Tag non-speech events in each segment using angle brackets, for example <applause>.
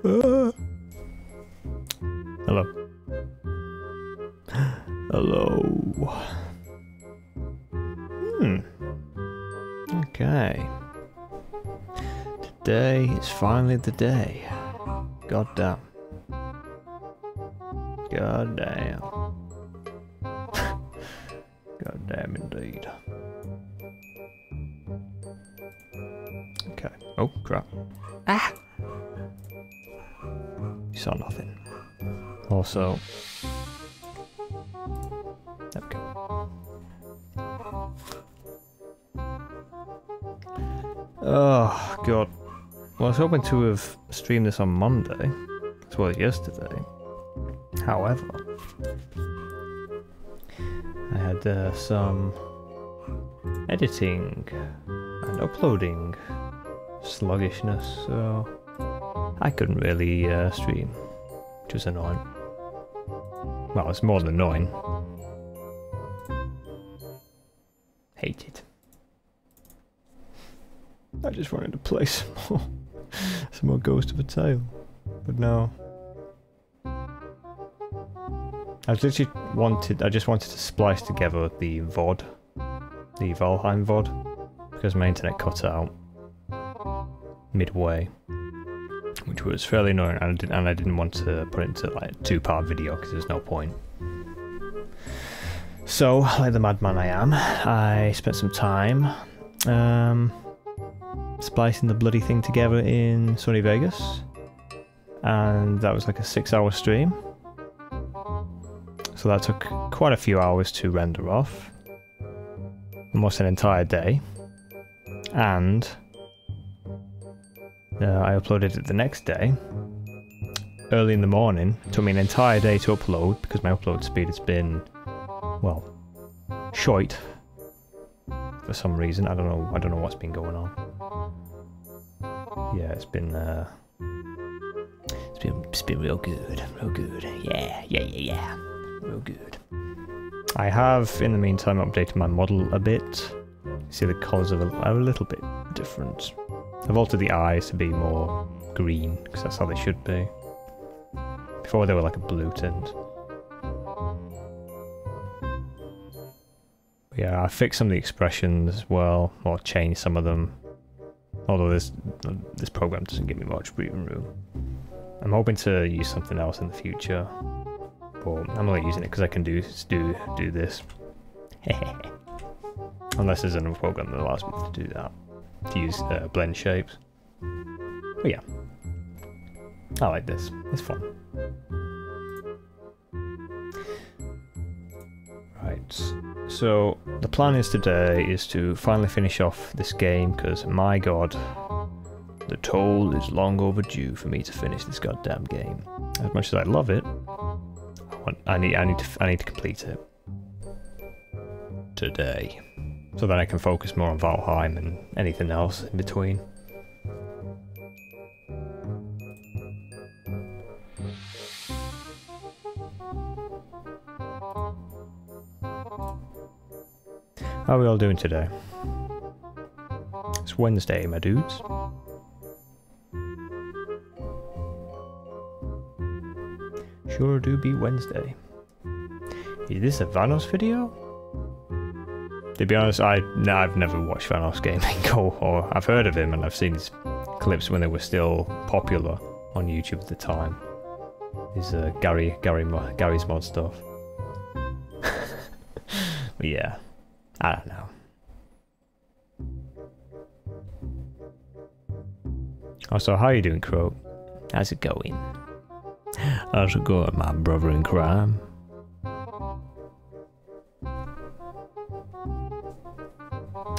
<gasps> Hello. <gasps> Hello. Hmm. Okay. Today is finally the day. God damn. God damn. Also... There we go. Oh, God. Well, I was hoping to have streamed this on Monday, as well as yesterday. However, I had uh, some editing and uploading sluggishness, so I couldn't really uh, stream, which was annoying. Well, it's more than annoying. Hate it. I just wanted to play <laughs> some more, some more Ghost of a Tale, but no. I literally wanted, I just wanted to splice together the VOD, the Valheim VOD, because my internet cut out midway, which was fairly annoying, and I didn't, and I didn't want to put it into like a two-part video because there's no point. So, like the madman I am, I spent some time um, splicing the bloody thing together in Sony Vegas, and that was like a six-hour stream. So that took quite a few hours to render off, almost an entire day, and uh, I uploaded it the next day, early in the morning. It took me an entire day to upload because my upload speed has been, well, short for some reason. I don't know. I don't know what's been going on. Yeah, it's been. Uh, it's been. It's been real good. Real good. Yeah. Yeah. Yeah. Yeah. Real good. I have, in the meantime, updated my model a bit. See the colours are a little bit different. I've altered the eyes to be more green, because that's how they should be. Before they were like a blue tint. Yeah, I fixed some of the expressions as well, or changed some of them. Although this this program doesn't give me much breathing room. I'm hoping to use something else in the future. But I'm only using it because I can do do do this. <laughs> Unless there's another program that allows me to do that. To use uh, blend shapes. But yeah. I like this. It's fun. Right. So the plan is today is to finally finish off this game because my god, the toll is long overdue for me to finish this goddamn game. As much as I love it, I I need I need to I need to complete it today, so then I can focus more on Valheim and anything else in between. How are we all doing today? It's Wednesday, my dudes. Sure do be Wednesday. Is this a Vanoss video? To be honest, I, no, I've never watched Vanoss Gaming, <laughs> or, or I've heard of him and I've seen his clips when they were still popular on YouTube at the time. His uh, Gary, Gary, Garry's Mod stuff. <laughs> yeah, I don't know. Also, how you doing, Crow? How's it going? How's it going, my brother in crime?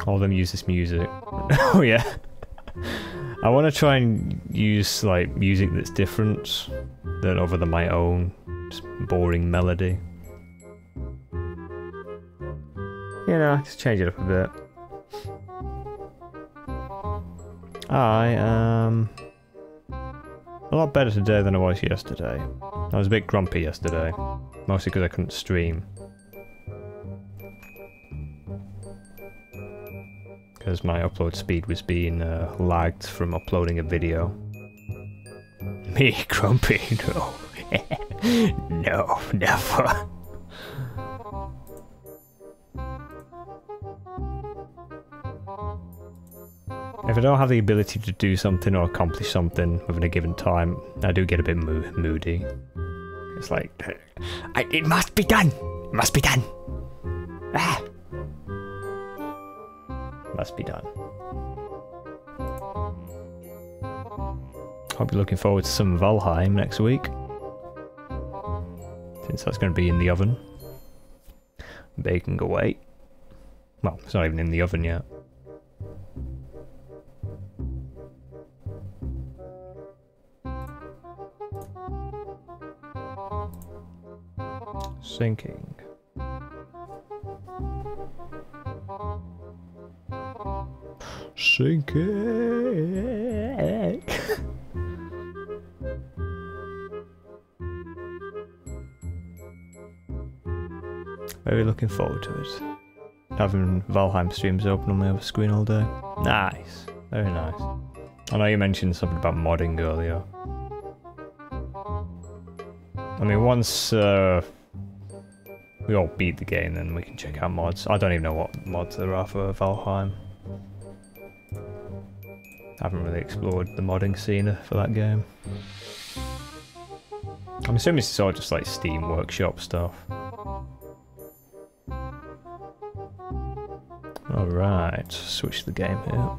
All of them use this music. <laughs> oh yeah. I want to try and use like music that's different than other than my own boring melody. You know, just change it up a bit. I am a lot better today than I was yesterday. I was a bit grumpy yesterday, mostly because I couldn't stream. Because my upload speed was being uh, lagged from uploading a video. <laughs> Me, grumpy? No. <laughs> no, never. If I don't have the ability to do something or accomplish something within a given time, I do get a bit mo moody. It's like, it must be done! It must be done! Ah! Must be done. I'll be looking forward to some Valheim next week. Since that's going to be in the oven. Baking away. Well, it's not even in the oven yet. sinking. Sinking. Very looking forward to it. Having Valheim streams open on my other screen all day. Nice. Very nice. I know you mentioned something about modding earlier. I mean, once uh, we all beat the game, then we can check out mods. I don't even know what mods there are for Valheim. I haven't really explored the modding scene for that game. I'm assuming it's all just like Steam Workshop stuff. Alright, switch the game here.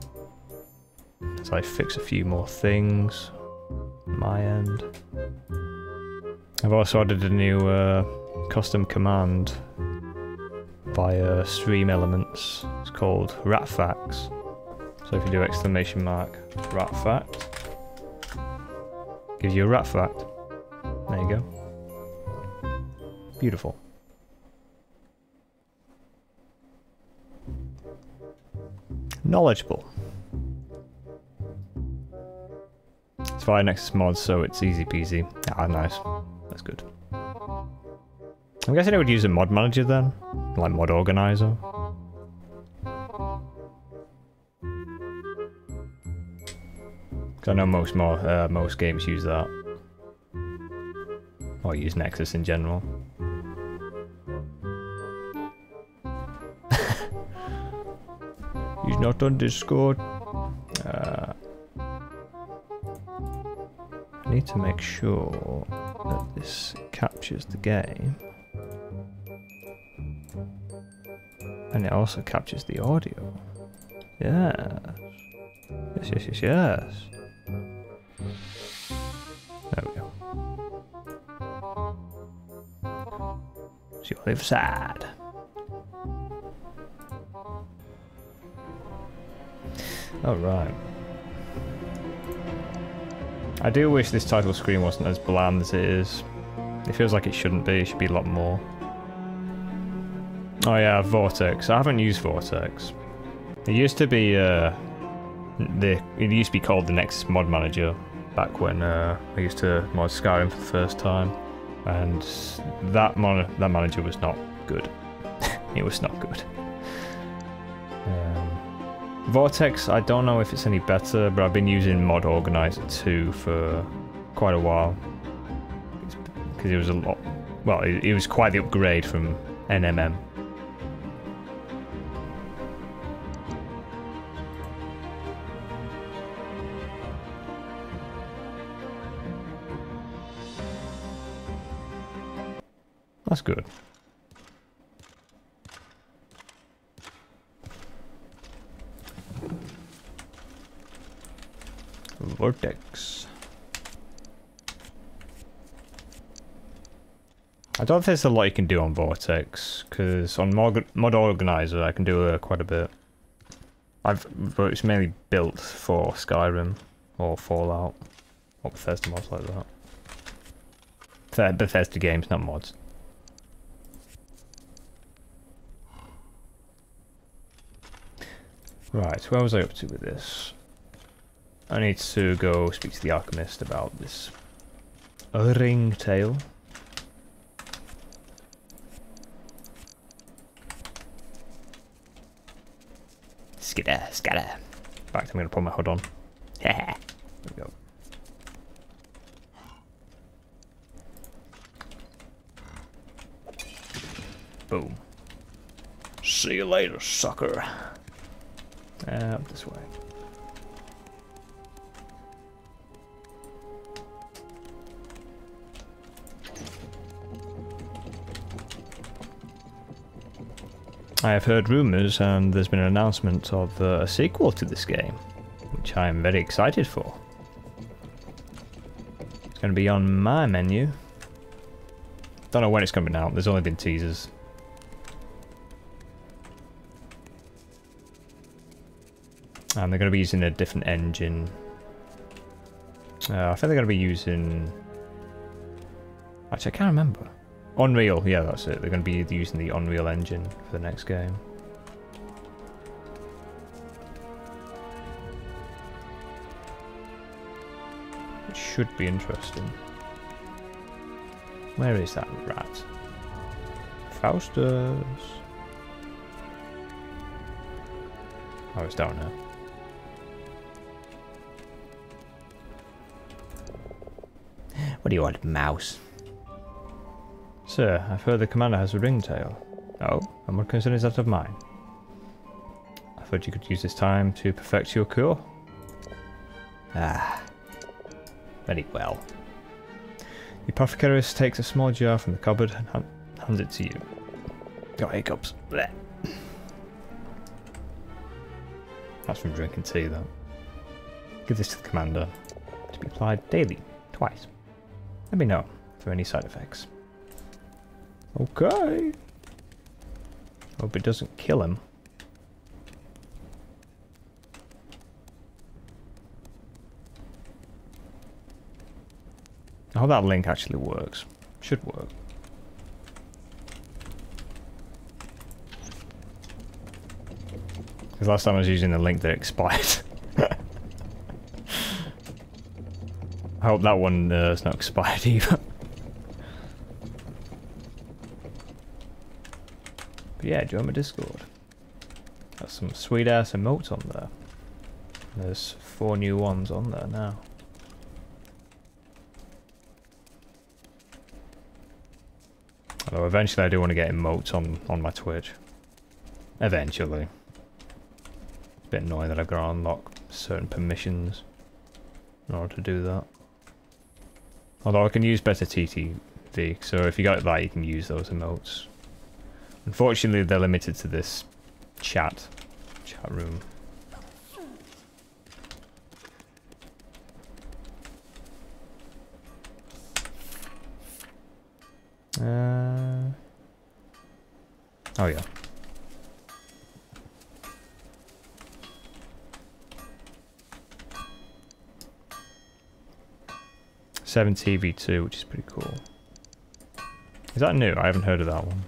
As I fix a few more things. My end. I've also added a new uh, custom command via Stream Elements. It's called Ratfax. So if you do exclamation mark rat fact, gives you a rat fact. There you go. Beautiful. Knowledgeable. It's via Nexus mods, so it's easy peasy. Ah, nice. That's good. I'm guessing I would use a mod manager then? Like mod organizer? I know most more uh, most games use that. Or use Nexus in general. <laughs> He's not on Discord. Uh, I need to make sure that this captures the game. And it also captures the audio. Yes. Yes, yes, yes, yes. The other side. Alright. I do wish this title screen wasn't as bland as it is. It feels like it shouldn't be. It should be a lot more. Oh yeah, Vortex. I haven't used Vortex. It used to be uh, the it used to be called the Nexus Mod Manager back when uh, I used to mod Skyrim for the first time, and that mon that manager was not good. <laughs> it was not good. Um, Vortex, I don't know if it's any better, but I've been using Mod Organizer 2 for quite a while because it was a lot. Well, it, it was quite the upgrade from NMM. Good. Vortex. I don't think there's a lot you can do on Vortex, because on Mod, Mod Organizer I can do uh, quite a bit. I've, but it's mainly built for Skyrim or Fallout or Bethesda mods like that. Bethesda games, not mods. Right, where was I up to with this? I need to go speak to the alchemist about this ring tail. Skitter, scatter. In fact, I'm going to put my hood on. <laughs> there we go. Boom. See you later, sucker. Uh, up this way. I have heard rumours and there's been an announcement of uh, a sequel to this game, which I am very excited for. It's going to be on my menu. Don't know when it's coming out, there's only been teasers. And they're going to be using a different engine. Uh, I think they're going to be using... Actually, I can't remember. Unreal, yeah, that's it. They're going to be using the Unreal Engine for the next game. It should be interesting. Where is that rat? Faustus. Oh, it's down here. What do you want, mouse? Sir, I've heard the commander has a ringtail. Oh, and what concern is that of mine? I thought you could use this time to perfect your cure. Ah, very well. The apothecarist takes a small jar from the cupboard and hands it to you. Got hiccups. Blech. That's from drinking tea, though. Give this to the commander. To be applied daily, twice. Let me know for any side effects. Okay. Hope it doesn't kill him. I hope that link actually works. Should work. Because last time I was using the link that expired. <laughs> I hope that one uh, is not expired <laughs> either. But yeah, join my Discord. Got some sweet ass emotes on there. There's four new ones on there now. Although eventually I do want to get emotes on, on my Twitch. Eventually. It's a bit annoying that I've got to unlock certain permissions in order to do that. Although I can use better TTV, so if you got that you can use those emotes. Unfortunately, they're limited to this chat, chat room. Uh, oh yeah. Seven TV two, which is pretty cool. Is that new? I haven't heard of that one.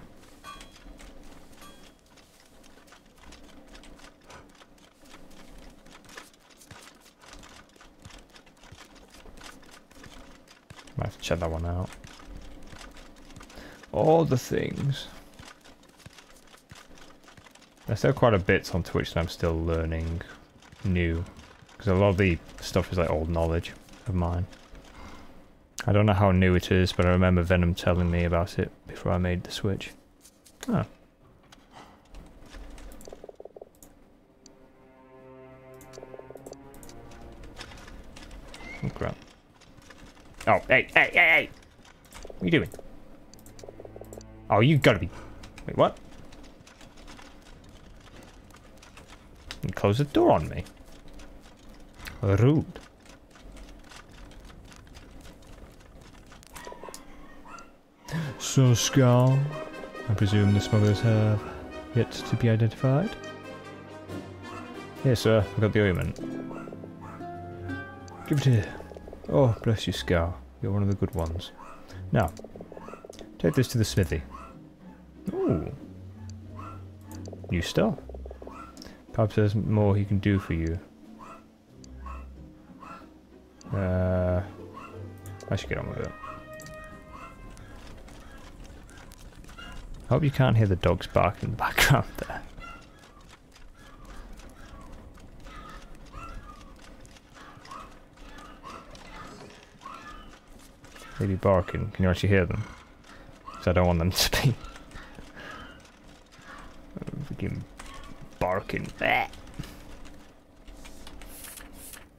Might have to check that one out. All the things. There's still quite a bit on Twitch that I'm still learning new. Because a lot of the stuff is like old knowledge of mine. I don't know how new it is, but I remember Venom telling me about it before I made the switch. Oh. Oh crap. Oh, hey, hey, hey, hey! What are you doing? Oh, you gotta be... Wait, what? You close the door on me. Rude. So, Skull, I presume the smugglers have yet to be identified? Yes, sir. I've got the ointment. Give it here. Oh, bless you, Scar. You're one of the good ones. Now, take this to the smithy. Ooh. New stuff. Perhaps there's more he can do for you. Uh, I should get on with it. Hope you can't hear the dogs bark in the background there. Really barking. Can you actually hear them? Because I don't want them <laughs> to be. Freaking barking. Ah,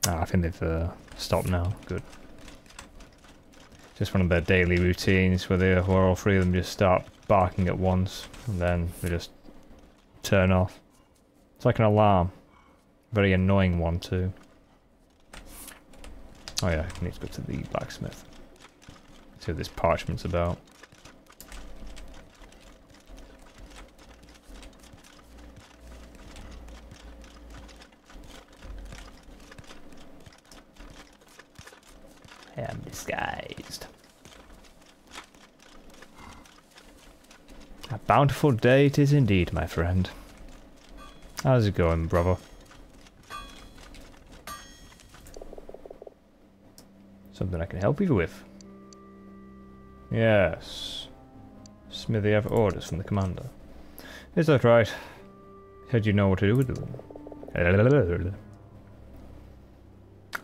I think they've uh, stopped now. Good. Just one of their daily routines where they, where all three of them just start barking at once and then they just turn off. It's like an alarm. Very annoying one too. Oh yeah, I need to go to the blacksmith. See what this parchment's about. I am disguised. A bountiful day it is indeed, my friend. How's it going, brother? Something I can help you with? Yes. Smithy have orders from the commander. Is that right? Said you know what to do with them.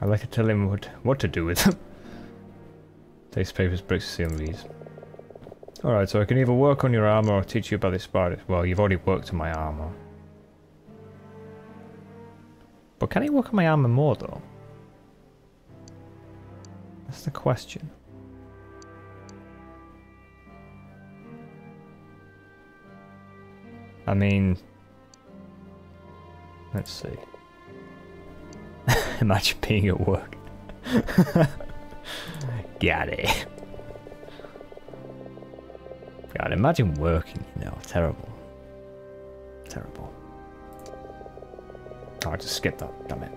I'd like to tell him what, what to do with them. Takes papers, bricks, these. Alright, so I can either work on your armor or teach you about the spiders. Well, you've already worked on my armor. But can he work on my armor more, though? That's the question. I mean... Let's see. <laughs> Imagine being at work. <laughs> Got it. God, imagine working, you know, terrible. Terrible. Oh, I just skipped that, damn it.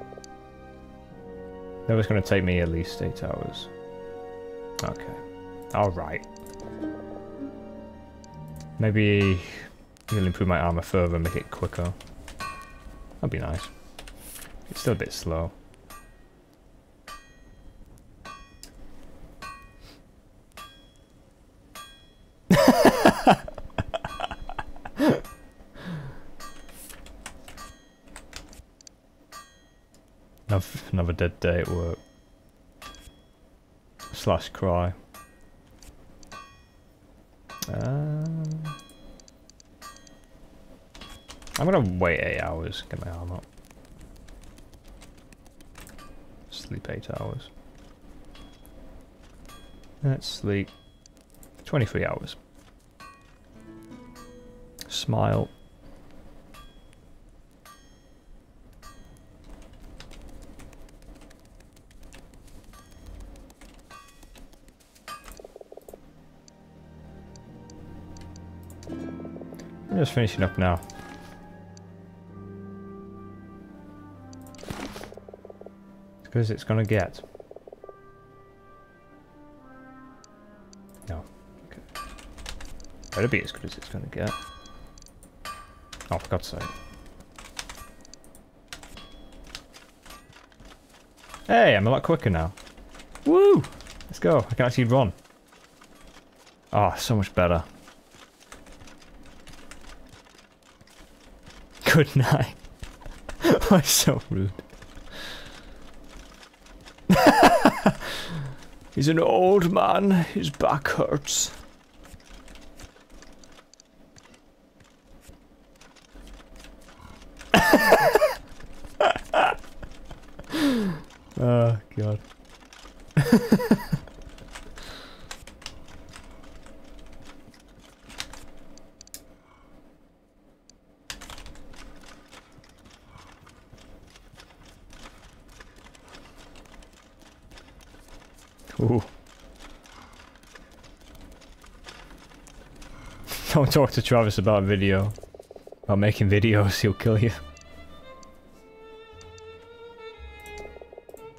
That was going to take me at least 8 hours. Okay. Alright. Maybe he'll improve my armor further and make it quicker. That'd be nice. It's still a bit slow. Another dead day at work. Slash cry. Um, I'm gonna wait 8 hours, get my arm up. Sleep 8 hours. Let's sleep 23 hours. Smile. Just finishing up now. As good as it's gonna get. No. Okay. Better be as good as it's gonna get. Oh, for God's sake. Hey, I'm a lot quicker now. Woo! Let's go. I can actually run. Oh, so much better. Good night. <laughs> oh, so rude. <laughs> He's an old man. His back hurts. oh, God. Ooh. Don't talk to Travis about video. About making videos, he'll kill you.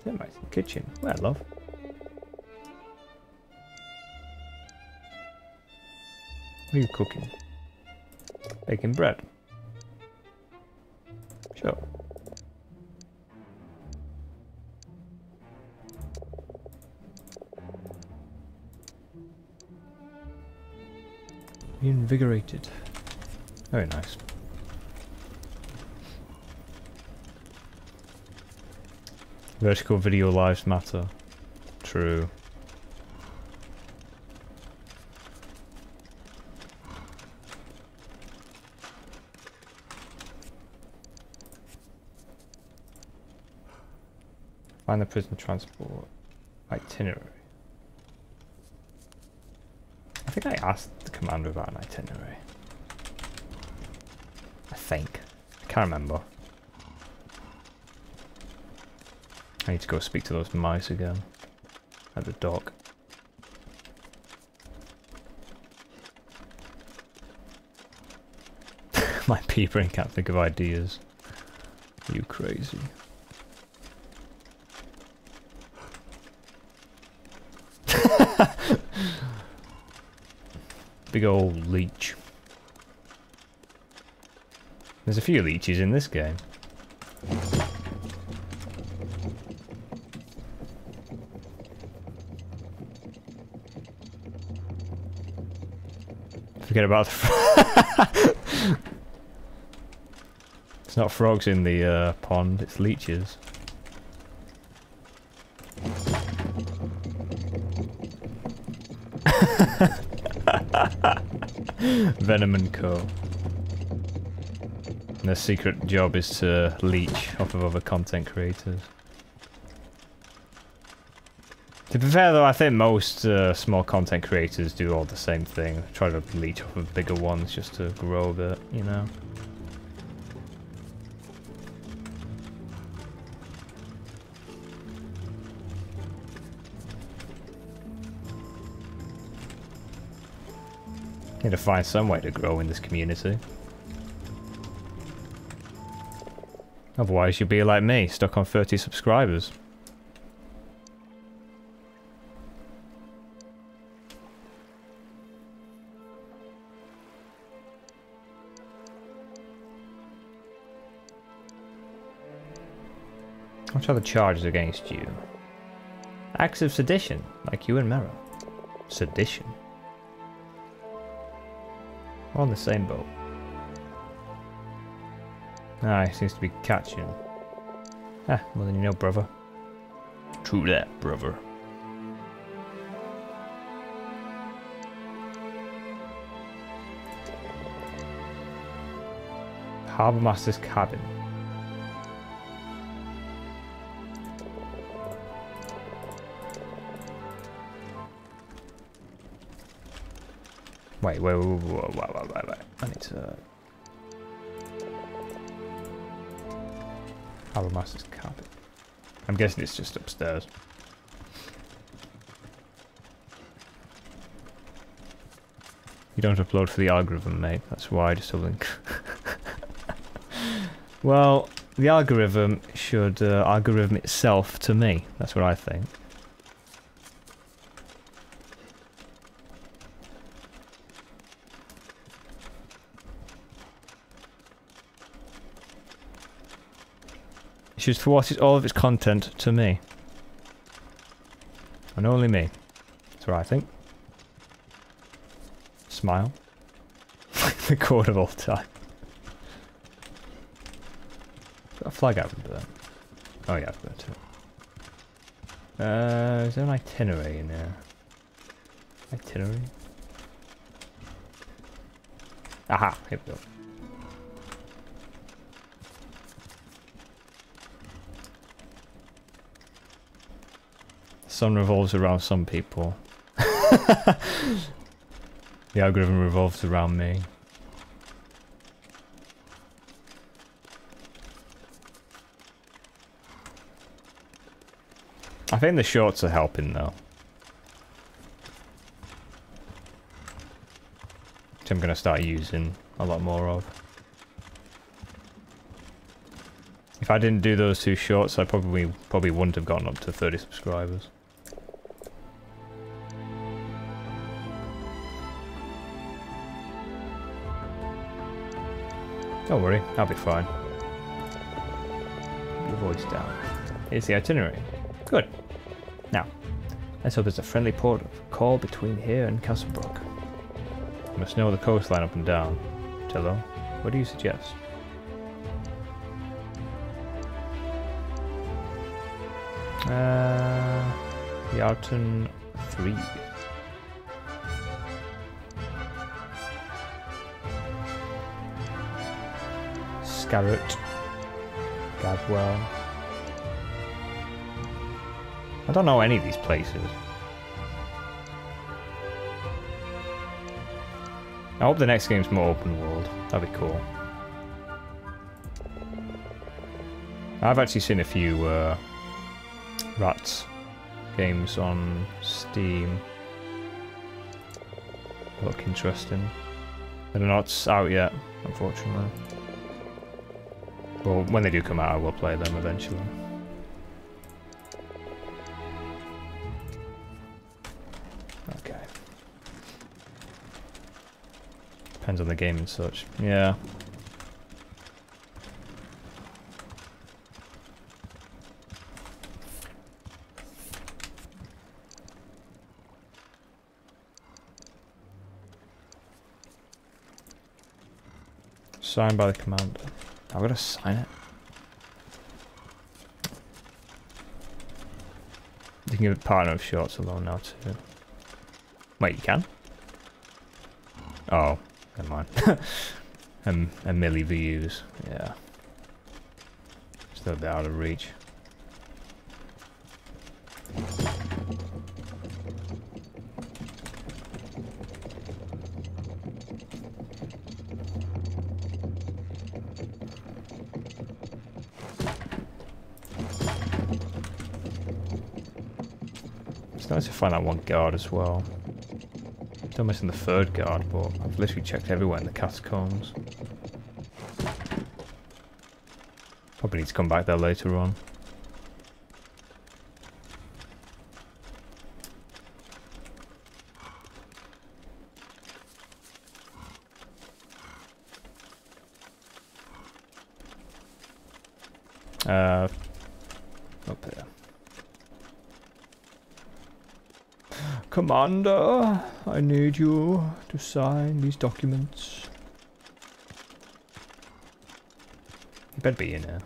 That might kitchen. Well, love. What are you cooking? Baking bread. Invigorated. Very nice. Vertical video lives matter. True. Find the prison transport itinerary. I think I asked the commander about an itinerary. I think. I can't remember. I need to go speak to those mice again. At the dock. <laughs> My pea brain can't think of ideas. You crazy. Big old leech. There's a few leeches in this game. Forget about the <laughs> It's not frogs in the uh, pond, it's leeches. Venom and Co. And their secret job is to leech off of other content creators. To be fair though, I think most uh, small content creators do all the same thing. Try to leech off of bigger ones just to grow a bit, you know? Need to find some way to grow in this community. Otherwise you'll be like me, stuck on 30 subscribers. What are the charges against you? Acts of sedition, like you and Merra. Sedition? We're on the same boat. Ah, he seems to be catching. Ah, more than you know, brother. True that, brother. Harbour Master's cabin. Wait, wait, wait, wait, wait, wait, wait. I need to... Harbour Master's carpet. I'm guessing it's just upstairs. You don't upload for the algorithm, mate. That's why, I just a link. <laughs> well, the algorithm should uh, algorithm itself to me. That's what I think. Is what is all of its content to me. And only me. That's what I think. Smile. <laughs> the chord of all time. Got a flag out there. Oh yeah, I've got it. Uh, is there an itinerary in there? Itinerary? Aha, here we go. Sun revolves around some people. <laughs> the algorithm revolves around me. I think the shorts are helping though. Which I'm going to start using a lot more of. If I didn't do those two shorts, I probably probably wouldn't have gotten up to 30 subscribers. Don't worry, I'll be fine. Your voice down. Here's the itinerary. Good. Now, let's hope there's a friendly port of call between here and Castlebrook. We must know the coastline up and down. Tilo, what do you suggest? Uh, Yarton 3. Scarrett. Gadwell. I don't know any of these places. I hope the next game's more open world. That'd be cool. I've actually seen a few uh, Rats games on Steam. Look interesting. They're not out yet, unfortunately. Well, when they do come out, I will play them eventually. Okay. Depends on the game and such. Yeah. Signed by the commander. I'm gonna sign it. You can give a partner of shorts alone now too. Wait, you can? Oh, never mind. <laughs> and a milli views, yeah. Still a bit out of reach. Find that one guard as well. Still missing the third guard, but I've literally checked everywhere in the catacombs. Probably need to come back there later on. Uh, up there. Commander, I need you to sign these documents. You better be in here.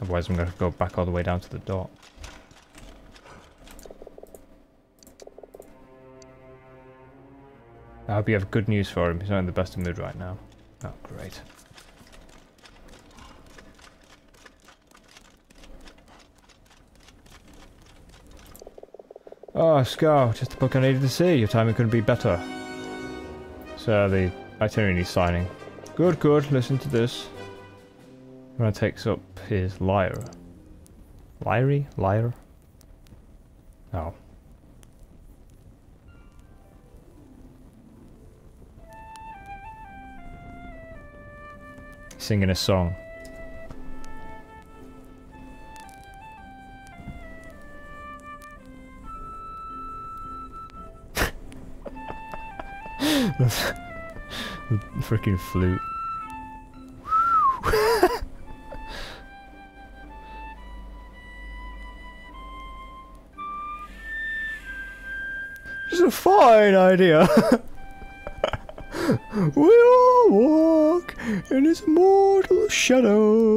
Otherwise I'm going to go back all the way down to the dock. I hope you have good news for him. He's not in the best of mood right now. Oh, great. Oh, Scar, just the book I needed to see. Your timing couldn't be better. So the itinerary needs signing. Good, good. Listen to this. When takes up his lyre. Lyre? Lyre? Oh. Singing a song. freaking flute. It's a fine idea. <laughs> we all walk in his mortal shadow.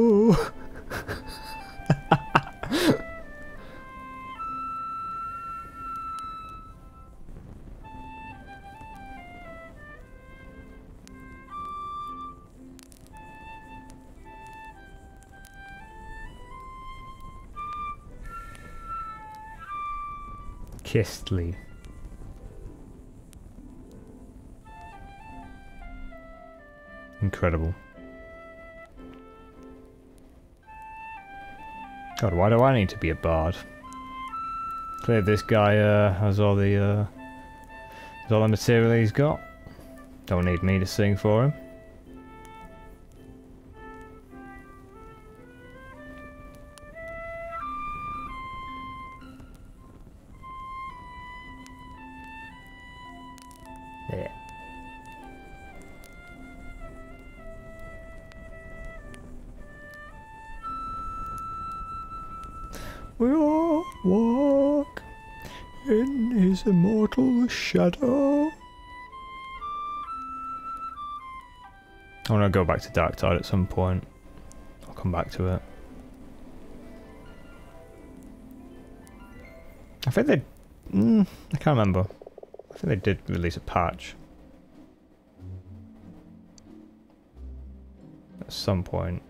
Kistly. Incredible. God, why do I need to be a bard? Clear this guy uh, has all the uh, has all the material he's got. Don't need me to sing for him. Go back to Dark Tide at some point. I'll come back to it. I think they... Mm, I can't remember. I think they did release a patch. At some point.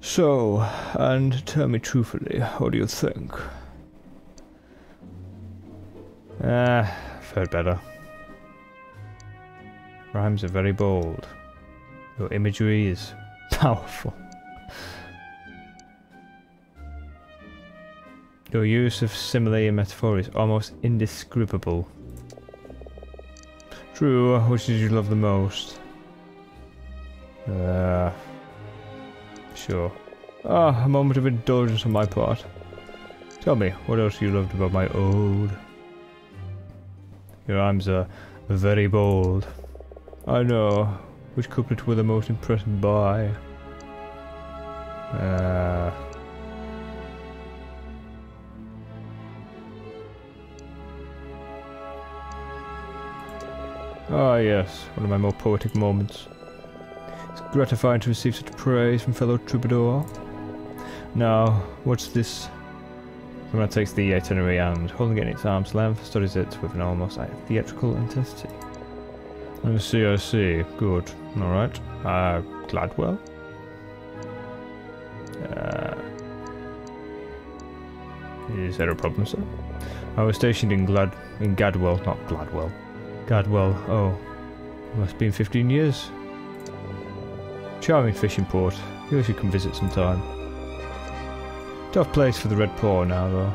So, and tell me truthfully, what do you think? Ah, I've heard better. Your rhymes are very bold. Your imagery is <laughs> powerful. Your use of simile and metaphor is almost indescribable. True, which did you love the most? Uh, sure. Ah, a moment of indulgence on my part. Tell me, what else you loved about my ode? Your rhymes are very bold. I know. Which couplet were the most impressed by? Uh... Ah yes, one of my more poetic moments. It's gratifying to receive such praise from fellow troubadour. Now, what's this? Someone takes the itinerary and, holding it in its arm's length, studies it with an almost theatrical intensity. I see, I see. Good. Alright. Uh, Gladwell? Uh, is there a problem, sir? I was stationed in Glad... in Gadwell, not Gladwell. Gadwell, oh. Must have been 15 years. Charming fishing port. You should come visit sometime. Tough place for the Red Paw now, though.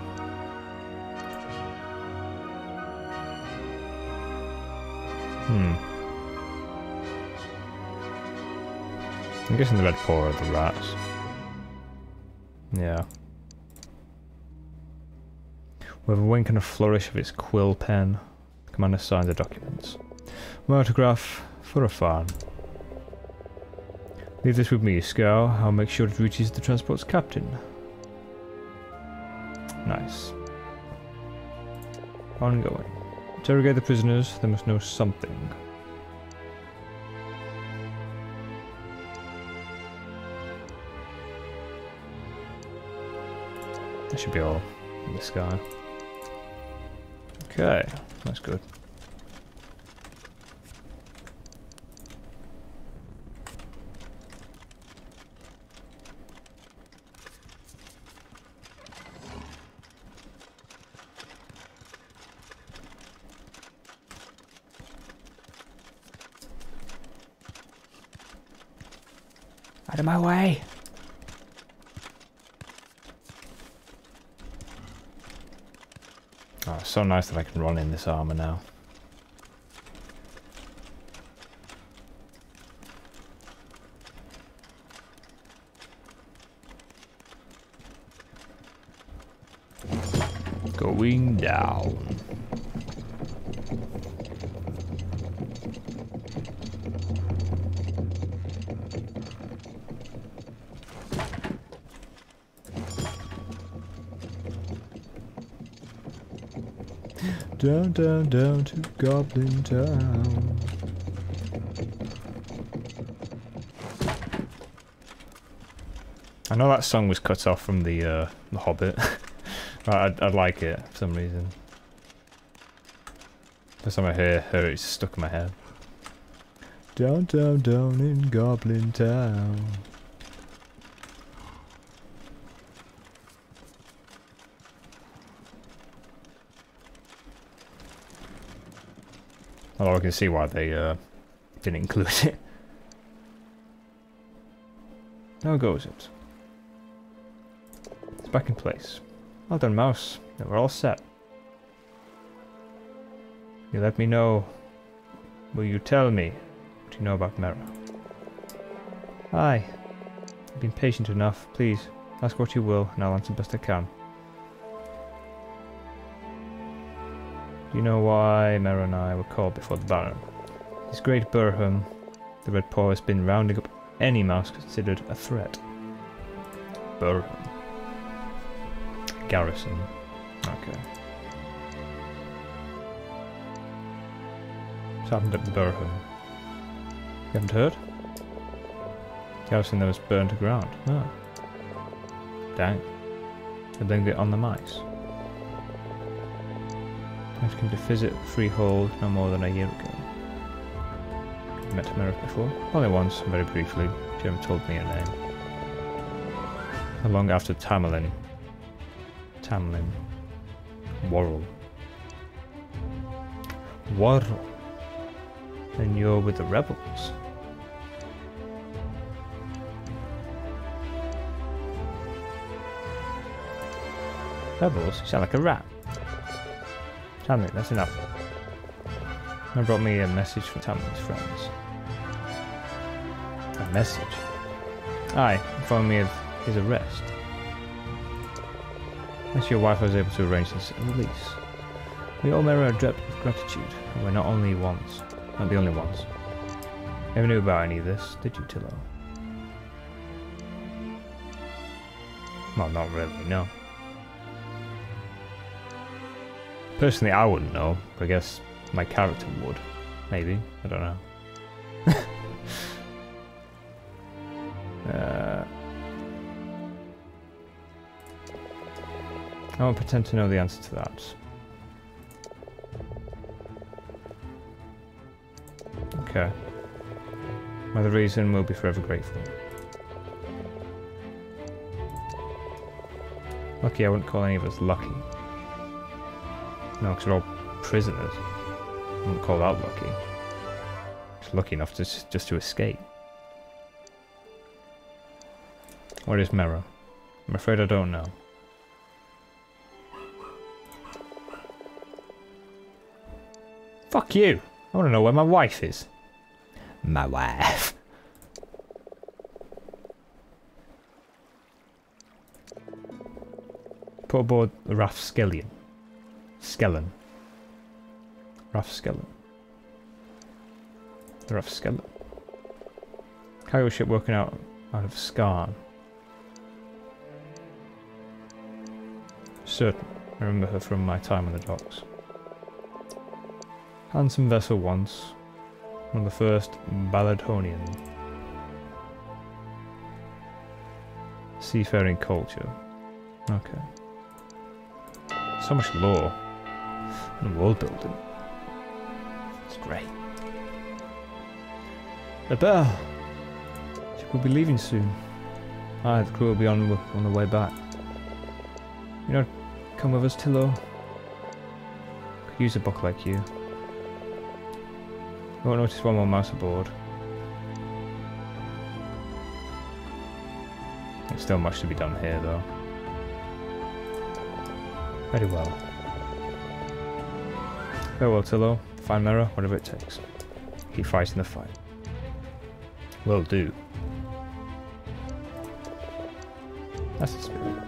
Hmm. I'm guessing the Red Paw are the rats. Yeah. With a wink and a flourish of its quill pen, the commander signs the documents. My autograph for a fan. Leave this with me, Scow. I'll make sure it reaches the transport's captain. Nice. Ongoing. Interrogate the prisoners. They must know something. That should be all in the sky. Okay, that's good. So nice that I can run in this armor now. Going down. Down, down, down to Goblin Town. I know that song was cut off from the uh, the Hobbit. <laughs> I, I like it for some reason. First time I hear her, it's stuck in my head. Down, down, down in Goblin Town. Although I can see why they uh, didn't include it. Now goes it. It's back in place. Well done, mouse. Now we're all set. You let me know. Will you tell me what you know about Merra? Aye. I've been patient enough. Please, ask what you will, and I'll answer best I can. Do you know why Merra and I were called before the Baron? His great Burham, the Red Paw has been rounding up any mouse considered a threat. Burham. Garrison. Okay. What's happened at Burham? You haven't heard? Garrison that was burned to ground. Oh. Dang. They blamed it on the mice. I came to visit Freehold no more than a year ago. Met Merrick before. Only once, very briefly. Never told me her name. Long after Tamerlane? Tamlin. Worrell. Worrell. And you're with the rebels. Rebels? You sound like a rat. Tamlin, that's enough. They brought me a message from Tamlin's friends. A message? Aye, informing me of his arrest. As your wife was able to arrange this release. We all merit a debt of gratitude, and we're not only ones, not the only ones. Never knew about any of this, did you, Tilo? Well, not really, no. Personally, I wouldn't know, but I guess my character would. Maybe. I don't know. uh, I won't pretend to know the answer to that. Okay. The reason, we'll be forever grateful. Lucky I wouldn't call any of us lucky. No, because we're all prisoners. I wouldn't call that lucky. Just lucky enough to just, to escape. Where is Merra? I'm afraid I don't know. Fuck you! I want to know where my wife is. My wife. Put aboard the Raff Skellen. Skellen. Rough Skellen. The Raff Skellen. Cargo ship working out out of Skarn. Certain. I remember her from my time on the docks. Handsome vessel once. One of the first Baladonian. Seafaring culture. Okay. So much lore. And world building. It's great. Bell! Ship will be leaving soon. Aye, the crew will be on, on the way back. You know, come with us, Tilo. Could use a book like you. I won't notice one more mouse aboard. There's still much to be done here though. Very well. Farewell Tilo, find Merra, whatever it takes. Keep fighting the fight. Will do. That's the spirit.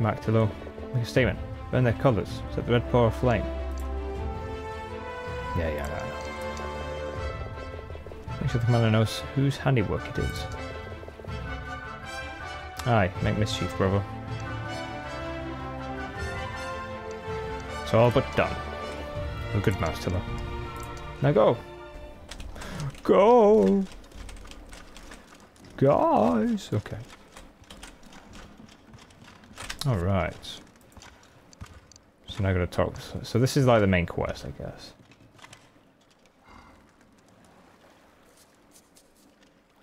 Mark Tilo, make a statement. Burn their colours, set the red paw aflame. Yeah, yeah, yeah. Make sure the commander knows whose handiwork it is. Aye, make mischief, brother. It's all but done. A good mouse tiller. Now go! Go! Guys! Okay. Alright. So now I gotta talk. So this is like the main quest, I guess.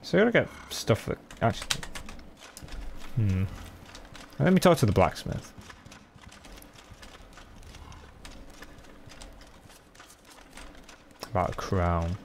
So I gotta get stuff that actually... Hmm. Let me talk to the blacksmith. About a crown.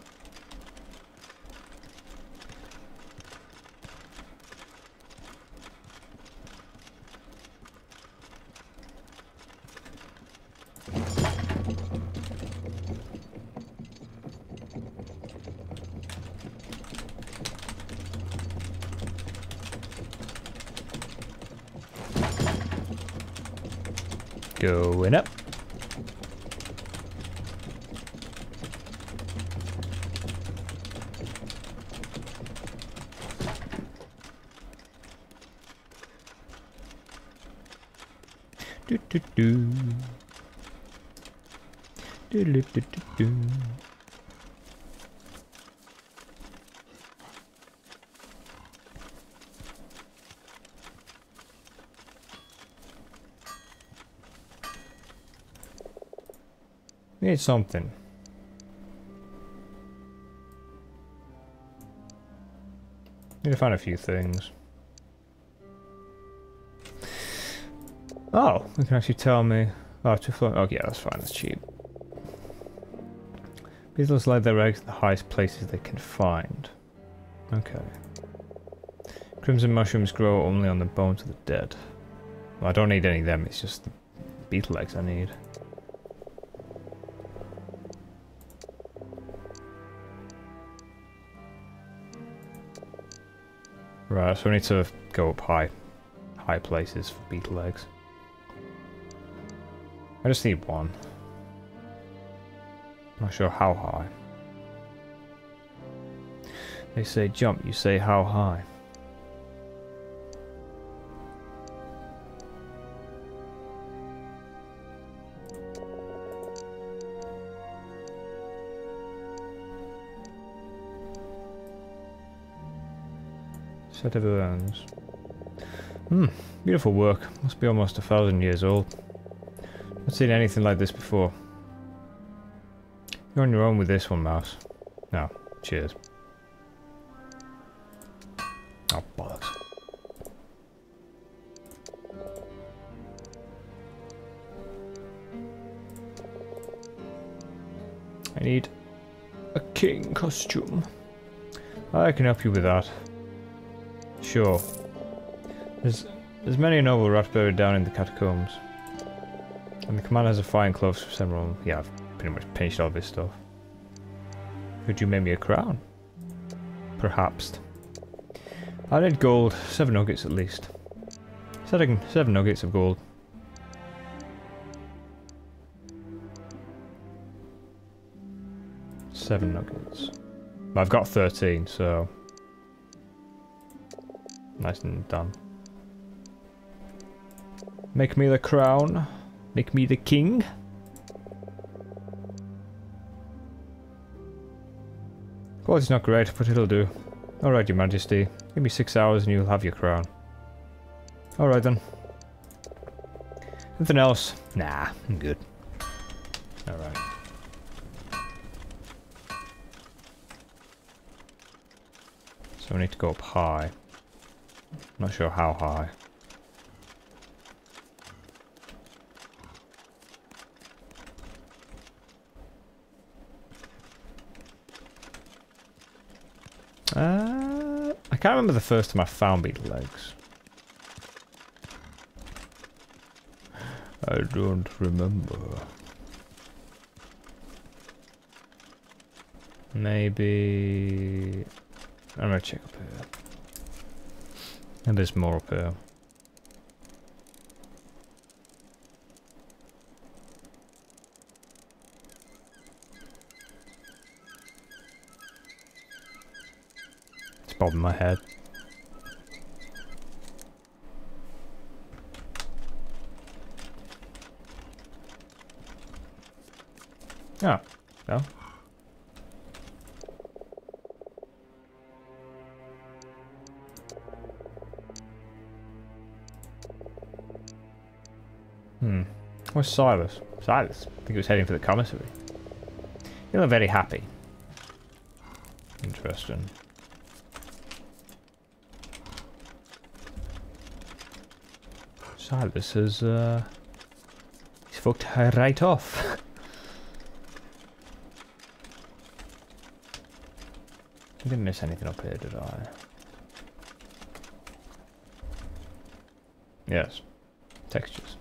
Going up. Do do do. Do do do do do. Need something. Need to find a few things. Oh, you can actually tell me. Oh, two floor. Oh, yeah, that's fine. That's cheap. Beetles lay their eggs in the highest places they can find. Okay. Crimson mushrooms grow only on the bones of the dead. Well, I don't need any of them. It's just the beetle eggs I need. Right, so we need to go up high, high places for beetle eggs. I just need one. Not sure how high. They say jump, you say how high. Of urns. Hmm, beautiful work. Must be almost a thousand years old. Not seen anything like this before. You're on your own with this one, Mouse. No, cheers. Oh, bollocks. I need a king costume. I can help you with that. Sure. There's there's many a noble rat buried down in the catacombs. And the commander has a fine clothes for several. Yeah, I've pretty much pinched all this stuff. Could you make me a crown? Perhaps. I need gold, seven nuggets at least. Seven, seven nuggets of gold. Seven nuggets. I've got 13, so Nice and done. Make me the crown. Make me the king. Quality's not great, but it'll do. Alright, your majesty. Give me six hours and you'll have your crown. Alright then. Anything else? Nah, I'm good. Alright. So we need to go up high. Not sure how high. Uh, I can't remember the first time I found beetle legs. I don't remember. Maybe... I'm gonna check up here. And there's more up here. It's bobbing my head. Ah, oh, no. Hmm. Where's Silas? Silas? I think he was heading for the commissary. You look very happy. Interesting. Silas has, uh... He's fucked her right off. <laughs> I didn't miss anything up here, did I? Yes. Textures.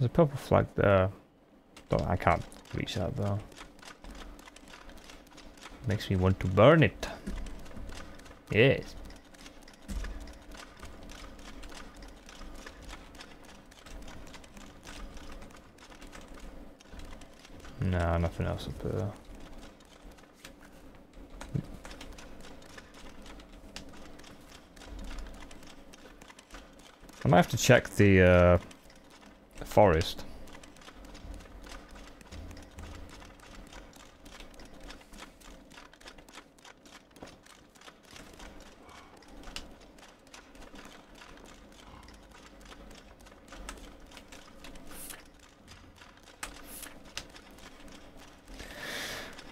There's a purple flag there. But I can't reach that though. Makes me want to burn it. Yes. No, nothing else up there. I might have to check the uh, forest.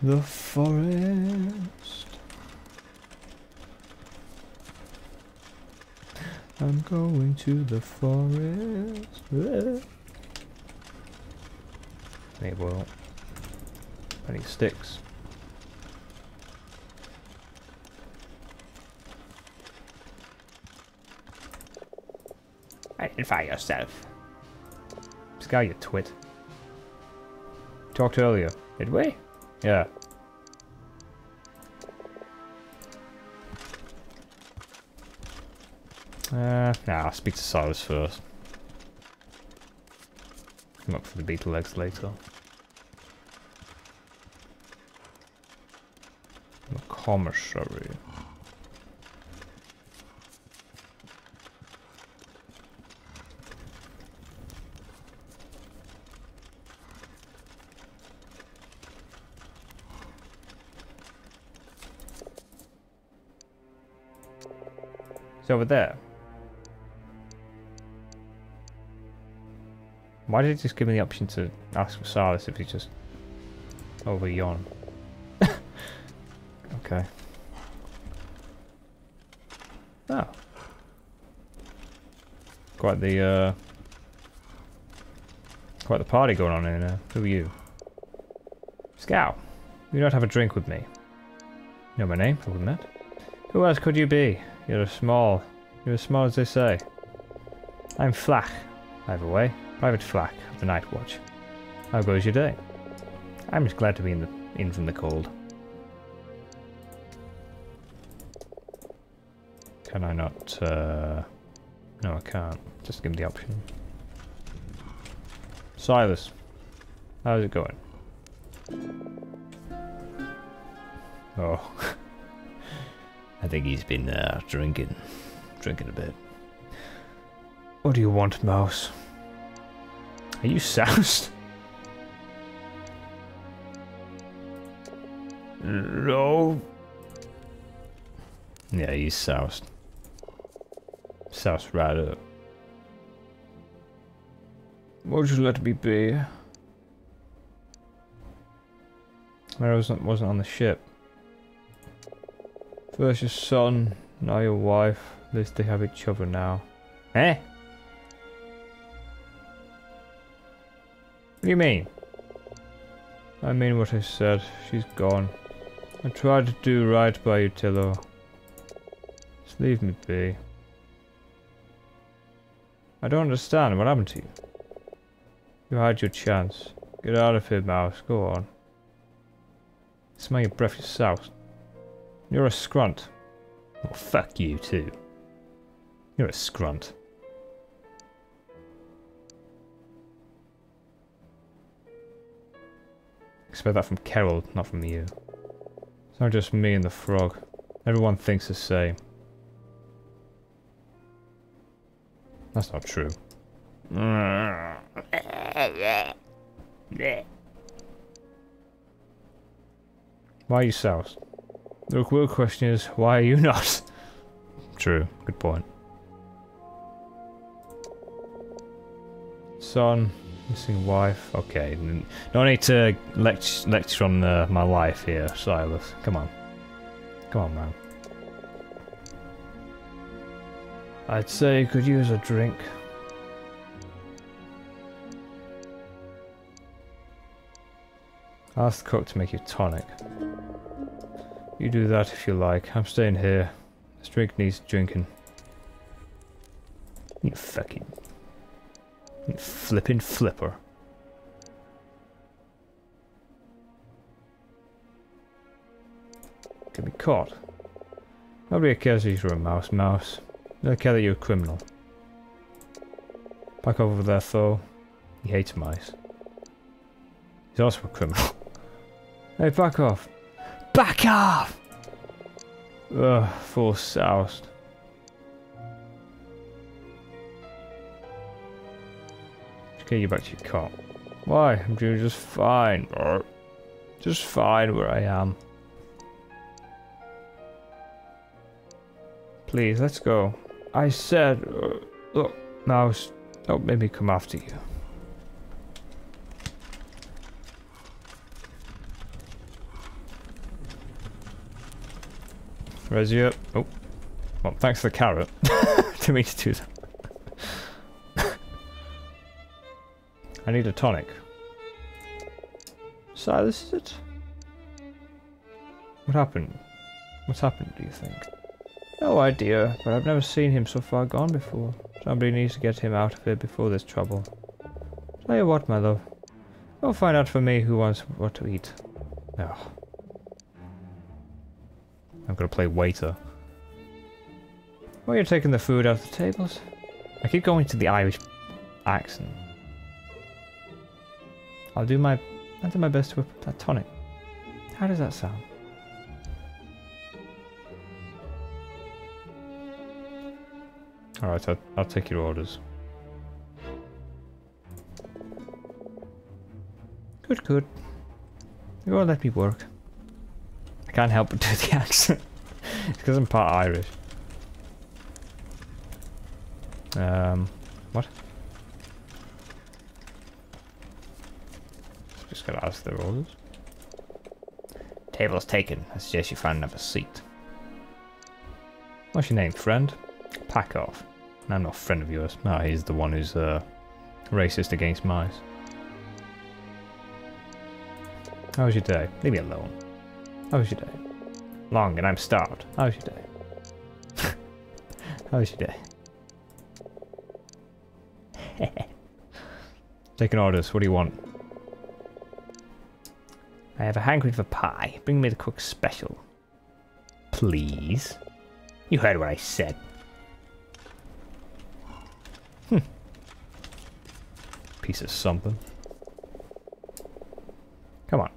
The forest. I'm going to the forest. Hey, well, I need sticks. Identify yourself. Sky, you twit. Talked earlier, did we? Yeah. Uh, nah, I'll speak to Silas first. Come up for the beetle legs later. The commissary. It's over there. Why did he just give me the option to ask for Silas if he's just over yon? Quite the, uh... Quite the party going on here. Who are you? Scout. You don't have a drink with me. You know my name? Have we met? Who else could you be? You're as small. You're as small as they say. I'm. I have a way. Private Flak of the Night Watch. How goes your day? I'm just glad to be in the in from the cold. Can I not? Uh... No, I can't. Just give him the option. Silas, how's it going? Oh, <laughs> I think he's been uh, drinking, drinking a bit. What do you want, Mouse? Are you <laughs> soused? No. Yeah, he's soused. Soused right up. Would you let me be? I wasn't, wasn't on the ship. First your son, now your wife. At least they have each other now. Eh? What do you mean? I mean what I said. She's gone. I tried to do right by you, Tilo. Just leave me be. I don't understand. What happened to you? You had your chance. Get out of here, Mouse. Go on. Smell your breath yourself. You're a scrunt. Well, fuck you, too. You're a scrunt. Expect that from Carol, not from you. It's not just me and the frog. Everyone thinks the same. That's not true. Why are you south? The real question is, why are you not? True, good point. Son, missing wife. Okay, no need to lect lecture on uh, my life here, Silas. Come on. Come on, man. I'd say you could use a drink. Ask the cook to make you tonic. You do that if you like. I'm staying here. This drink needs drinking. You fucking... You flipping flipper. Can be caught. Nobody cares if you're a mouse mouse. They care that you're a criminal. Back over there though. He hates mice. He's also a criminal. <laughs> hey, back off. Back off! Ugh, full soused. Just get you back to your cot. Why? I'm doing just fine. Just fine where I am. Please, let's go. I said, uh, look, mouse, don't make me come after you. Where's your... Oh. Well, thanks for the carrot. <laughs> to me to do that. <laughs> I need a tonic. Silas, is it? What happened? What's happened, do you think? No idea, but I've never seen him so far gone before. Somebody needs to get him out of here before there's trouble. Tell you what, my love. Go find out for me who wants what to eat. Oh. I'm gonna play waiter. Why are you taking the food out of the tables? I keep going to the Irish accent. I'll do my I'll do my best to whip that tonic. How does that sound? Alright, I'll, I'll take your orders. Good, good. You won't let me work. I can't help but do the <laughs> accent. it's because I'm part Irish. Um, what? Just gotta ask their orders. Table's taken. I suggest you find another seat. What's your name, friend? Pack off. I'm not a friend of yours. No, he's the one who's uh, racist against mice. How was your day? Leave me alone. How was your day? Long and I'm starved. How was your day? <laughs> How was your day? <laughs> Taking orders. What do you want? I have a hankering for pie. Bring me the cook's special. Please. You heard what I said. Piece of something. Come on.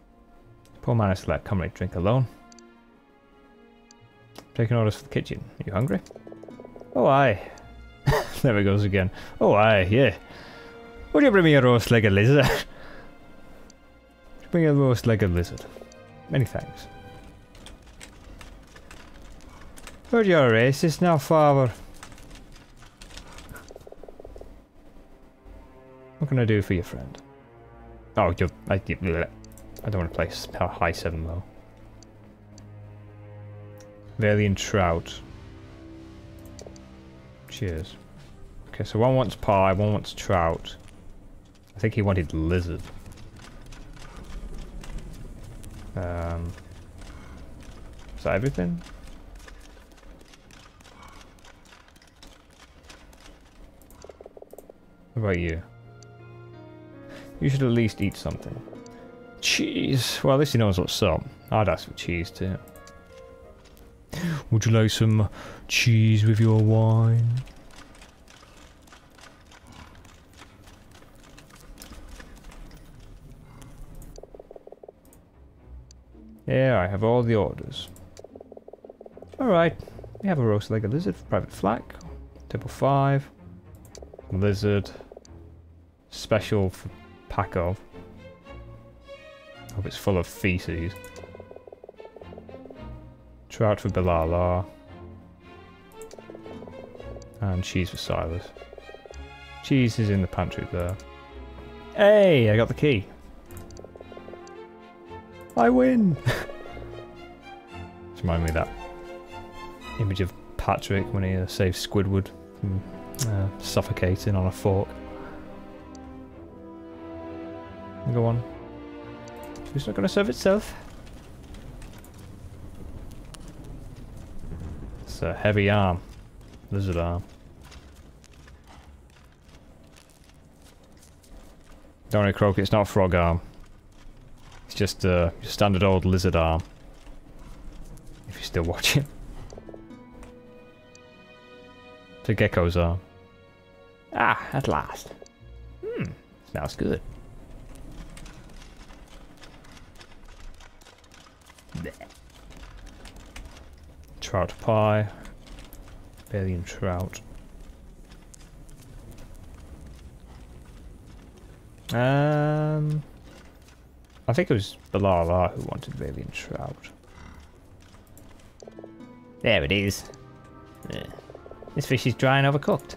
Poor man has to let Comrade drink alone. Taking orders for the kitchen. Are you hungry? Oh, aye. <laughs> there he goes again. Oh, aye, yeah. Would you bring me a roast like a lizard? <laughs> bring a roast like a lizard. Many thanks. Heard you're a racist now, father. What can I do for your friend? Oh, you're, I, I don't want to play high 7 low. Valiant Trout. Cheers. Okay, so one wants pie, one wants trout. I think he wanted lizard. Um, is that everything? What about you? You should at least eat something. Cheese. Well, at least he knows what's up. I'd ask for cheese too. Would you like some cheese with your wine? Yeah, I have all the orders. Alright, we have a roast leg of lizard for private flak. Table 5. Lizard. special for Paco. Hope it's full of feces. Trout for Bilala. And cheese for Silas. Cheese is in the pantry there. Hey, I got the key. I win! <laughs> Remind me of that image of Patrick when he uh, saves Squidward from uh, suffocating on a fork. Go on. It's not going to serve itself. It's a heavy arm. Lizard arm. Don't worry, Croak, it's not frog arm. It's just a uh, standard old lizard arm. If you're still watching. It's a gecko's arm. Ah, at last. Hmm, smells good. Trout pie. Billion trout. Um, I think it was Balara who wanted Billion trout. There it is. This fish is dry and overcooked.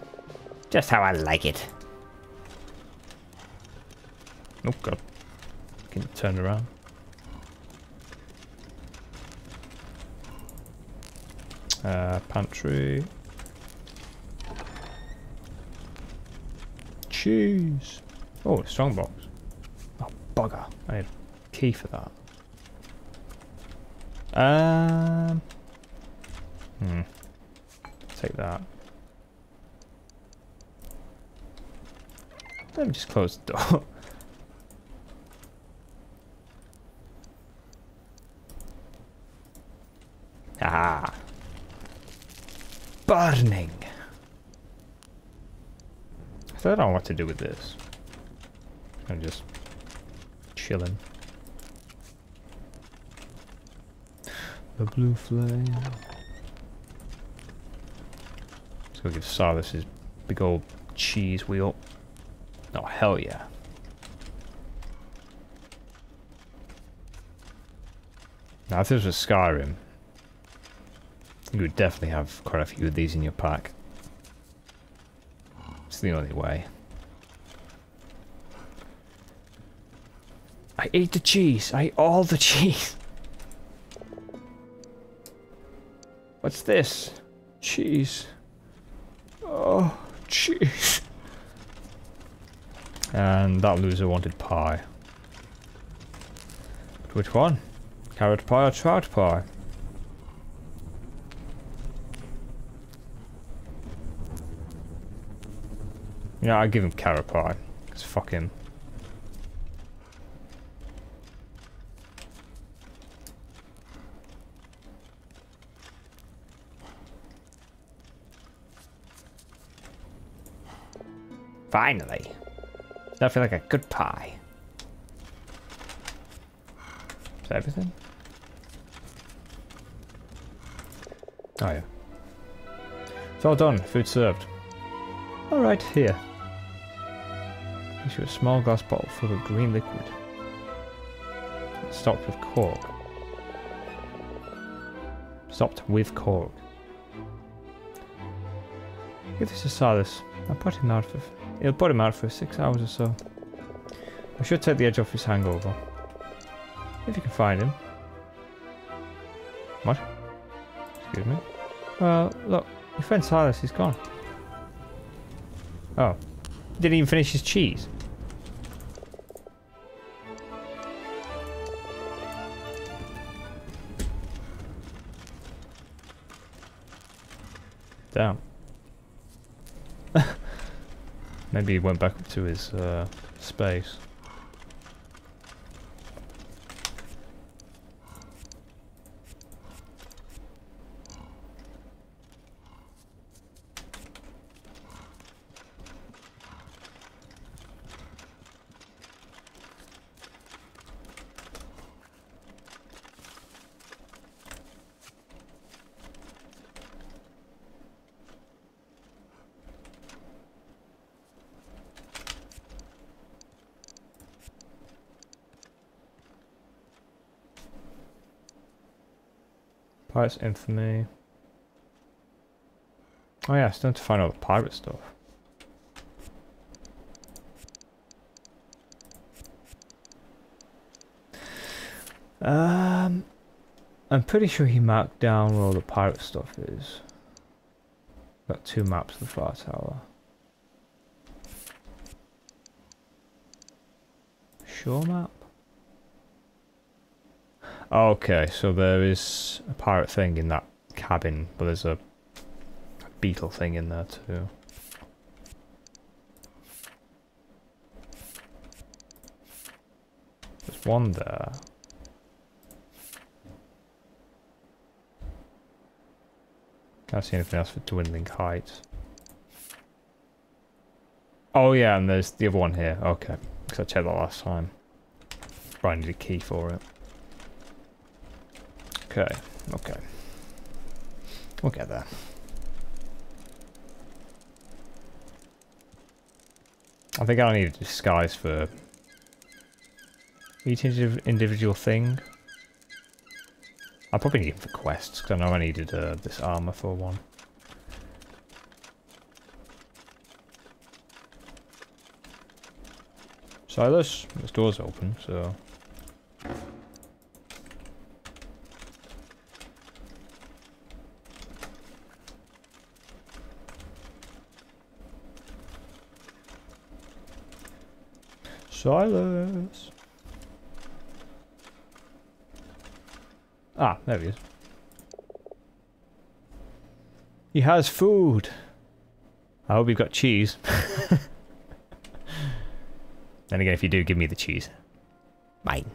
Just how I like it. Oh god. Can turn around. Uh, pantry. Cheese. Oh, strong box. Oh, bugger. I need a key for that. Um. Hmm. Take that. Let me just close the door. <laughs> ah So I don't know what to do with this. I'm just chilling. The blue flame. Let's go give Silas his big old cheese wheel. Oh, hell yeah. Now, if this was Skyrim, you would definitely have quite a few of these in your pack. It's the only way. I ate the cheese. I ate all the <laughs> cheese. What's this? Cheese. Oh, cheese. And that loser wanted pie. But which one? Carrot pie or trout pie? Yeah, I give him carrot pie. Cause fuck him. Finally. I feel like a good pie. Is that everything? Oh yeah. It's all done. Food served. Alright, here. Issue a small glass bottle full of green liquid. Stopped with cork. Stopped with cork. Give this to Silas. I'll put him out for... He'll put him out for six hours or so. I should take the edge off his hangover. If you can find him. What? Excuse me? Well, look. Your friend Silas is gone. Oh. Didn't even finish his cheese. Maybe he went back up to his uh, space. Pirates Infamy. Oh yeah, I still have to find all the pirate stuff. Um, I'm pretty sure he marked down where all the pirate stuff is. Got two maps of the Far Tower. Shore map? Okay, so there is a pirate thing in that cabin, but there's a beetle thing in there too. There's one there. Can't see anything else for Dwindling height. Oh yeah, and there's the other one here. Okay, because I checked that last time. Probably need a key for it. Okay, okay. We'll get there. I think I need a disguise for each individual thing. I probably need for quests, because I know I needed uh, this armor for one. Silas, this door's open, so... Silas! Ah, there he is. He has food. I hope you've got cheese. <laughs> then again, if you do, give me the cheese. Mine.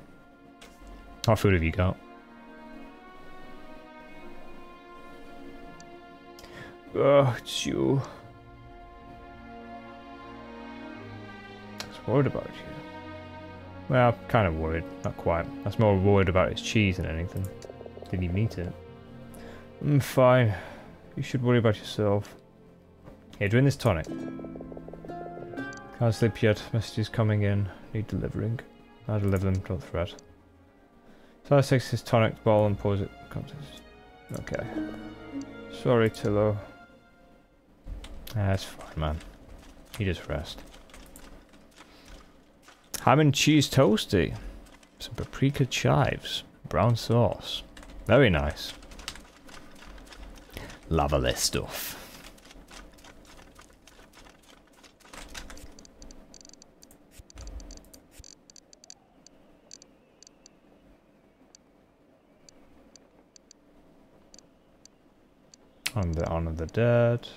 What food have you got? Oh, it's you. I was worried about you. Well, kind of worried. Not quite. I was more worried about his cheese than anything. Didn't even eat it. I'm mm, fine. You should worry about yourself. Here, drink this tonic. Can't sleep yet. Messages coming in. Need delivering. I'll deliver them, don't. So I takes his tonic ball and pours it. Okay. Sorry, Tilo. That's fine, man. You just rest. Ham and cheese toasty. Some paprika chives. Brown sauce. Very nice. Lovely stuff. On the honor of the dead.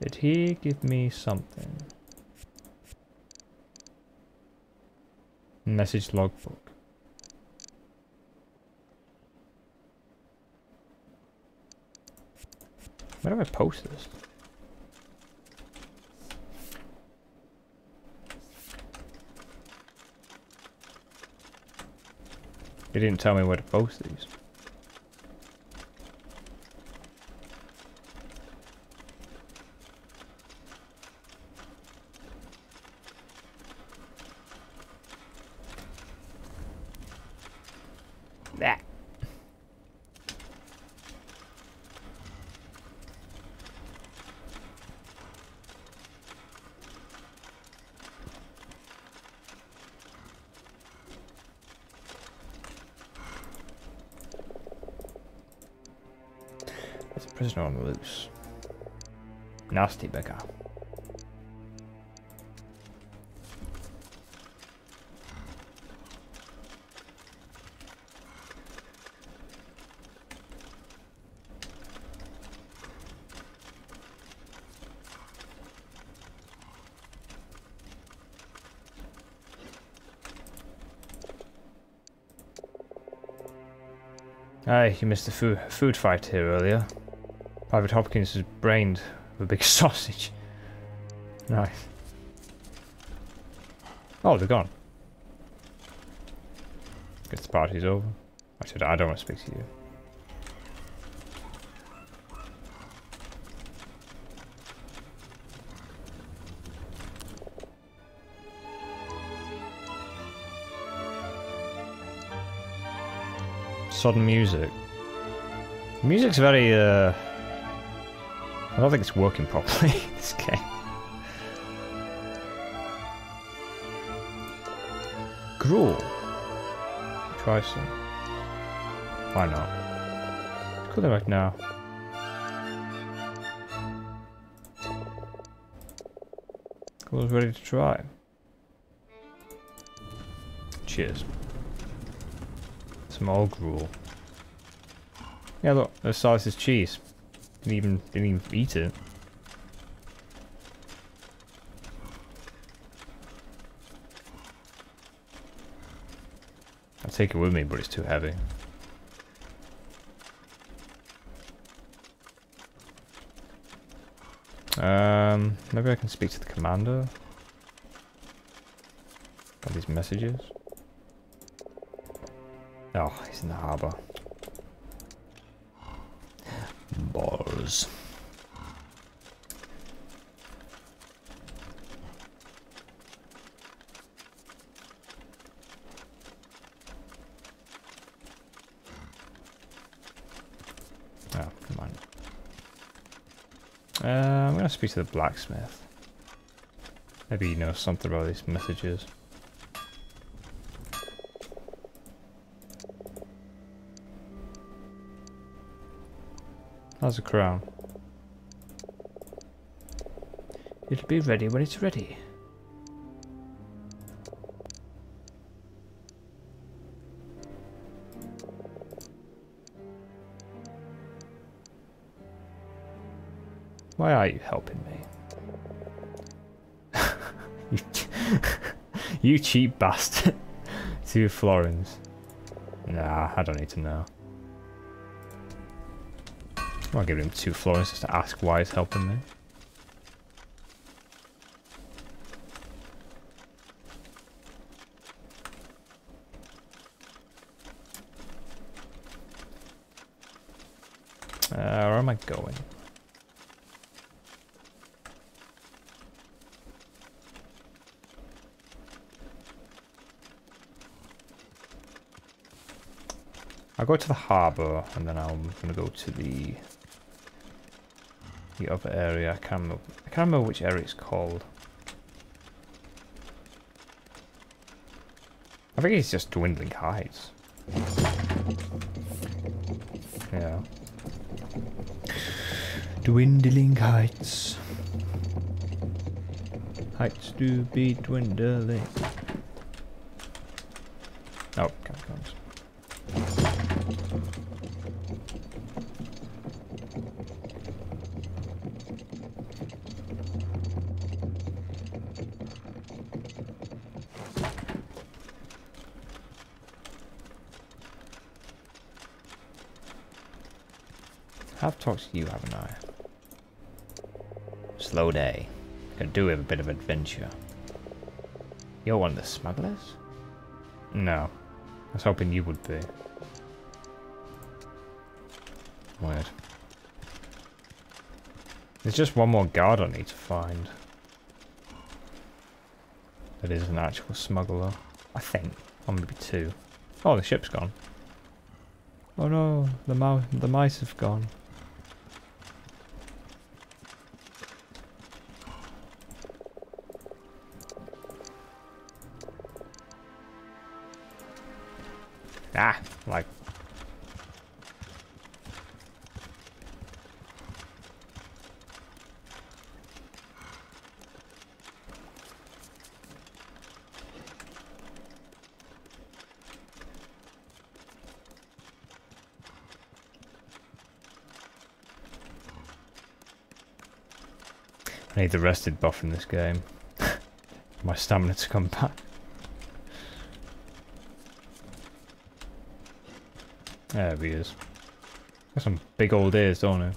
Did he give me something? Message logbook. Where do I post this? He didn't tell me where to post these. Nasty beggar. Aye, you missed the food, fight here earlier. Private Hopkins is brained a big <laughs> sausage. Nice. Oh, they're gone. Guess the party's over. Actually, I don't want to speak to you. Sudden music. Music's very, uh... I don't think it's working properly, <laughs> this game. Gruel. Try some. Why not? Let's right now. Gruel's ready to try. Cheers. Some old gruel. Yeah, look, the size is cheese. Didn't even didn't even eat it. I'll take it with me, but it's too heavy. Um, maybe I can speak to the commander. Got these messages. Oh, he's in the harbour. Balls. Oh, come on. Uh, I'm gonna speak to the blacksmith. Maybe he knows something about these messages. How's the crown? It'll be ready when it's ready. Why are you helping me? <laughs> you, <laughs> you cheap bastard. <laughs> Two florins. Nah, I don't need to know. I'll give him two florins just to ask why he's helping me. Uh, where am I going? I'll go to the harbour and then I'm gonna go to the the other area. I can't remember, I can't remember which area it's called. I think it's just Dwindling Heights. Yeah. Dwindling Heights. Heights do be dwindling. Oh, can't come. I've talked to you, haven't I? Slow day. Could do with a bit of adventure. You're one of the smugglers? No. I was hoping you would be. Weird. There's just one more guard I need to find. That is an actual smuggler. I think. Or maybe two. Oh, the ship's gone. Oh no, the the mice have gone. Need the rested buff in this game. <laughs> My stamina to come back. There he is. Got some big old ears, don't he?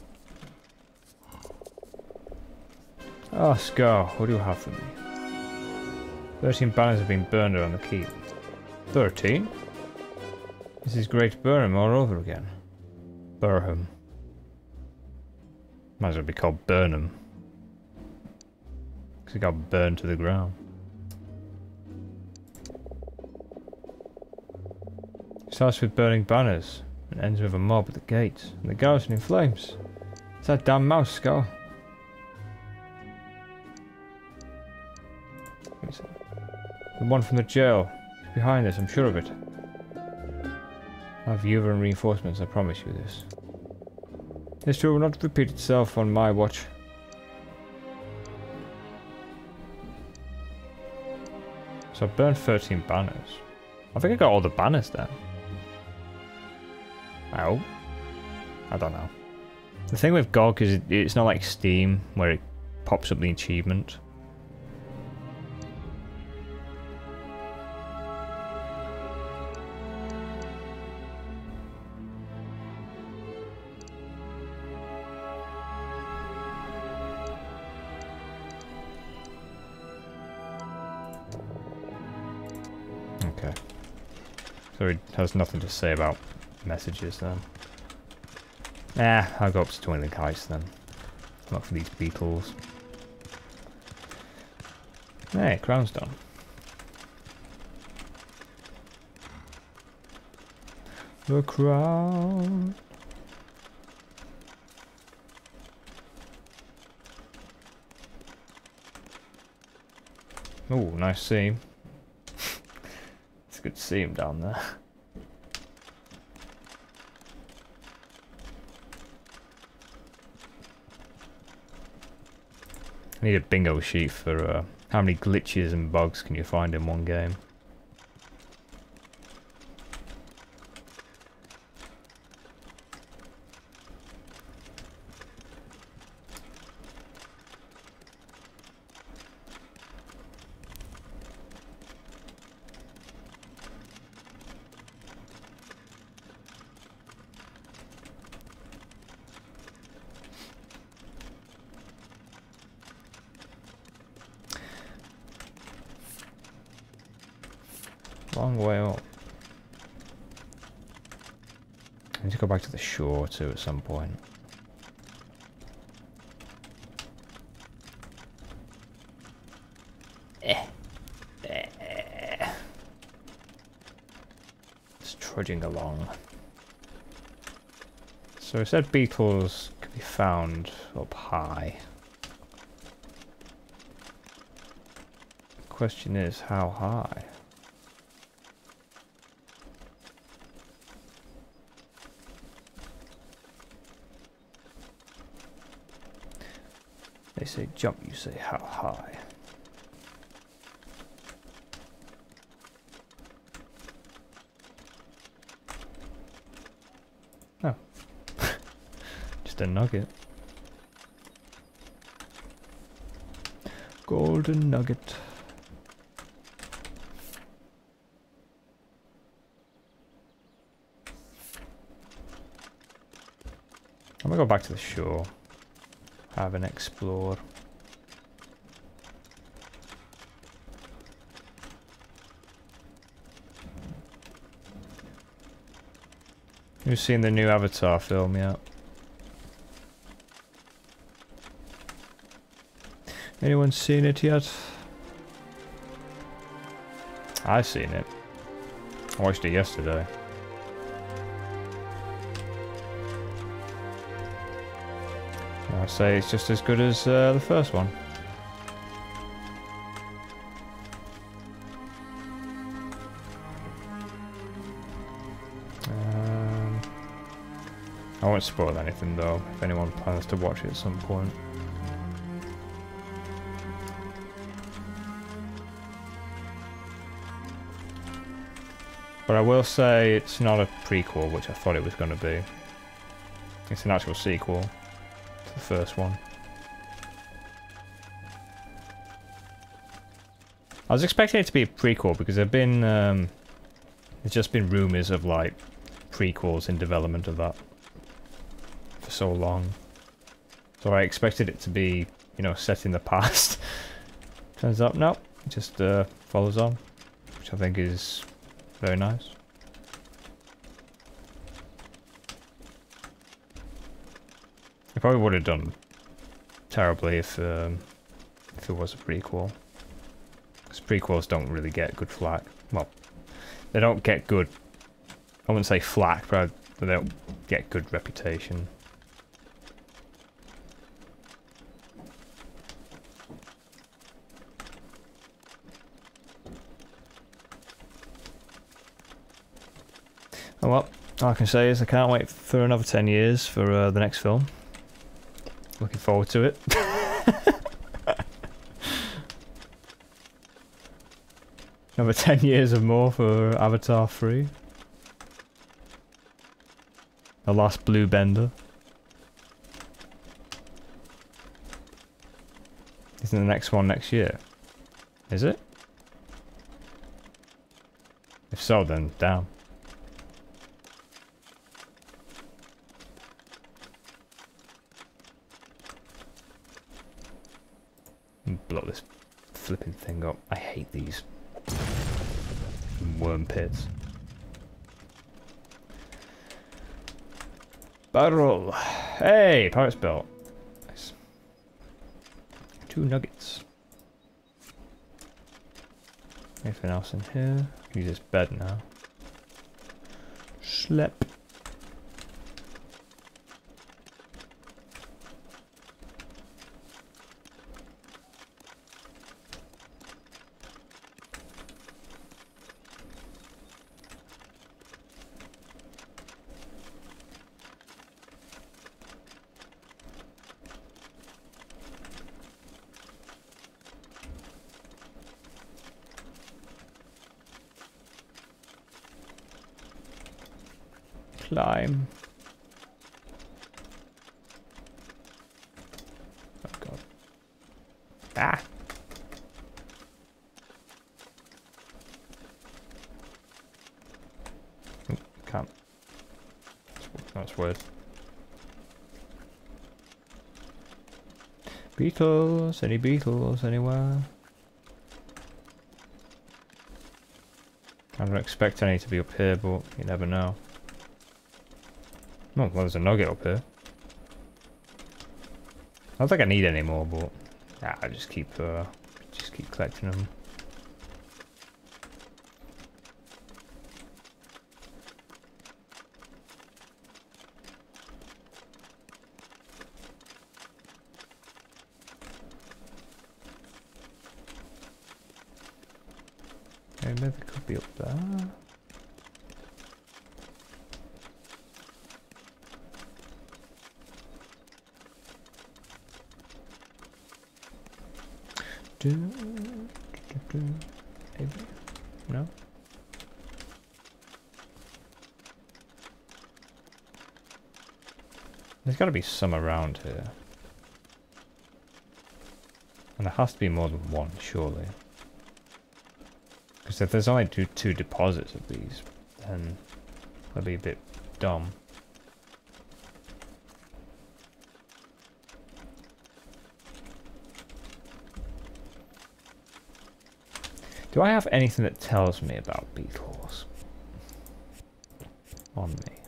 Oh, Scar, what do you have for me? Thirteen banners have been burned around the keep. Thirteen? This is Great Burnham all over again. Burham. Might as well be called Burnham. Because it got burned to the ground. It Starts with burning banners. and ends with a mob at the gates, and the garrison in flames. It's that damn mouse, Skull. The one from the jail. It's behind us, I'm sure of it. I have Uveran reinforcements, I promise you this. History will not repeat itself on my watch. So I burned 13 banners. I think I got all the banners there. Oh. I don't know. The thing with GOG is it's not like Steam, where it pops up the achievement. It has nothing to say about messages then. Eh, nah, I'll go up to Twinkling Heights then. Not for these beetles. Hey, crown's done. The crown. Oh, nice seam. See him down there. <laughs> I need a bingo sheet for uh, how many glitches and bugs can you find in one game. Long way up. I need to go back to at some point. Eh. Just trudging along. So I said beetles could be found up high. The question is, how high? They say jump, you say how high. Oh. <laughs> Just a nugget. Golden nugget. I'm gonna go back to the shore have an explore. You've seen the new Avatar film yet? Anyone seen it yet? I've seen it. I watched it yesterday. I'd say it's just as good as uh, the first one. Won't spoil anything though, if anyone plans to watch it at some point. But I will say it's not a prequel, which I thought it was going to be. It's an actual sequel to the first one. I was expecting it to be a prequel because there've been um, there's just been rumors of like prequels in development of that so long. So I expected it to be, you know, set in the <laughs> past. Turns out, no, just uh, follows on, which I think is very nice. I probably would have done terribly if um, if it was a prequel. Because prequels don't really get good flack. Well, they don't get good. I wouldn't say flack, But they don't get good reputation. Oh well, all I can say is I can't wait for another 10 years for uh, the next film. Looking forward to it. <laughs> another 10 years or more for Avatar 3. The last blue bender. Isn't the next one next year? Is it? If so, then down. Block this flipping thing up. I hate these worm pits. Barrel. Hey, pirate's belt. Nice. Two nuggets. Anything else in here? Use this bed now. Slep. Climb. Oh god. Ah! Oh, can't. That's weird. Any beetles anywhere? I don't expect any to be up here, but you never know. Oh, well, there's a nugget up here. I don't think I need any more, but yeah, I just keep uh, just keep collecting them. Maybe they could be up there. Do, do, do, maybe? No? There's got to be some around here. And there has to be more than one, surely. Because if there's only two, two deposits of these, then that'd be a bit dumb. Do I have anything that tells me about beetles? On me.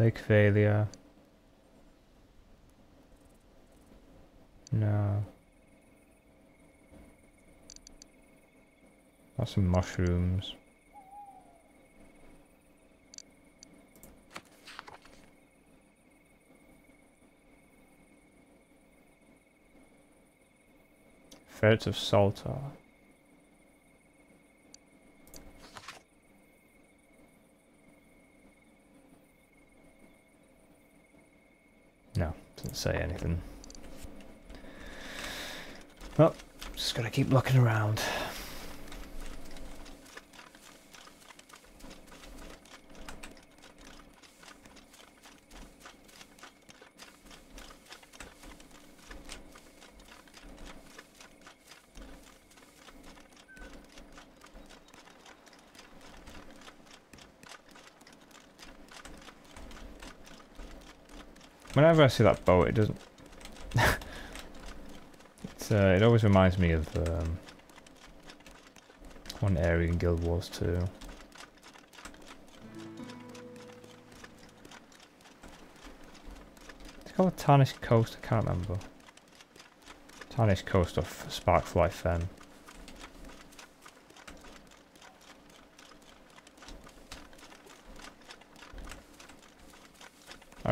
Lake failure. No. Got some mushrooms. Ferrets of Salta. No, doesn't say anything. Well, just gotta keep looking around. Whenever I see that boat, it doesn't... <laughs> it's, uh, it always reminds me of um, one area in Guild Wars 2. It's called Tarnished Coast, I can't remember. Tarnished coast of Sparkfly Fen.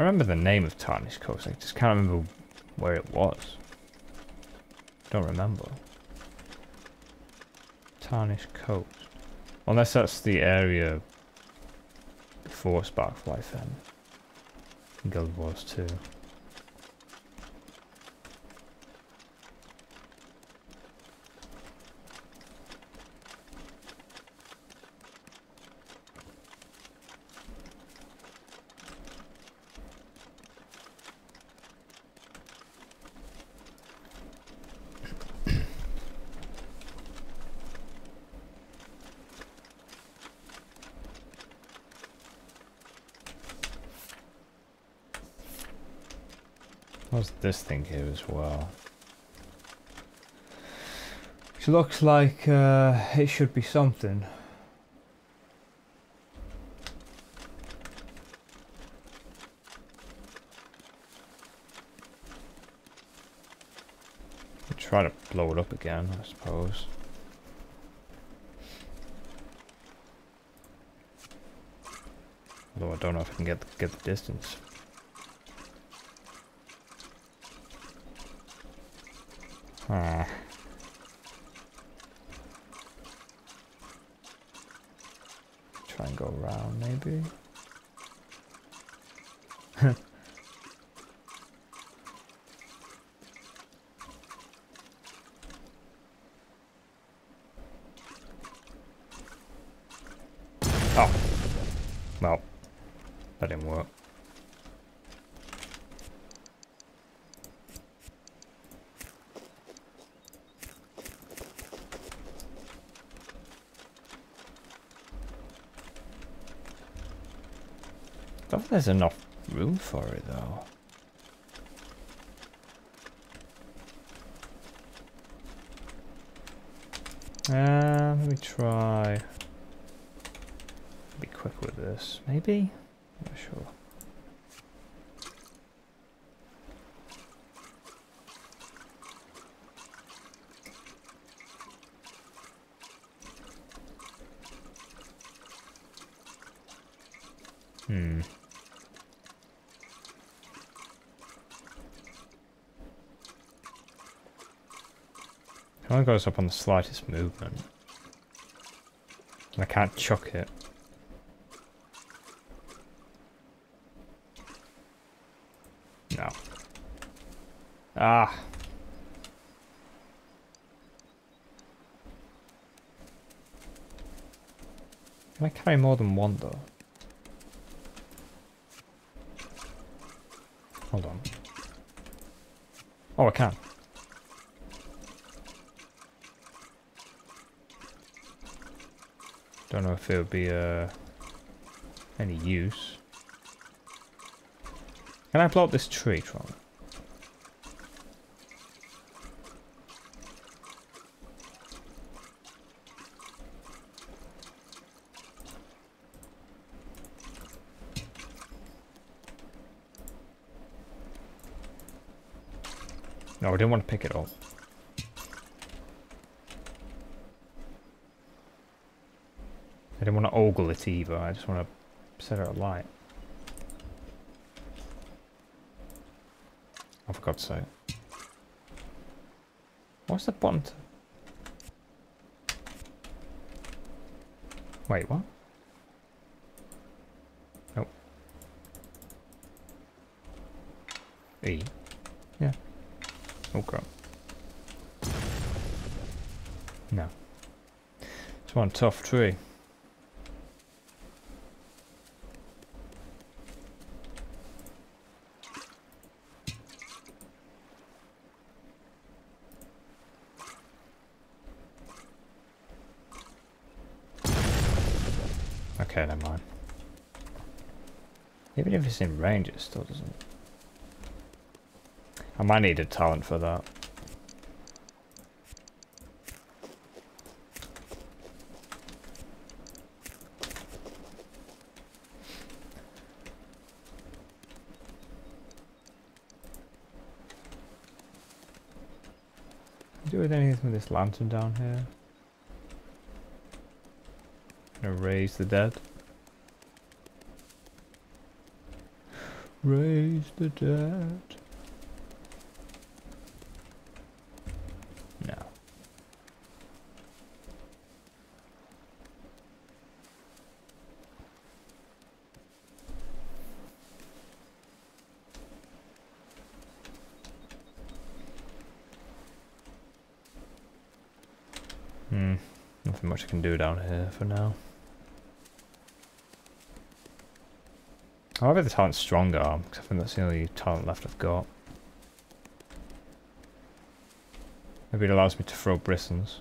Remember the name of Tarnished Coast, I just can't remember where it was. Don't remember. Tarnished Coast. Unless that's the area before Sparkfly Fen. Guild Wars 2. What's this thing here as well? Which looks like uh, it should be something. Try to blow it up again, I suppose. Although I don't know if I can get get the distance. Ah. Try and go around, maybe. <laughs> oh. Well, that didn't work. don't think there's enough room for it though. Uh, let me try. Be quick with this, maybe? Not sure. Goes up on the slightest movement. I can't chuck it. No. Ah. Can I carry more than one though? Hold on. Oh, I can. I don't know if it would be uh, any use. Can I up this tree, Tron? No, I didn't want to pick it up. I didn't want to ogle it either, I just want to set it alight. Oh, for God's sake. What's the to... Wait, what? Nope. E. Yeah. Oh crap. No. It's one tough tree. Okay, never mind. In range, it still doesn't... I might need a talent for that. do with anything with this lantern down here? Gonna raise the dead. Raise the dead. No. Hmm. Nothing much I can do down here for now. However, the talent strong arm, because I think that's the only talent left I've got. Maybe it allows me to throw bristles.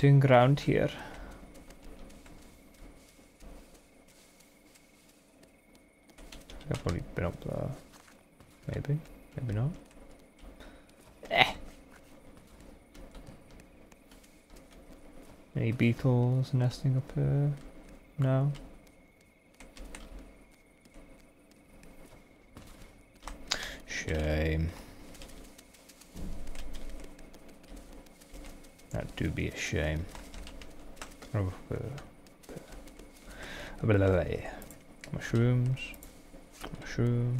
Nothing ground here. I've probably been up there. Maybe, maybe not. Eh. Any beetles nesting up here? No. Shame. That do be a shame. Oh, uh, uh. Mushrooms. Mushroom.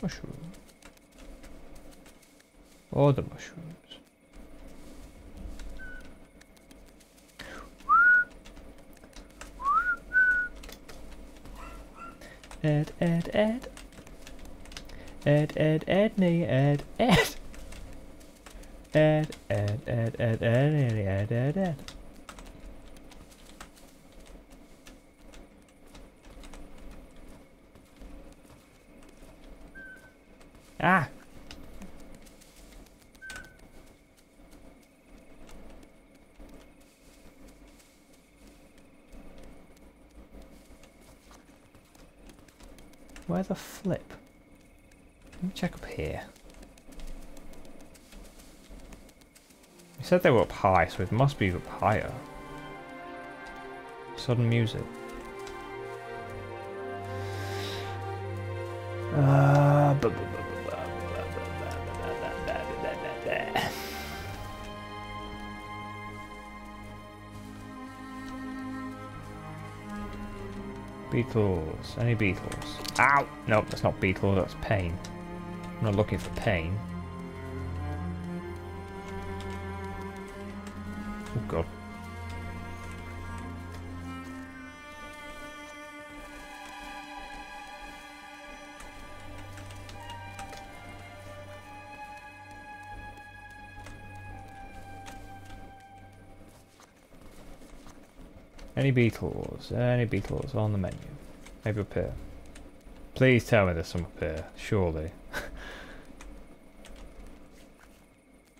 Mushroom. All the mushrooms. Ed, Ed, Ed. Ed, Ed, Edney, Ed, Ed. Ed, Ed, Ed, Ed, Ed, Ed, Ed, Ed, Ed. Ah! Where's the flip? Let me check up here. Said they were up high, so it must be up higher. Sudden music. Uh, Beetles. Any beetles? Ow! Nope, that's not beetle, that's pain. I'm not looking for pain. Any beetles? Any beetles on the menu? Maybe up here. Please tell me there's some up here. Surely. <laughs>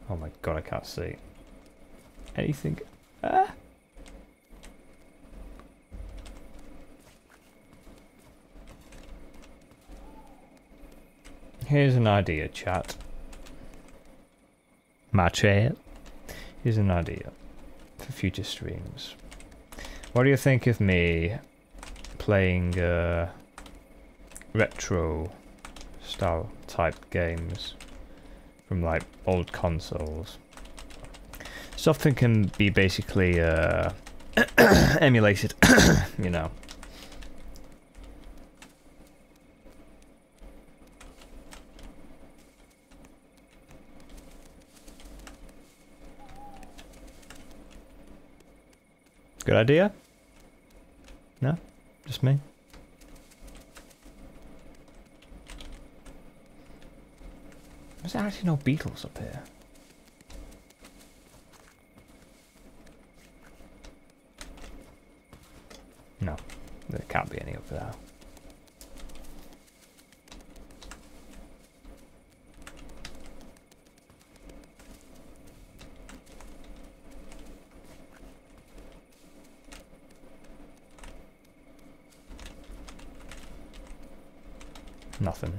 oh my god, I can't see. Anything? Ah! Here's an idea, chat. My chat. Here's an idea for future streams. What do you think of me playing uh, retro style type games from like old consoles? Something can be basically uh, <coughs> emulated, <coughs> you know. Good idea? Me? There's actually no beetles up here. No, there can't be any up there. Nothing.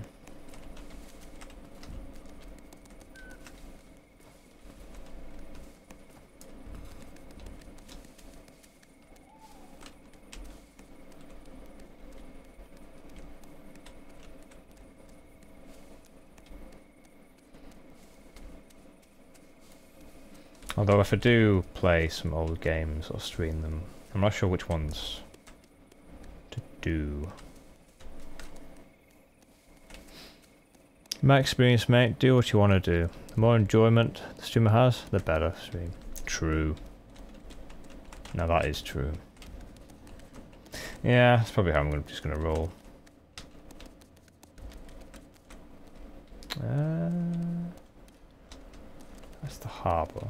Although if I do play some old games or stream them, I'm not sure which ones to do. my experience, mate, do what you want to do. The more enjoyment the streamer has, the better stream. True. Now that is true. Yeah, that's probably how I'm just going to roll. Uh, that's the harbour.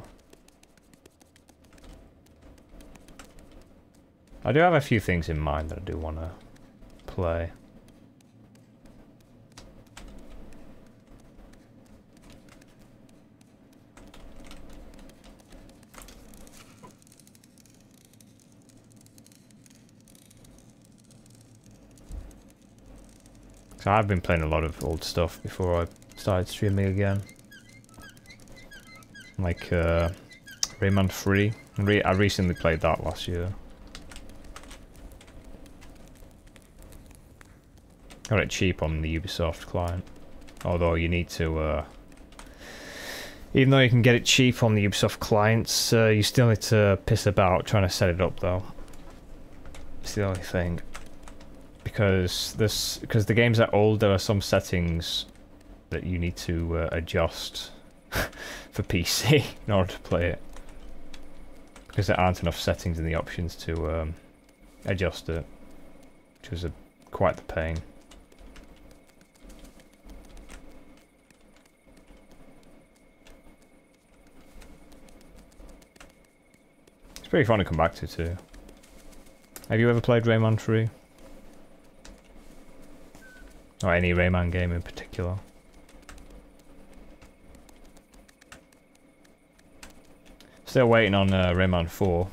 I do have a few things in mind that I do want to play. So I've been playing a lot of old stuff before I started streaming again. Like uh, Rayman 3. Re I recently played that last year. Got it cheap on the Ubisoft client. Although you need to... Uh, even though you can get it cheap on the Ubisoft clients, uh, you still need to piss about trying to set it up though. It's the only thing because this because the games are old, there are some settings that you need to uh, adjust <laughs> for PC in order to play it. Because there aren't enough settings in the options to um, adjust it, which was a, quite the pain. Pretty fun to come back to too. Have you ever played Rayman 3? Or any Rayman game in particular. Still waiting on uh, Rayman 4.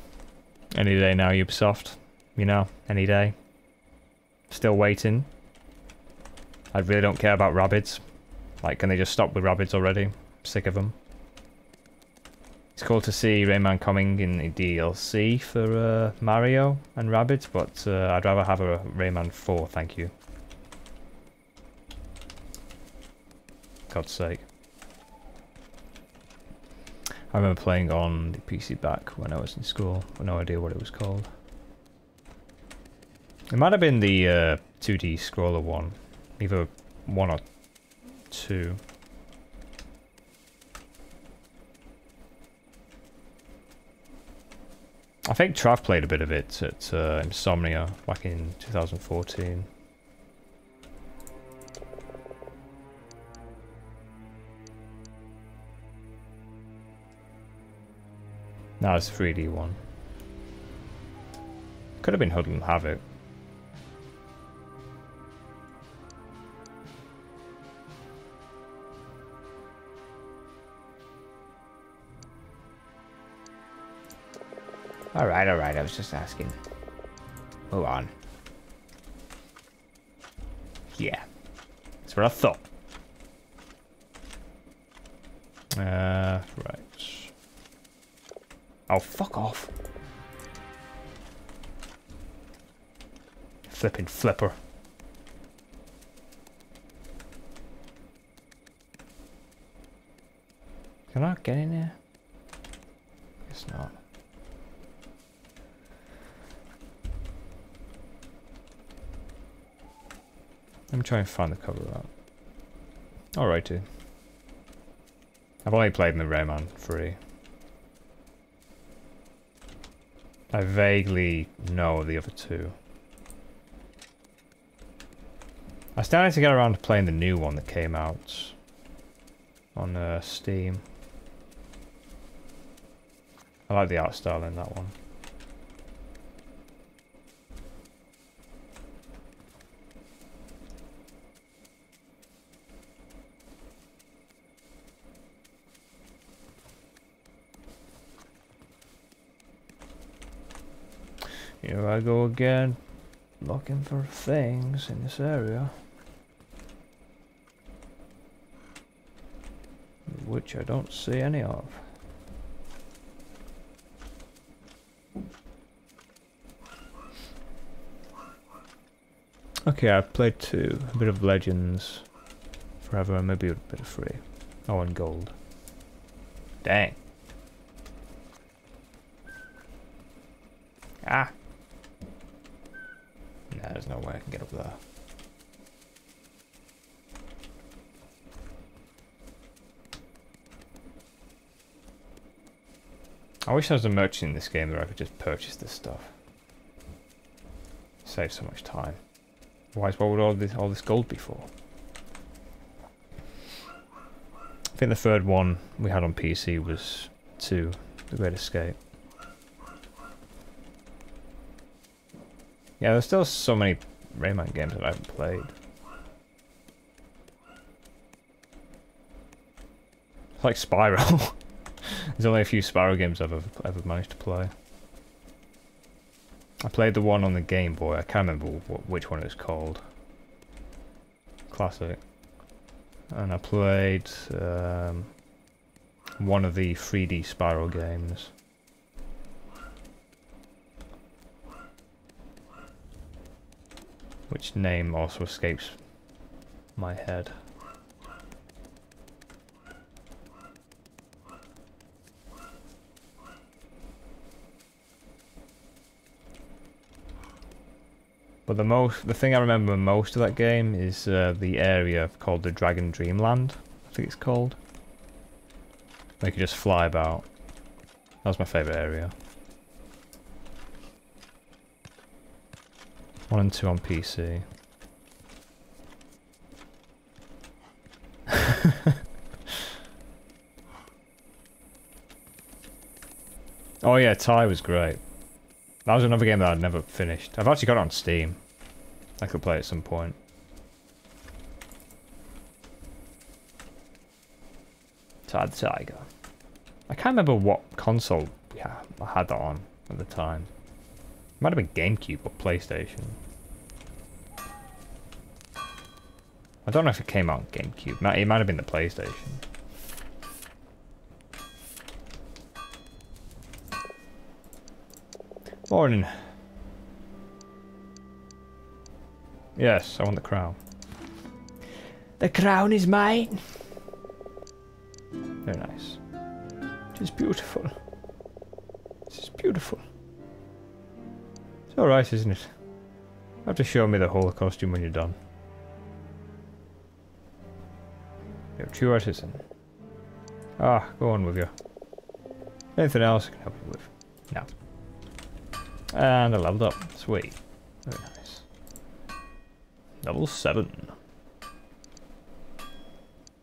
Any day now, Ubisoft. You know, any day. Still waiting. I really don't care about rabbits. Like, can they just stop with rabbits already? sick of them. It's cool to see Rayman coming in the DLC for uh, Mario and Rabbids, but uh, I'd rather have a Rayman 4, thank you. God's sake. I remember playing on the PC back when I was in school. I no idea what it was called. It might have been the uh, 2D scroller one. Either one or two. I think Trav played a bit of it at uh, Insomnia back in 2014. Now it's 3D one. Could have been Hoodlum Havoc. Alright, alright, I was just asking. Move on. Yeah. That's what I thought. Uh, right. Oh, fuck off. Flipping flipper. Can I get in there? Guess not. Let me try and find the cover out. Alrighty. I've only played in the Rayman 3. I vaguely know the other two. I started to get around to playing the new one that came out on uh, Steam. I like the art style in that one. Here I go again, looking for things in this area. Which I don't see any of. Okay, I've played two. A bit of Legends forever maybe a bit of free. Oh, and gold. Dang. Ah. There's no way I can get up there. I wish there was a merchant in this game where I could just purchase this stuff. Save so much time. Otherwise, what would all this all this gold be for? I think the third one we had on PC was 2, The Great Escape. Yeah, there's still so many Rayman games that I haven't played. It's like Spyro. <laughs> there's only a few Spyro games I've ever, ever managed to play. I played the one on the Game Boy. I can't remember what, which one it was called. Classic. And I played um, one of the 3D Spyro games. Which name also escapes my head. But the most, the thing I remember most of that game is uh, the area called the Dragon Dreamland. I think it's called. You can just fly about. That was my favourite area. One and two on PC. <laughs> oh yeah, Ty was great. That was another game that I'd never finished. I've actually got it on Steam. I could play at some point. Tad Tiger. I can't remember what console yeah, I had that on at the time. It might have been GameCube or PlayStation. I don't know if it came out on GameCube. It might have been the PlayStation. Morning. Yes, I want the crown. The crown is mine. Very nice. It is beautiful. This is beautiful. Alright, isn't it? You have to show me the whole costume when you're done. You're a true artisan. Ah, go on with you. Anything else I can help you with? No. And I leveled up. Sweet. Very nice. Level 7.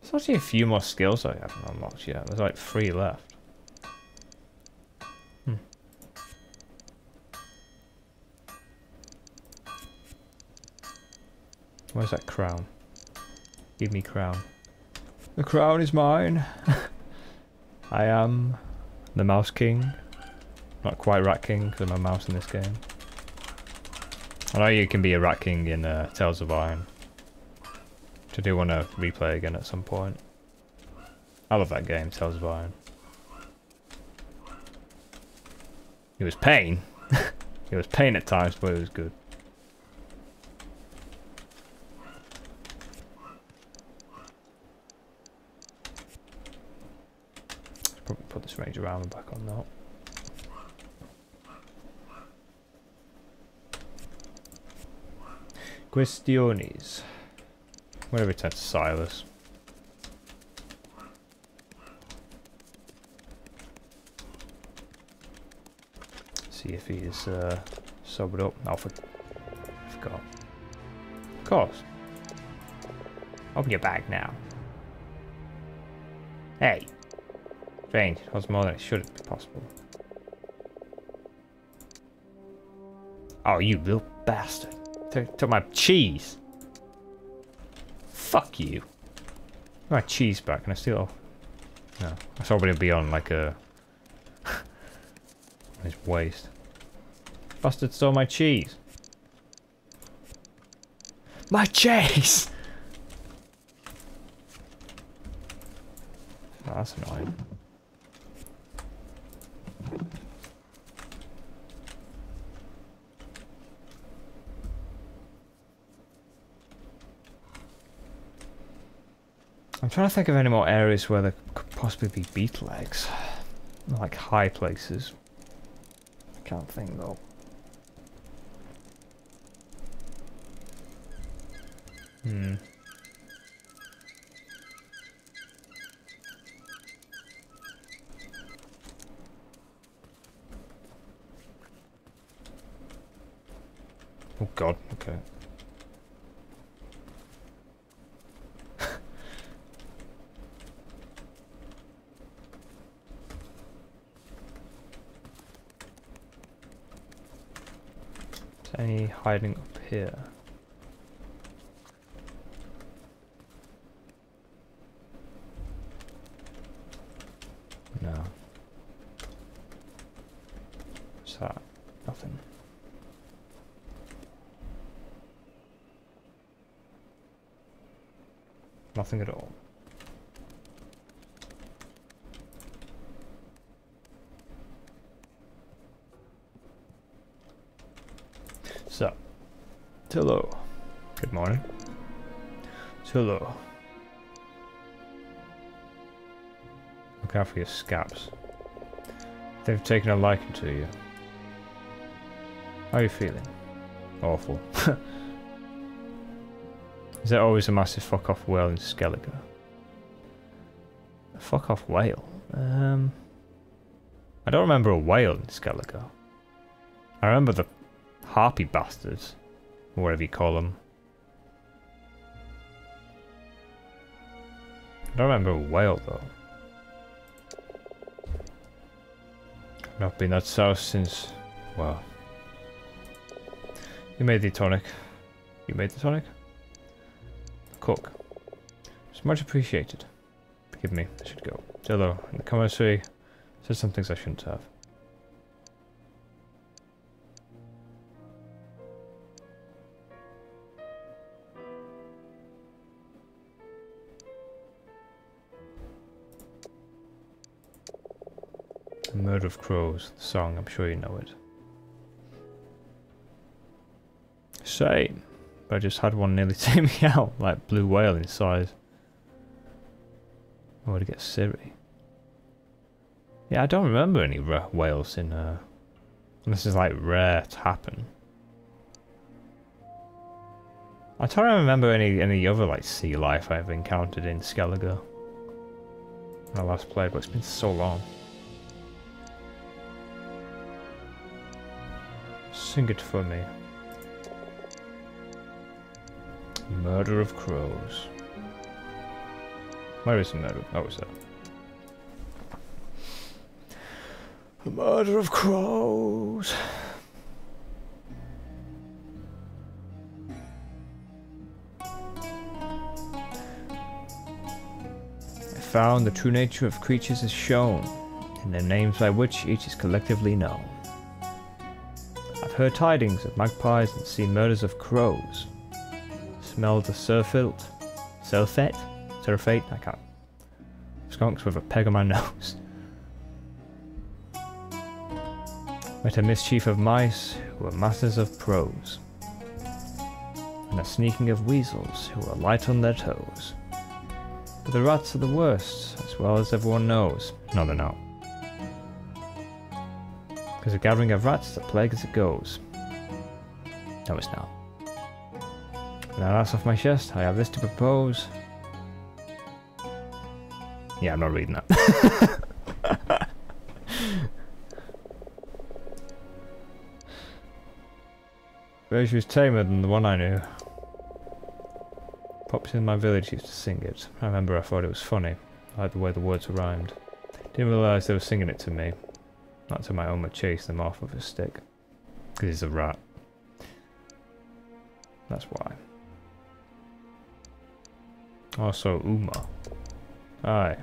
There's actually a few more skills I haven't unlocked yet. There's like three left. Where's that crown? Give me crown. The crown is mine. <laughs> I am the Mouse King. Not quite Rat King because I'm a mouse in this game. I know you can be a Rat King in uh, Tails of Iron. Which I do want to replay again at some point. I love that game, Tails of Iron. It was pain. <laughs> it was pain at times, but it was good. This range around and back on that. Questiones. Where return to Silas? See if he's uh, sobered up. Oh, for forgot. Of course. Open your bag now. Hey. Strange. it was more than it should be possible. Oh, you little bastard. Took, my cheese. Fuck you. My cheese back. Can I steal off? No. I thought it'd be on like uh, <laughs> a... his waist. Bastard stole my cheese. My cheese! Oh, <laughs> that's annoying. I'm trying to think of any more areas where there could possibly be beetle eggs. Like high places. I can't think though. Hmm. Oh god, okay. Any hiding up here? For your scabs. They've taken a liking to you. How are you feeling? Awful. <laughs> Is there always a massive fuck off whale in Skellige? A fuck off whale? Um, I don't remember a whale in Skellige. I remember the harpy bastards, or whatever you call them. I don't remember a whale though. Been that south since, well. You made the tonic. You made the tonic? Cook. It's much appreciated. Forgive me, I should go. Jello, in the commissary, said some things I shouldn't have. Murder of Crows, the song, I'm sure you know it. Same. But I just had one nearly <laughs> take me out, like blue whale in size. I to get Siri. Yeah, I don't remember any whales in uh This is like rare to happen. I don't remember any any other like sea life I've encountered in Skellige. I last played, but it's been so long. Sing it for me. Murder of Crows. Where is the murder? Oh, it's there. The murder of crows. I found the true nature of creatures is shown, in the names by which each is collectively known. Heard tidings of magpies and seen murders of crows. Smelled the surfeit, surfeit, surfeit, I can't. Skunks with a peg on my <laughs> nose. Met a mischief of mice who were masters of prose, and a sneaking of weasels who were light on their toes. But the rats are the worst, as well as everyone knows. No, they're not. Because a gathering of rats is a plague as it goes. No, it's not. Now that's off my chest. I have this to propose. Yeah, I'm not reading that. <laughs> Version was tamer than the one I knew. Pops in my village used to sing it. I remember I thought it was funny. I liked the way the words were rhymed. Didn't realise they were singing it to me. Not to my own but chase them off with a stick. Because he's a rat. That's why. Also, Uma. Aye.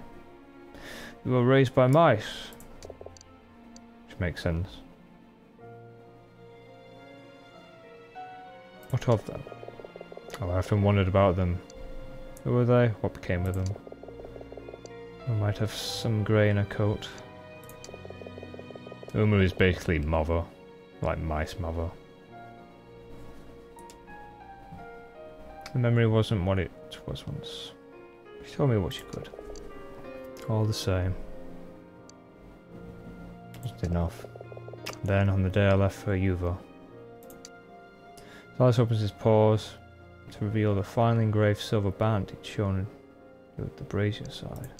You were raised by mice. Which makes sense. What of them? Oh, I often wondered about them. Who were they? What became of them? I might have some grey in a coat. Uma is basically mother. Like mice mother. The memory wasn't what it was once. She told me what she could. All the same. Just enough. Then, on the day I left for Yuva, Silas opens his paws to reveal the finely engraved silver band he'd shown at the brazier side.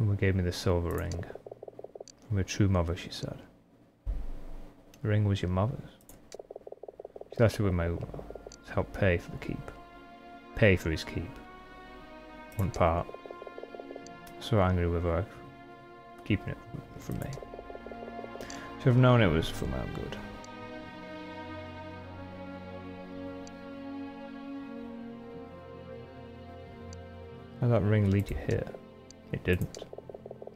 Uma gave me the silver ring. A true mother, she said. The ring was your mother's. She left it with my Uma to help pay for the keep. Pay for his keep. One part. So angry with her keeping it from me. Should have known it was for my own good. How that ring lead you here? It didn't.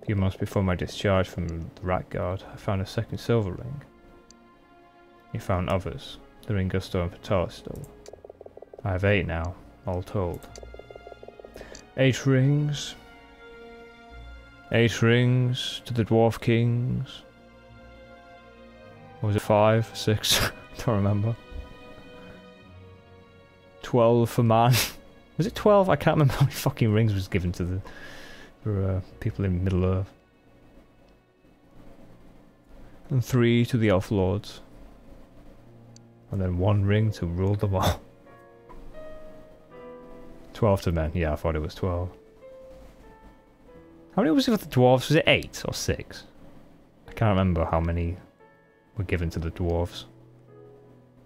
Few months before my discharge from the Rat Guard, I found a second silver ring. You found others. The ring Gusto and Patala stole. I have eight now, all told. Eight rings. Eight rings to the Dwarf Kings. Or was it five? Six? <laughs> I Don't remember. Twelve for man. <laughs> Was it 12? I can't remember how many fucking rings was given to the for uh, people in Middle Earth. And three to the Elf Lords. And then one ring to rule them all. <laughs> 12 to men. Yeah, I thought it was 12. How many was it for the dwarves? Was it 8 or 6? I can't remember how many were given to the dwarves.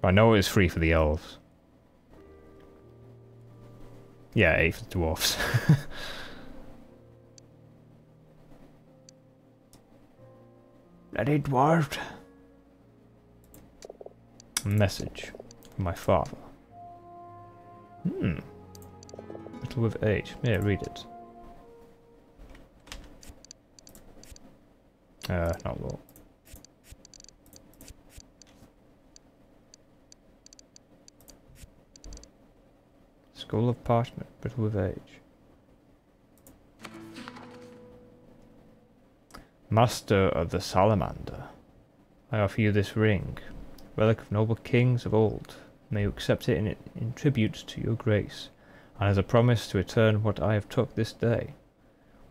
I know it was free for the elves. Yeah, eight for the <laughs> Ready, dwarf? Message my father. Hmm. Little with age. Yeah, read it. Uh, not well. Skull of parchment, brittle with age. Master of the Salamander, I offer you this ring, relic of noble kings of old. May you accept it in, in tribute to your grace, and as a promise to return what I have took this day.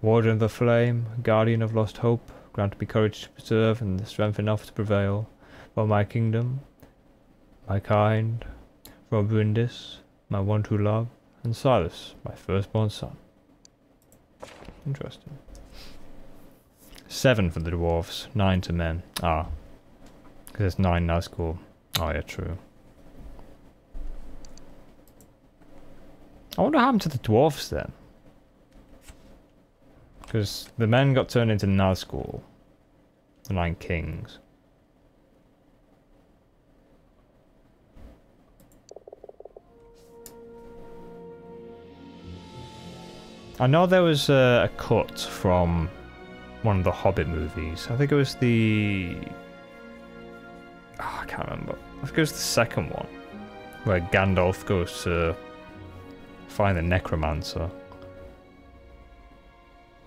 Warden of the flame, guardian of lost hope, grant me courage to preserve and the strength enough to prevail for my kingdom, my kind, for Brindis, my one true love, and Silas, my firstborn son. Interesting. Seven for the dwarves, nine to men. Ah. Because there's nine Nazgul. Oh yeah, true. I wonder what happened to the dwarves then. Because the men got turned into Nazgul. The nine kings. I know there was a, a cut from one of the Hobbit movies. I think it was the. Oh, I can't remember. I think it was the second one, where Gandalf goes to find the Necromancer,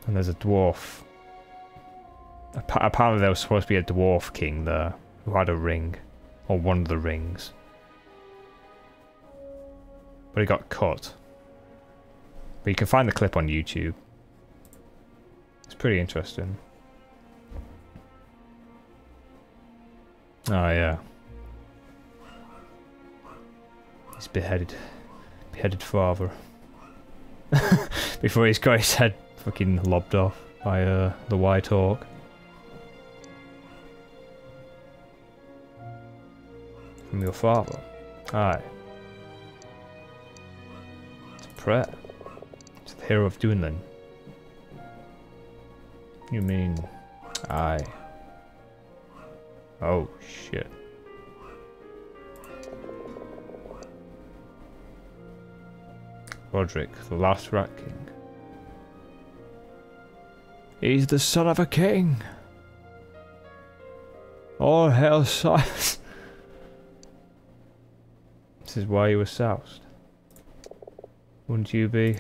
and there's a dwarf. Apparently, there was supposed to be a dwarf king there who had a ring, or one of the rings, but he got cut. But you can find the clip on YouTube. It's pretty interesting. Oh yeah. He's beheaded. Beheaded father. <laughs> Before he's got his head fucking lobbed off by uh, the White Hawk. From your father. Aye. It's a prayer. It's the hero of Dunlin. You mean... I. Oh, shit. Roderick, the last Rat King. He's the son of a king! All hail Silas! this is why you were soused. Wouldn't you be?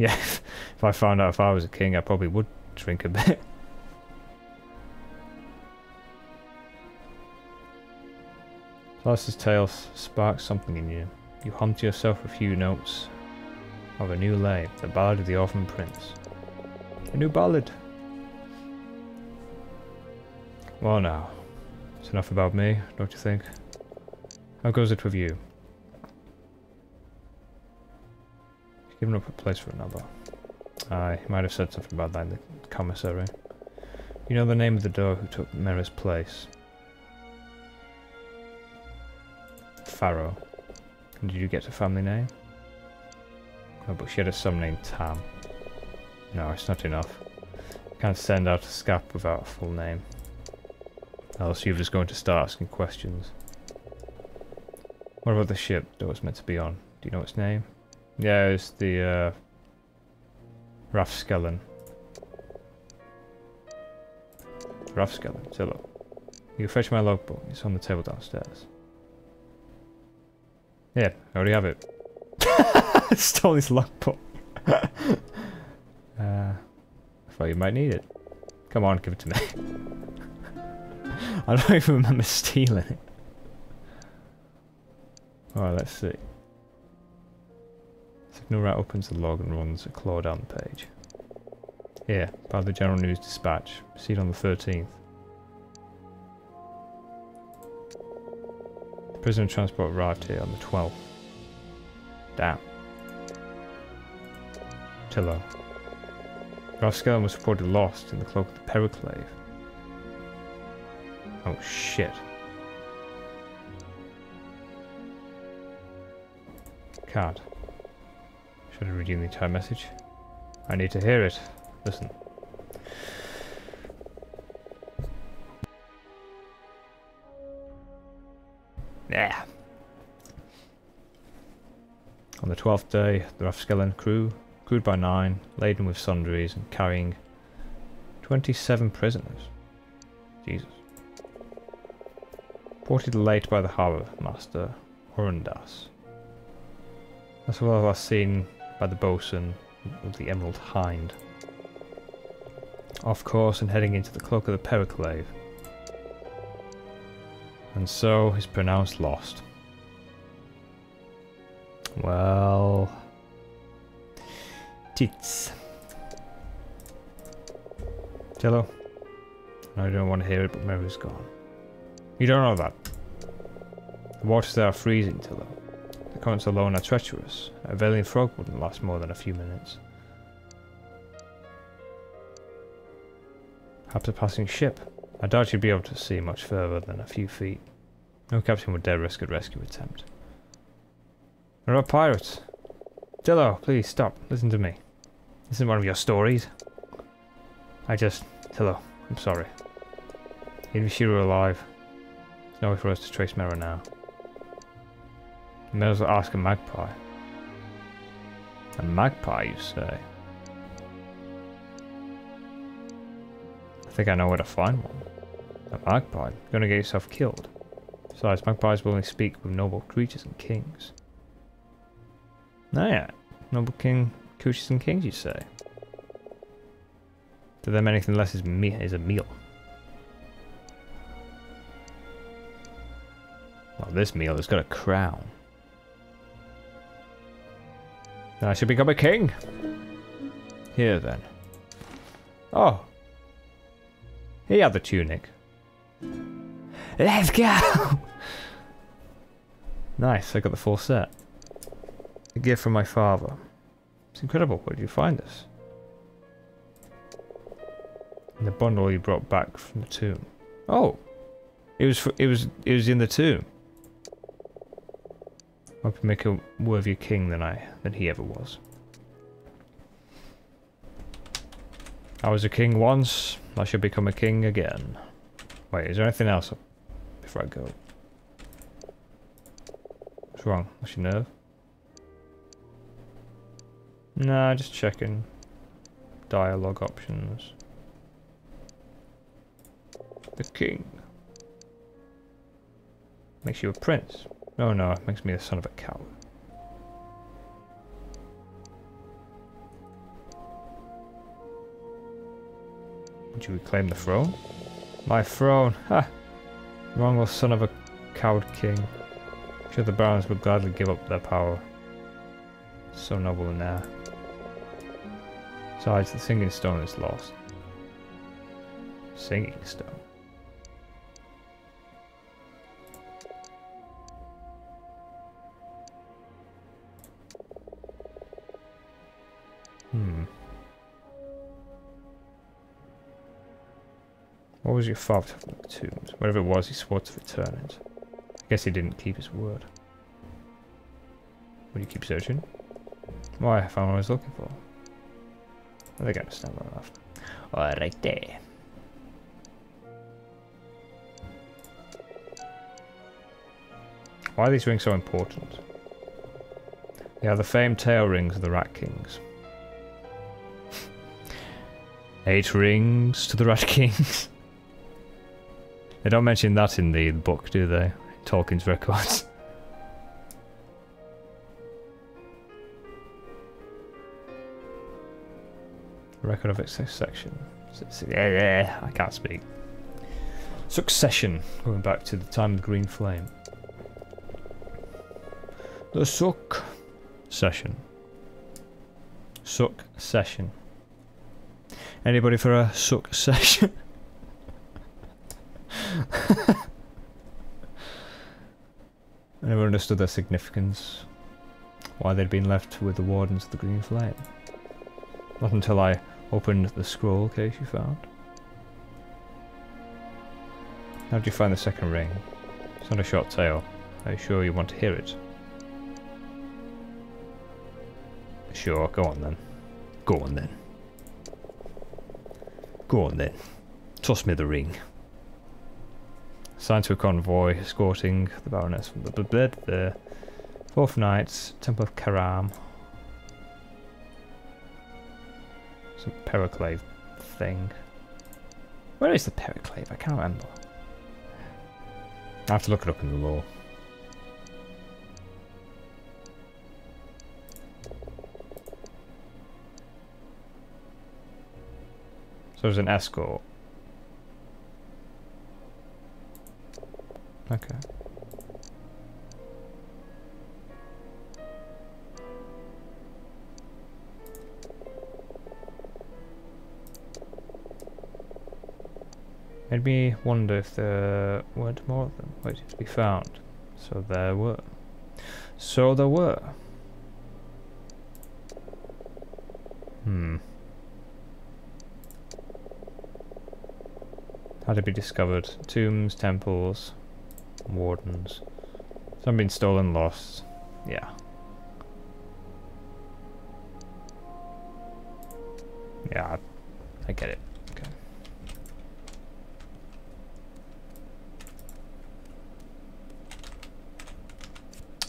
<laughs> yeah, if I found out if I was a king, I probably would drink a bit. Silas's tale sparks something in you. You hum to yourself a few notes of a new lay, the ballad of the orphan prince. A new ballad. Well now, it's enough about me, don't you think? How goes it with you? You've up a place for another. I might have said something about that in the commissary. You know the name of the door who took Merra's place? And did you get a family name? Oh, but she had a son named Tam. No, it's not enough. Can't send out a scap without a full name. Else you're just going to start asking questions. What about the ship that was meant to be on? Do you know its name? Yeah, it's the, uh... Rathskellen. Rathskellen, Zillow. You can fetch my logbook. It's on the table downstairs. Yeah, I already have it. <laughs> Stole his logbook. <laughs> uh, I thought you might need it. Come on, give it to me. <laughs> I don't even remember stealing it. Alright, let's see. Rat opens the log and runs a claw down the page. Here, by the General News Dispatch. Proceed on the 13th. The prisoner transport arrived here on the 12th. Damn. Tilo. Rathskellen was reported lost in the cloak of the Periclave. Oh shit. Can't. Should I the entire message? I need to hear it. Listen. Yeah. On the twelfth day, the Rathskellen crew, crewed by nine, laden with sundries and carrying twenty-seven prisoners. Jesus. Ported late by the harbour master, Orundas. As well as seen by the boatswain of the Emerald Hind. Off course and heading into the cloak of the Periclave. And so is pronounced lost. Well... Tits. Jello? I don't want to hear it, but Merra's gone. You don't know that. The waters there are freezing, Tilo. Currents alone are treacherous. A Valiant frog wouldn't last more than a few minutes. Perhaps a passing ship. I doubt you'd be able to see much further than a few feet. No captain would dare risk a rescue attempt. There are pirates. Tilo, please stop. Listen to me. This isn't one of your stories. I just... Tilo, I'm sorry. Even if she were alive, there's no way for us to trace Merra now. As ask a magpie. A magpie, you say? I think I know where to find one. A magpie? You're gonna get yourself killed. Besides, magpies will only speak with noble creatures and kings. Oh yeah, noble king, creatures and kings, you say? To them, anything less is, me is a meal. Well, this meal has got a crown. I should become a king. Here then. Oh. He had the tunic. Let's go! <laughs> nice, I got the full set. A gift from my father. It's incredible, where did you find this? In the bundle he brought back from the tomb. Oh! It was, it was, it was in the tomb. I could make a worthier king than I than he ever was. I was a king once, I should become a king again. Wait, is there anything else before I go? What's wrong? What's your nerve? Nah, just checking. Dialogue options. The king. Makes you a prince. Oh no, it makes me the son of a cow. Would you reclaim the throne? My throne! Ha! Wrong son of a coward king. Sure the barons would gladly give up their power. So noble an air. Besides, the singing stone is lost. Singing stone? Hmm. What was your father tombs? Whatever it was, he swore to return it. I guess he didn't keep his word. Will you keep searching? Why, I found what I was looking for. I think I understand well enough. Alright there. Why are these rings so important? They are the famed tail rings of the Rat Kings. Eight rings to the Rat Kings. <laughs> they don't mention that in the book, do they? Tolkien's records. <laughs> Record of succession. Yeah, <laughs> yeah. I can't speak. Succession. Going back to the time of the Green Flame. The Suck session. Suck session. Anybody for a suck <laughs> session? I never understood their significance. Why they'd been left with the Wardens of the Green Flame. Not until I opened the scroll case you found. How did you find the second ring? It's not a short tale. Are you sure you want to hear it? Sure, go on then. Go on then. Go on then. Toss me the ring. Signed to a convoy escorting the Baroness from the bed the Fourth Knights, Temple of Karam. Some periclave thing. Where is the periclave? I can't remember. I have to look it up in the law. So there's an escort. Okay. Made me wonder if there weren't more of them waiting to be found. So there were. So there were. Hmm. How to be discovered. Tombs, temples, wardens. Some been stolen, lost. Yeah. Yeah, I get it. Okay.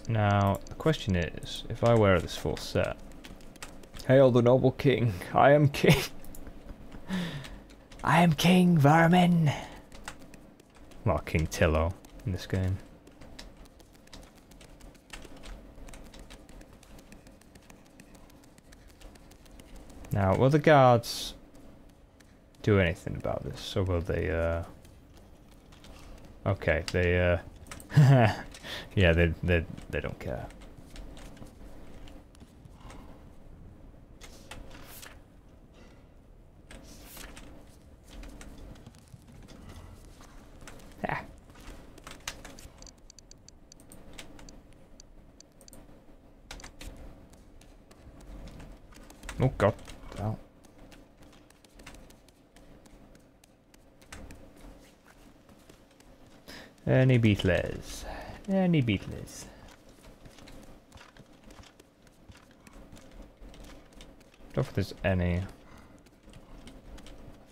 Now, the question is, if I wear this full set, Hail the noble king. I am king. I am King Vermin. Well, King Tilo in this game. Now, will the guards do anything about this? Or will they, uh... Okay, they, uh... <laughs> yeah, they, they, they don't care. Oh god. Oh. Any beetles. Any beetles. Don't know if there's any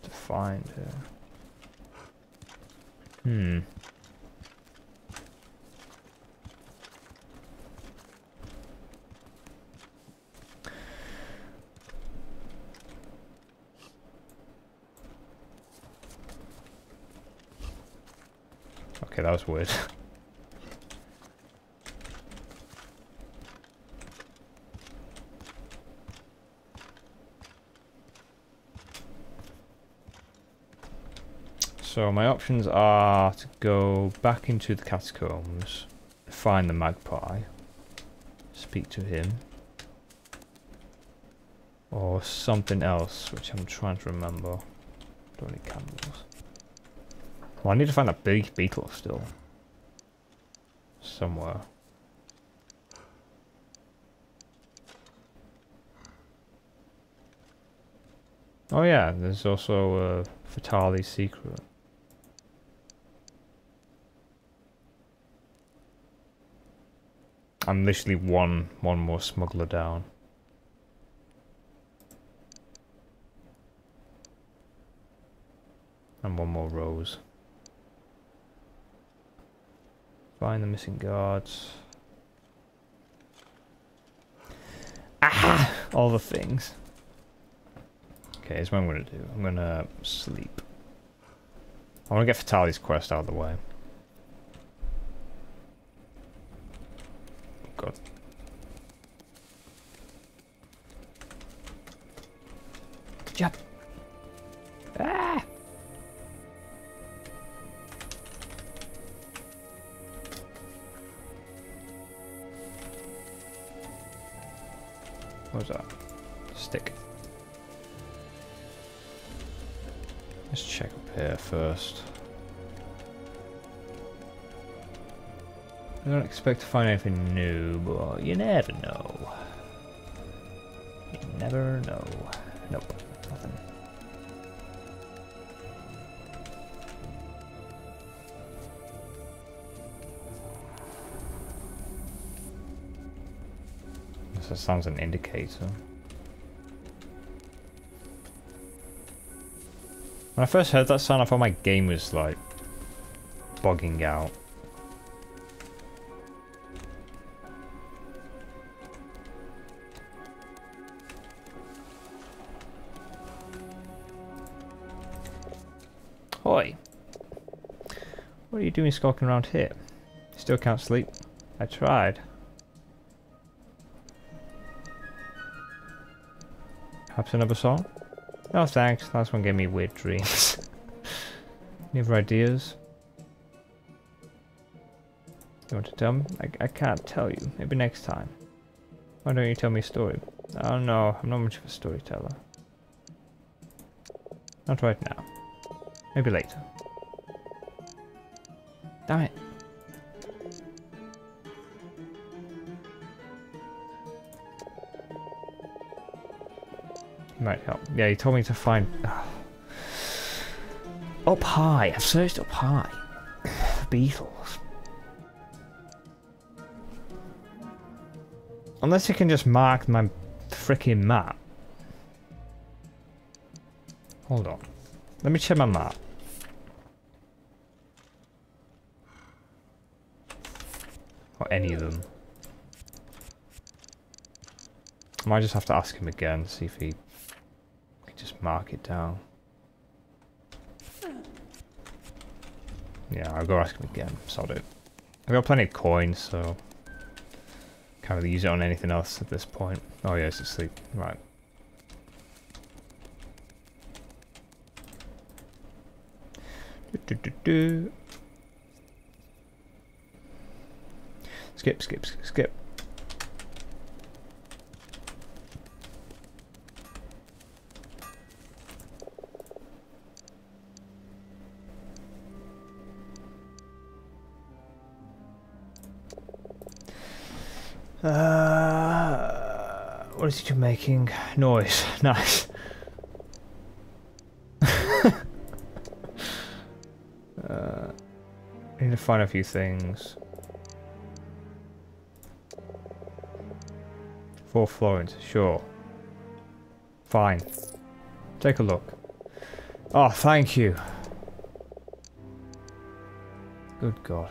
to find here. Hmm. Okay, that was weird. <laughs> so my options are to go back into the catacombs, find the magpie, speak to him, or something else, which I'm trying to remember. Don't need candles. Well, I need to find that big beetle still. Somewhere. Oh yeah, there's also a Fatali secret. I'm literally one one more smuggler down. And one more rose. Find the missing guards. Ah! All the things. Okay, here's what I'm gonna do. I'm gonna sleep. I wanna get Fatali's quest out of the way. God. Expect to find anything new, but you never know. You never know. Nope, nothing. This sounds an indicator. When I first heard that sound, I thought my game was like bugging out. You doing skulking around here? Still can't sleep? I tried. Perhaps another song? No thanks, last one gave me weird dreams. <laughs> Any other ideas? You want to tell me? I, I can't tell you. Maybe next time. Why don't you tell me a story? Oh no, I'm not much of a storyteller. Not right now. Maybe later. Damn it. Might help. Yeah, he told me to find... Up high. I've searched up high. <sighs> Beetles. Unless you can just mark my freaking map. Hold on. Let me check my map. Any of them. I Might just have to ask him again, see if he can just mark it down. Yeah, I'll go ask him again. Sod it. I've got plenty of coins, so can't really use it on anything else at this point. Oh yeah, it's asleep. Right. Do, do, do, skip, skip, skip. Uh, what is it you're making? Noise. <laughs> Nice. <laughs> uh, I need to find a few things. Four florins, sure. Fine. Take a look. Oh, thank you. Good God.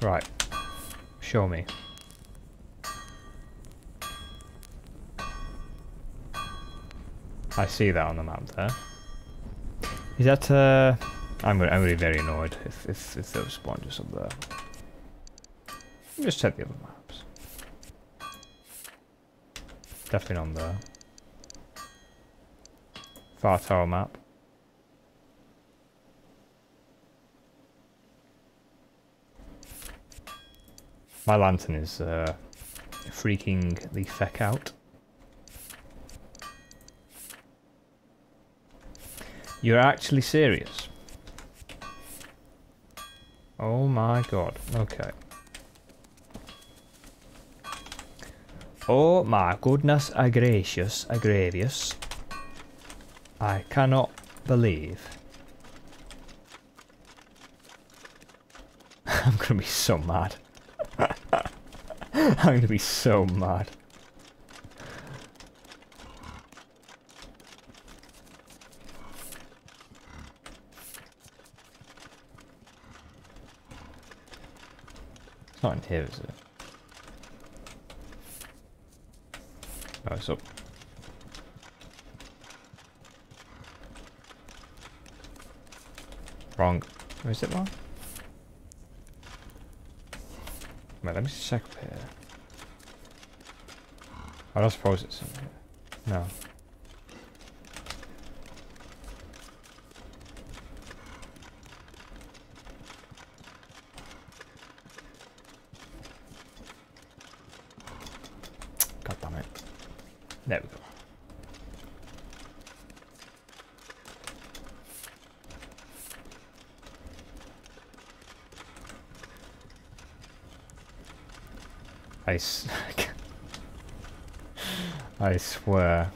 Right. Show me. I see that on the map there. Is that, uh... I'm, I'm really very annoyed if, if, if those spawn just up there. Just check the other maps. Definitely on there. Far Tower map. My lantern is uh, freaking the feck out. You're actually serious? Oh my god. Okay. Oh my goodness gracious, aggravious. I cannot believe. <laughs> I'm gonna be so mad. <laughs> I'm gonna be so mad. It's not in here, is it? Oh, up. Wrong. Where is it wrong? Wait, let me check up here. I don't suppose it's in here. No. God damn it. There we go. <laughs> I, swear.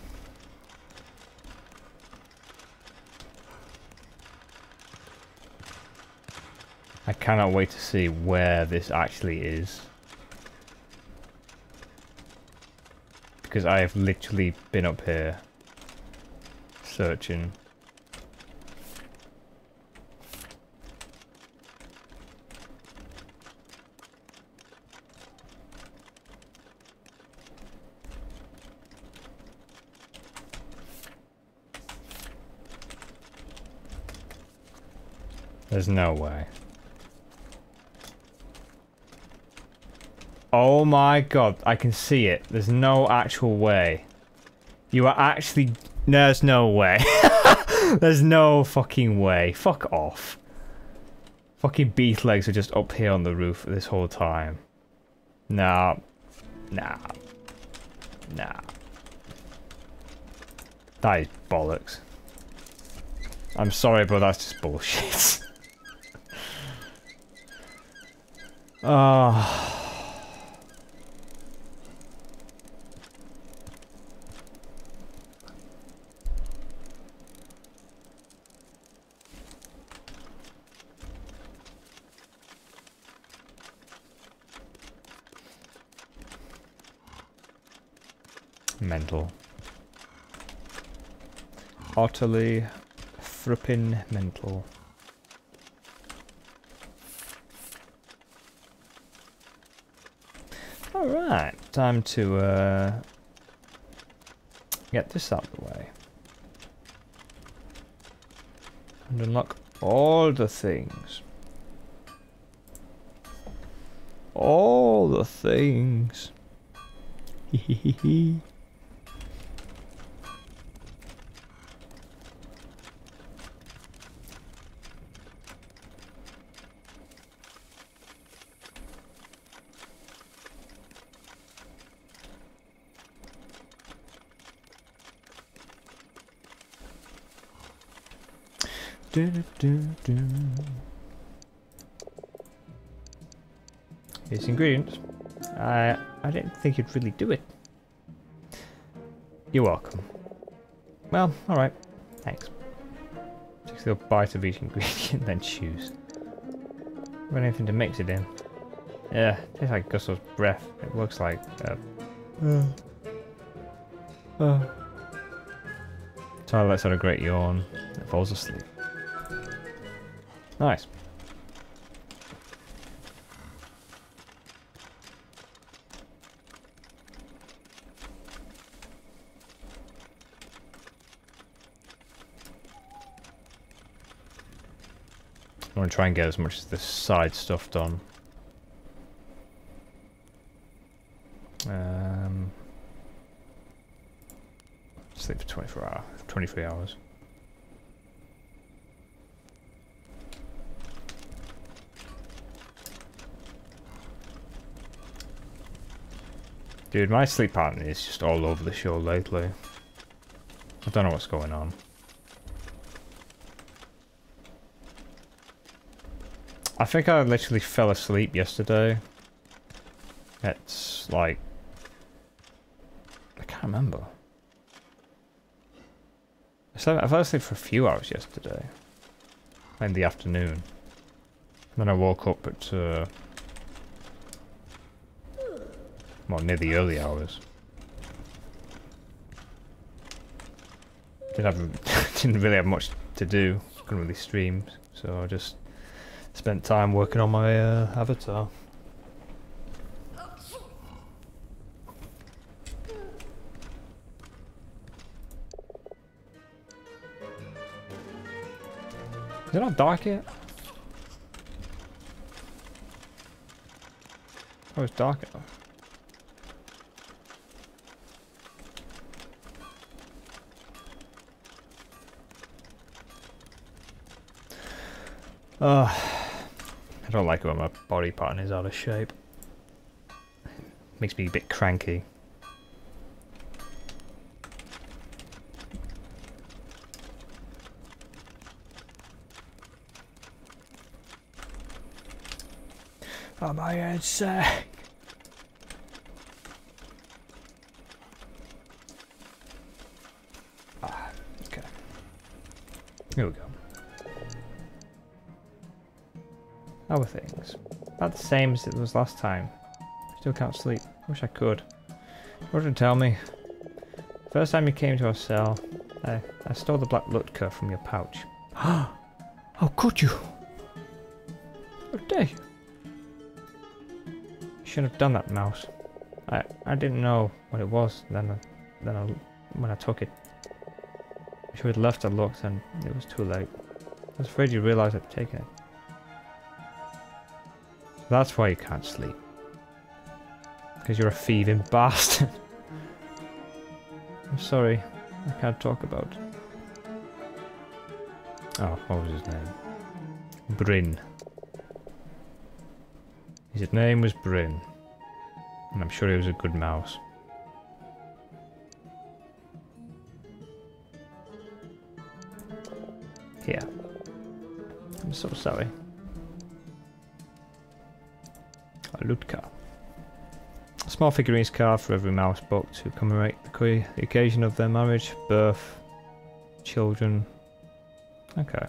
I cannot wait to see where this actually is. Because I have literally been up here searching. There's no way. Oh my god, I can see it. There's no actual way. You are actually... There's no way. <laughs> There's no fucking way. Fuck off. Fucking beat legs are just up here on the roof this whole time. Nah. Nah. Nah. That is bollocks. I'm sorry, but that's just bullshit. <laughs> Ah. Mental. Utterly frippin' mental. Alright. time to uh, get this out of the way. And unlock all the things. All the things. <laughs> Hehehe. Do, do, do. Here's ingredients. I I didn't think you'd really do it. You're welcome. Well, alright. Thanks. Take a little bite of each ingredient, <laughs> then choose. Got anything to mix it in? Yeah, tastes like Gustav's breath. It looks like uh, uh, uh. Tilo lets out a great yawn and falls asleep. Nice. I want to try and get as much of this side stuff done. Um, sleep for 24 hours, 23 hours. Dude, my sleep pattern is just all over the show lately. I don't know what's going on. I think I literally fell asleep yesterday. It's like... I can't remember. I, fell asleep for a few hours yesterday. In the afternoon. And then I woke up at... Uh, well, near the early hours. Didn't have, <laughs> didn't really have much to do. Couldn't really stream, so I just spent time working on my uh, avatar. Is it not dark yet? Oh, it's dark enough. Uh, I don't like it when my body pattern is out of shape. Makes me a bit cranky. Oh, my head's sick. Ah, okay. Here we go. How are things? About the same as it was last time. Still can't sleep. Wish I could. What did you tell me? First time you came to our cell, I, I stole the black Lutka from your pouch. <gasps> How could you? What day? Shouldn't have done that, Mouse. I I didn't know what it was. Then I, then I, when I took it, you had left, I looked, and it was too late. I was afraid you realised I'd taken it. That's why you can't sleep. Because you're a thieving <laughs> bastard. I'm sorry. I can't talk about. Oh, what was his name? Bryn. His name was Bryn. And I'm sure he was a good mouse. Here. I'm so sorry. A Lutka. A small figurines carved for every mouse book to commemorate the, the occasion of their marriage, birth, children. Okay.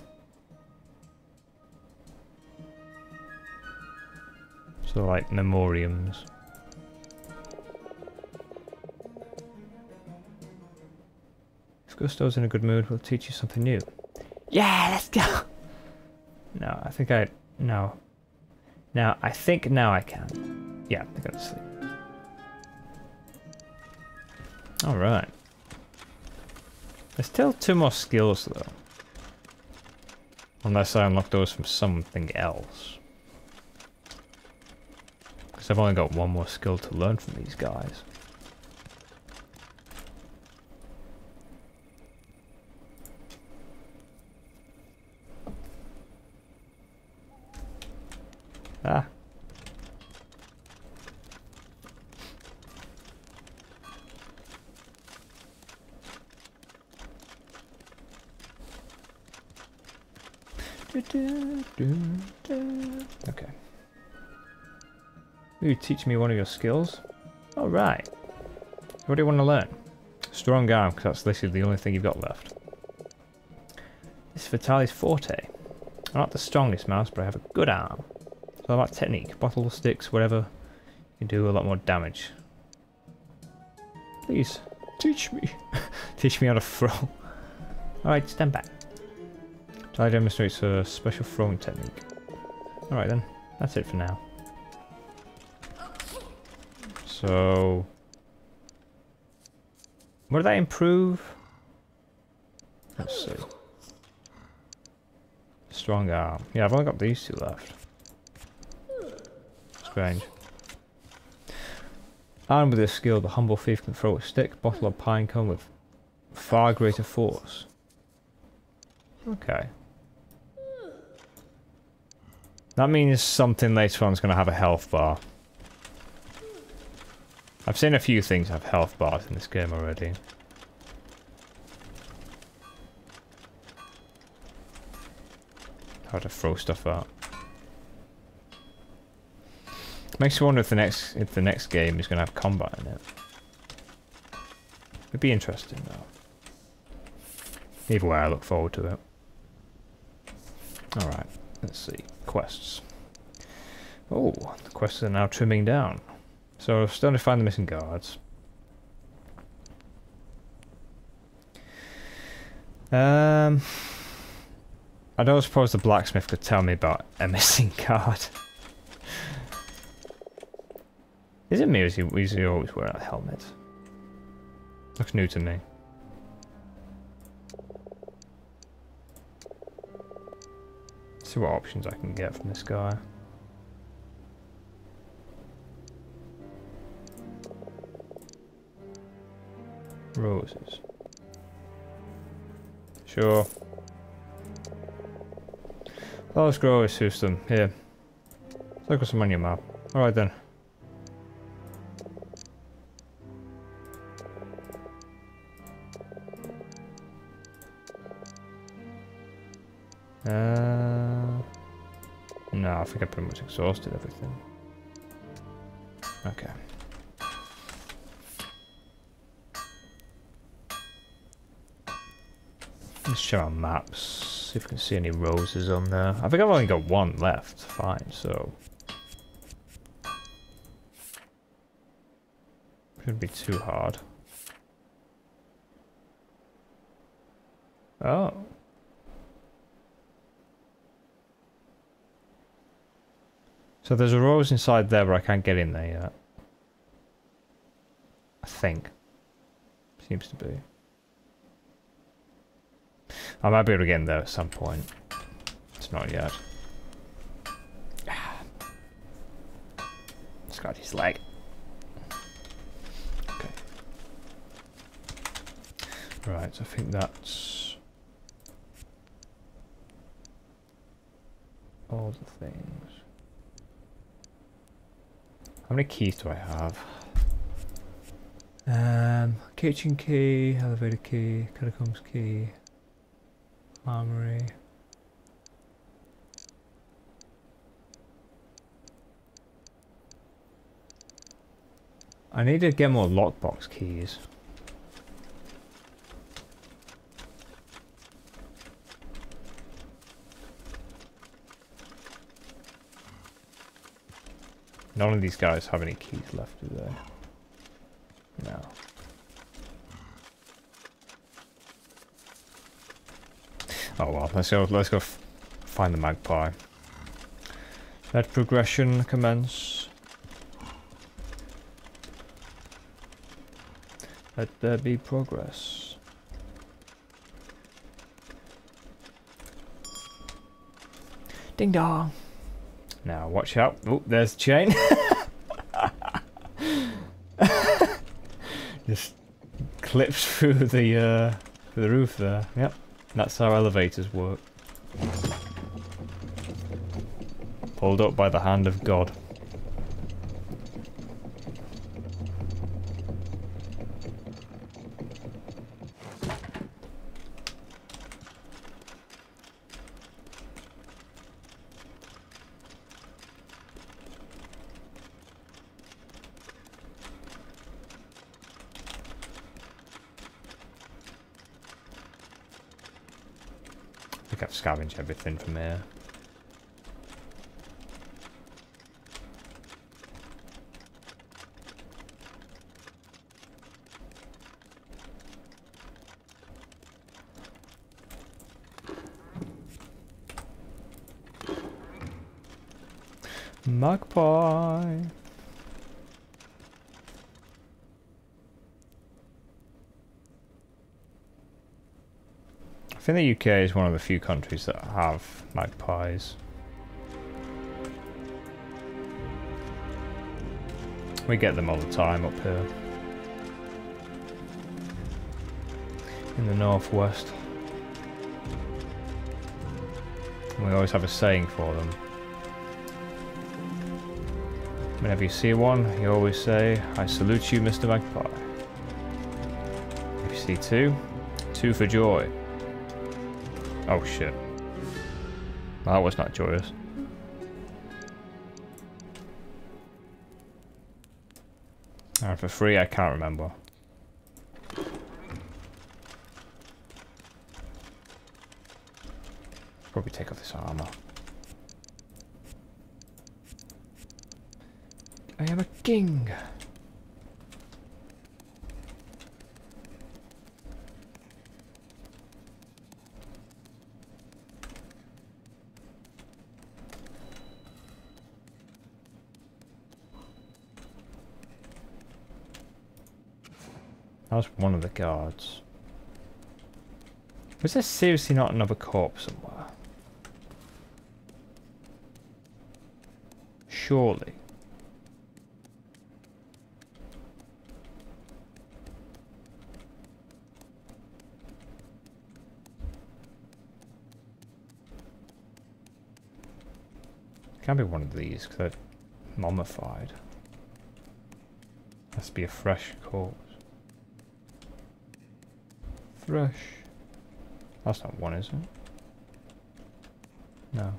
So like memoriams. If Gusto's in a good mood, we'll teach you something new. Yeah, let's go! No, I think I... No, now, I think now I can. Yeah, I go to sleep. Alright. There's still two more skills though. Unless I unlock those from something else. Because I've only got one more skill to learn from these guys. Ah. Okay. You teach me one of your skills? Alright. What do you want to learn? Strong arm, because that's literally the only thing you've got left. This is Vitalis Forte. I'm not the strongest mouse, but I have a good arm. So about technique. Bottle, sticks, whatever. You can do a lot more damage. Please, teach me. <laughs> teach me how to throw. Alright, stand back. Try demonstrates a special throwing technique. Alright then, that's it for now. So... Did that improve? Let's see. Strong arm. Yeah, I've only got these two left. Strange. Armed with this skill, the humble thief can throw a stick, bottle, or pine cone with far greater force. Okay. That means something later on is going to have a health bar. I've seen a few things have health bars in this game already. How to throw stuff out. Makes me wonder if the next if the next game is going to have combat in it. It'd be interesting though. Either way, I look forward to it. Alright, let's see quests. Oh, the quests are now trimming down. So I'm starting to find the missing guards. Um, I don't suppose the blacksmith could tell me about a <laughs> missing guard. Is it me or is he, is he always wearing a helmet? Looks new to me. see what options I can get from this guy. Roses. Sure. Let's grow grower system. Here. Look at some on your map. Alright then. Uh, no, I think I pretty much exhausted everything. Okay. Let's check our maps, see if we can see any roses on there. I think I've only got one left, fine, so... Shouldn't be too hard. Oh. So there's a rose inside there, but I can't get in there yet. I think. Seems to be. I might be able to get in there at some point. It's not yet. <sighs> It's got his leg. Okay. Right, I think that's all the things. How many keys do I have? Um, kitchen key, elevator key, catacombs key, armory. I need to get more lockbox keys. None of these guys have any keys left, do they? No. Oh well, let's go. Let's go find the magpie. Let progression commence. Let there be progress. Ding dong. Now watch out. Oh, there's the chain. <laughs> Just clips through the uh, through the roof there. Yep, that's how elevators work. Pulled up by the hand of God. I think I've scavenged everything from here. Magpie. I think the UK is one of the few countries that have magpies. We get them all the time up here. In the northwest. We always have a saying for them. Whenever you see one, you always say, I salute you, Mr. Magpie. If you see two, two for joy. Oh shit. That was not joyous. And for free, I can't remember. Probably take off this armor. I am a king. Was one of the guards. Was there seriously not another corpse somewhere? Surely. Can't be one of these because they're mummified. Must be a fresh corpse. Fresh. That's not one, is it? No.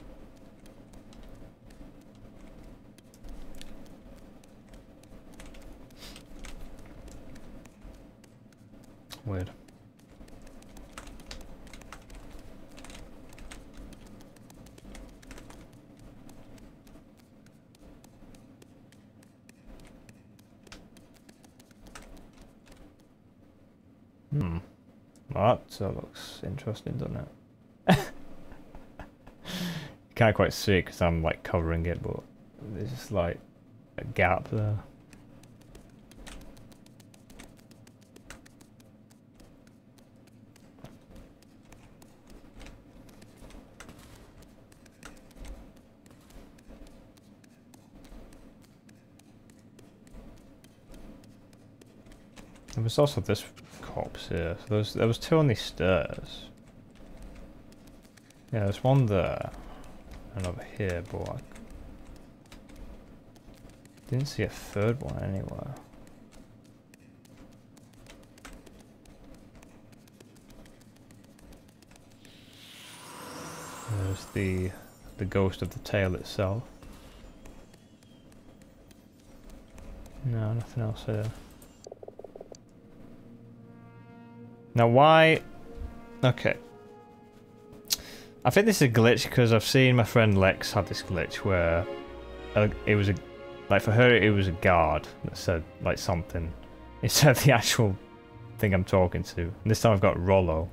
Weird. Hmm. Uh, looks interesting, doesn't it? <laughs> Can't quite see it because I'm like covering it, but there's just like a gap there. There was also this here. So there was, there was two on these stairs. Yeah, there's one there. And over here, but I didn't see a third one anywhere. There's the the ghost of the tail itself. No, nothing else here. Now why... Okay. I think this is a glitch because I've seen my friend Lex have this glitch where uh, it was a... Like for her it was a guard that said like something <laughs> instead of the actual thing I'm talking to. And this time I've got Rollo.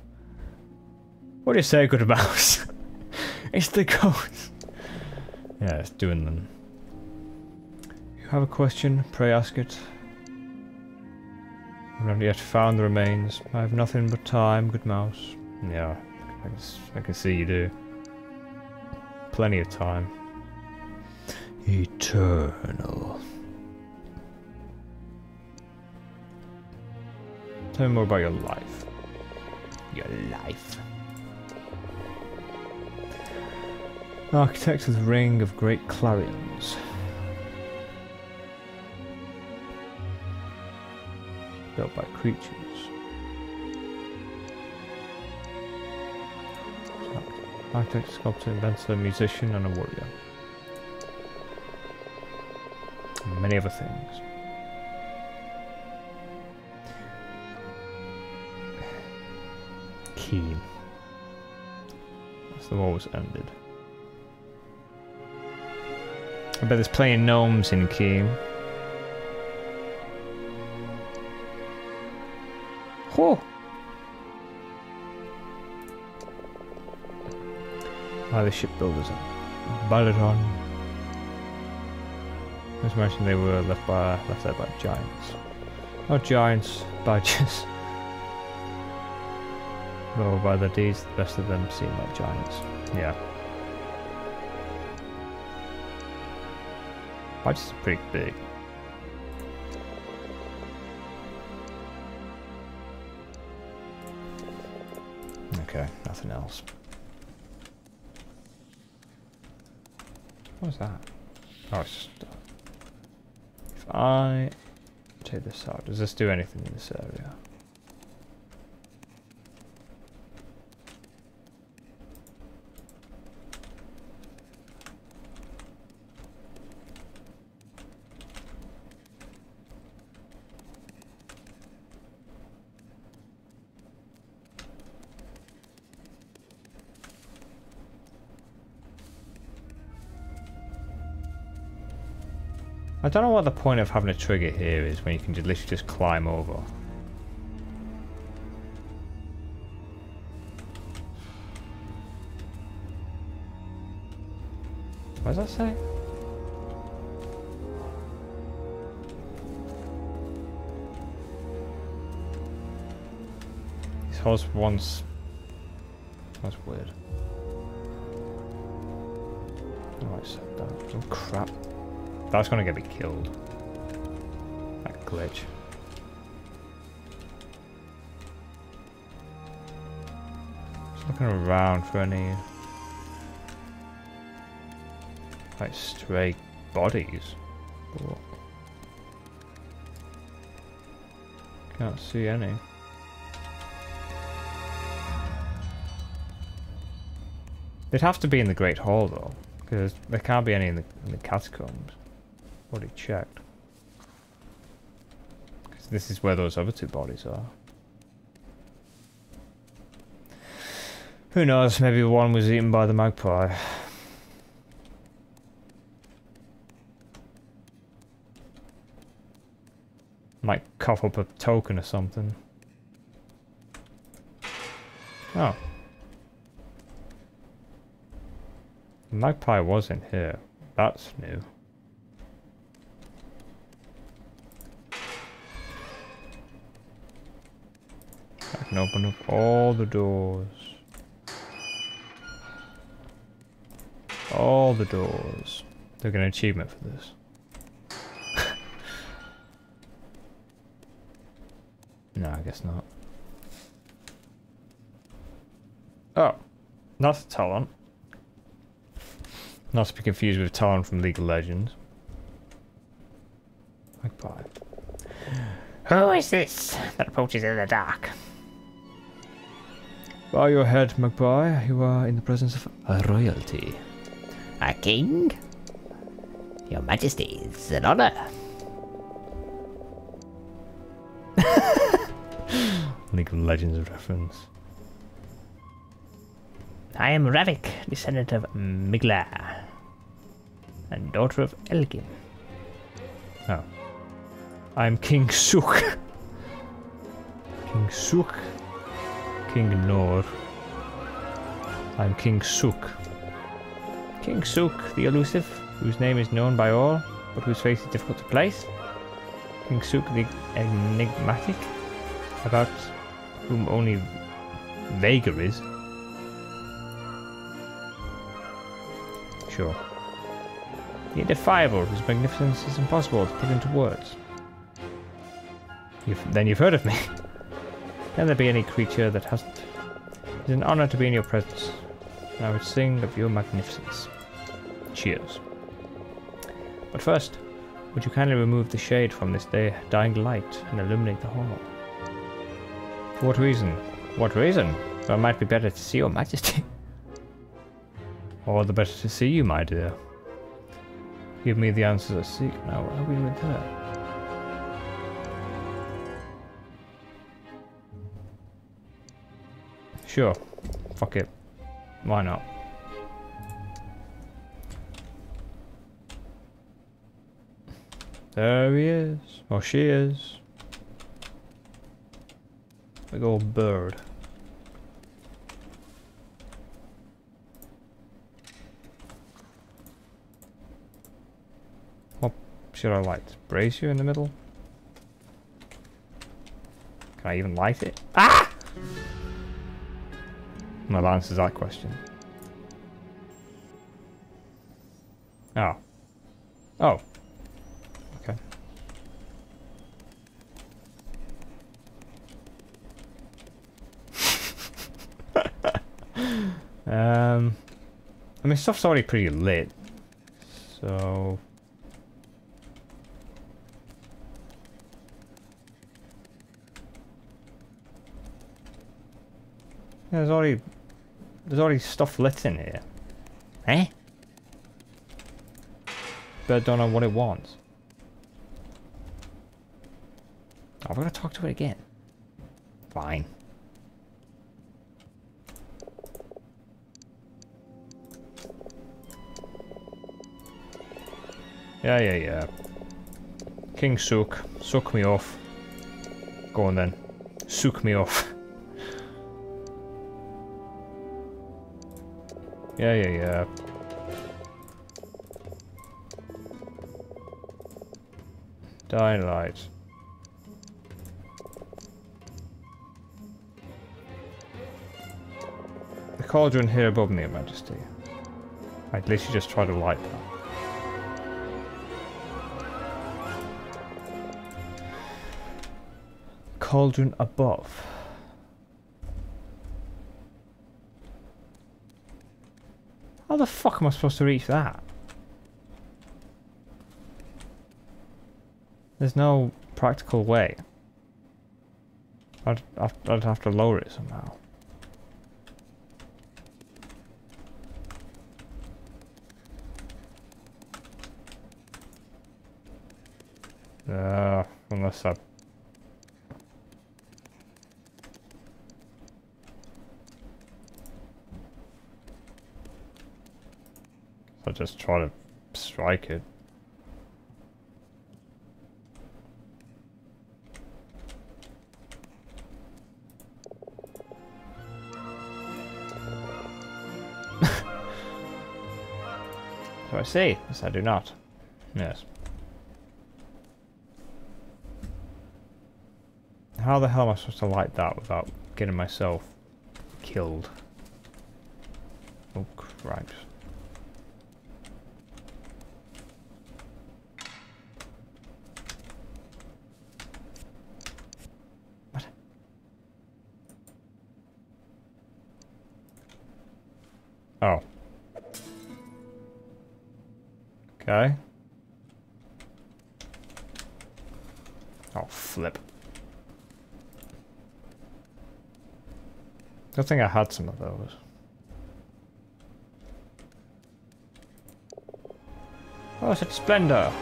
What do you say, good mouse? <laughs> it's the ghost. Yeah, it's doing them. You have a question? Pray ask it. I've not yet found the remains. I have nothing but time, good mouse. Yeah, I can, I can see you do. Plenty of time. Eternal. Tell me more about your life. Your life. Architect of the Ring of Great Clarions. Built by creatures. Architect, sculptor, inventor, musician, and a warrior. And many other things. Keen. That's the war was ended. I bet there's of gnomes in Keem. Oh! Ah, the shipbuilders at Balaton. As mentioned, they were left by left there by giants. Not giants, badgers. <laughs> Though by the deeds, the best of them seem like giants. Yeah. Badgers are pretty big. Nothing else. What was that? Oh, it's just... Uh, if I take this out, does this do anything in this area? Don't know what the point of having a trigger here is when you can just literally just climb over. What does that say? This horse once... That's weird. Oh, I said that. Some crap. That's gonna get me killed. That glitch. Just looking around for any like stray bodies. But can't see any. They'd have to be in the Great Hall though, because there can't be any in the, in the catacombs. Already checked. Because this is where those other two bodies are. Who knows, maybe one was eaten by the magpie. Might cough up a token or something. Oh. The magpie was in here. That's new. Can open up all the doors. All the doors. They'll get an achievement for this. <laughs> no, I guess not. Oh, that's Talon. Not to be confused with Talon from League of Legends. Magpie. Who is this that approaches in the dark? Bow your head, Magpie. You are in the presence of a royalty. A king? Your Majesty, it's an honor. <laughs> League of Legends of reference. I am Ravik, descendant of Migla, and daughter of Elgin. Oh. I'm King Suk. <laughs> King Suk. King Nor. I'm King Suk. King Suk, the elusive, whose name is known by all, but whose face is difficult to place. King Suk, the enigmatic. about whom only Vega is. Sure. The indefiable, whose magnificence is impossible to put into words. You've, then you've heard of me. <laughs> Can there be any creature that hasn't? It is an honor to be in your presence, and I would sing of your magnificence. Cheers. But first, would you kindly remove the shade from this day dying light and illuminate the hall? For what reason? What reason? So it might be better to see your majesty. <laughs> All the better to see you, my dear. Give me the answers I seek. Now, what are we with her? Sure. Fuck it. Why not? There he is. Or she is. Big old bird. What should I light? Brace you in the middle? Can I even light it? Ah! Well, that answers that question. Oh. Oh. Okay. <laughs> um, I mean, stuff's already pretty lit, so there's already there's already stuff lit in here. Eh? But I don't know what it wants. Oh, we're gonna talk to it again. Fine. Yeah, yeah, yeah. King Sook. Suck me off. Go on then. Sook me off. <laughs> yeah, yeah, yeah. Daylight. The cauldron here above me, Your Majesty. I'd literally just try to light that. Cauldron above. How the fuck am I supposed to reach that? There's no practical way. I'd, I'd have to lower it somehow. Uh, unless I... I'll just try to strike it. <laughs> So I see. Yes, I do not. Yes. How the hell am I supposed to light that without getting myself killed? Oh, cripes. Okay. Oh, flip. I think I had some of those. Oh, such splendor!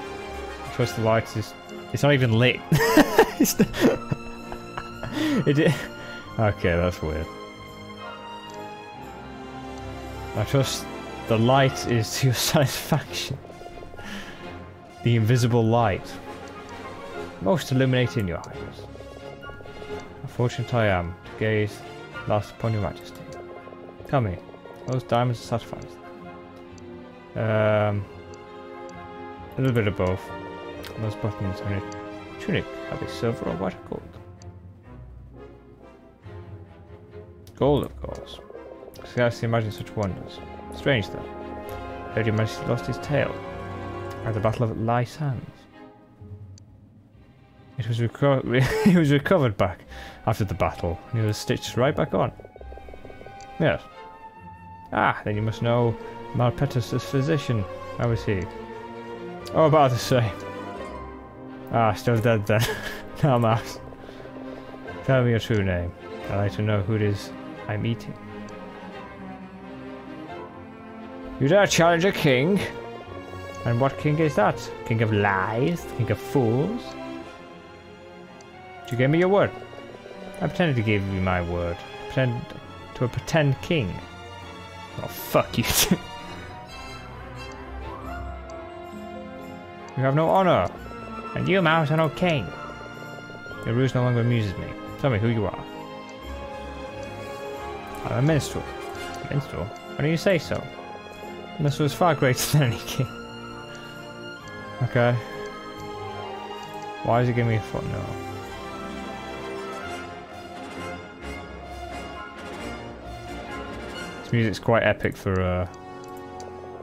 Trust the lights is... It's not even lit. <laughs> It's the- <laughs> it did... Okay, that's weird. I trust the light is to your <laughs> satisfaction. The invisible light. Most illuminating your highness. Fortunate I am to gaze last upon your majesty. Tell me, those diamonds are satisfied? Um, a little bit of both. Those buttons on your tunic, are they silver or white or gold? Gold, of course. Scarcely imagine such wonders. Strange, though. Your majesty lost his tail at the Battle of Lai Sands. It was, <laughs> it was recovered back after the battle, and he was stitched right back on. Yes. Ah, then you must know Malpetus's physician. How was he? Oh, about the say. Ah, still dead then. <laughs> now, Max. Tell me your true name. I'd like to know who it is I'm eating. You dare challenge a king? And what king is that? King of lies? King of fools? You give me your word? I pretended to give you my word. Pretend to a pretend king. Oh, fuck you. <laughs> you have no honor. And you, Mouse, are no king. Your ruse no longer amuses me. Tell me who you are. I'm a minstrel. A Minstrel? Why do you say so? Minstrel is far greater <laughs> than any king. Okay. Why is it giving me a foot? No. This music's quite epic for uh,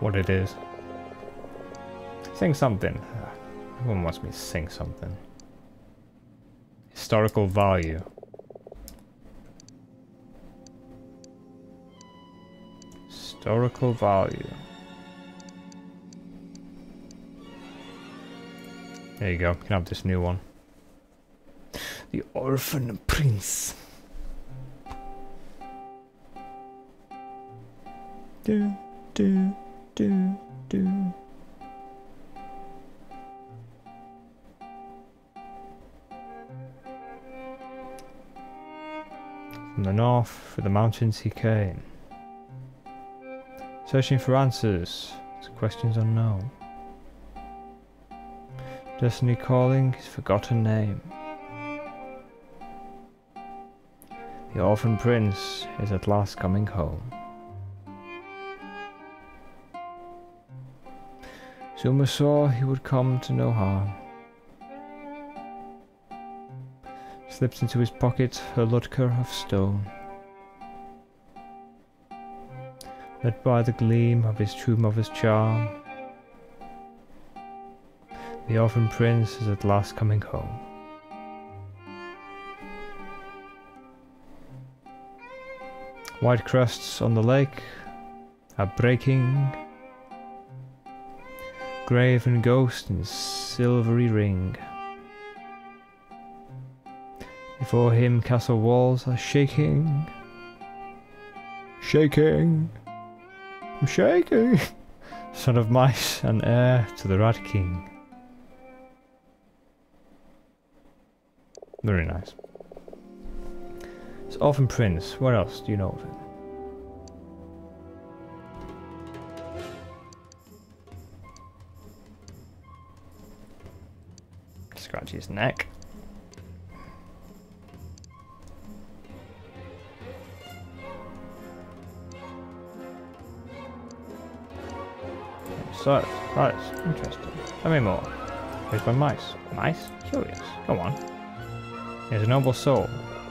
what it is. Sing something. Everyone wants me to sing something. Historical value. Historical value. There you go. You can have this new one. The Orphan Prince. Do, do, do, do. From the north, through the mountains he came. Searching for answers to questions unknown. Destiny calling his forgotten name. The orphan prince is at last coming home. Zuma saw he would come to no harm. Slipped into his pocket her Ludker of stone. Led by the gleam of his true mother's charm, the orphan prince is at last coming home. White crests on the lake are breaking. Grave and ghost in silvery ring. Before him castle walls are shaking. Shaking. I'm shaking. Son of mice and heir to the Rat King. Very nice. It's Orphan Prince. What else do you know of him? Scratch his neck. So, right, interesting. Tell me more. Here's my mice. Mice? Curious. Go on. A noble soul.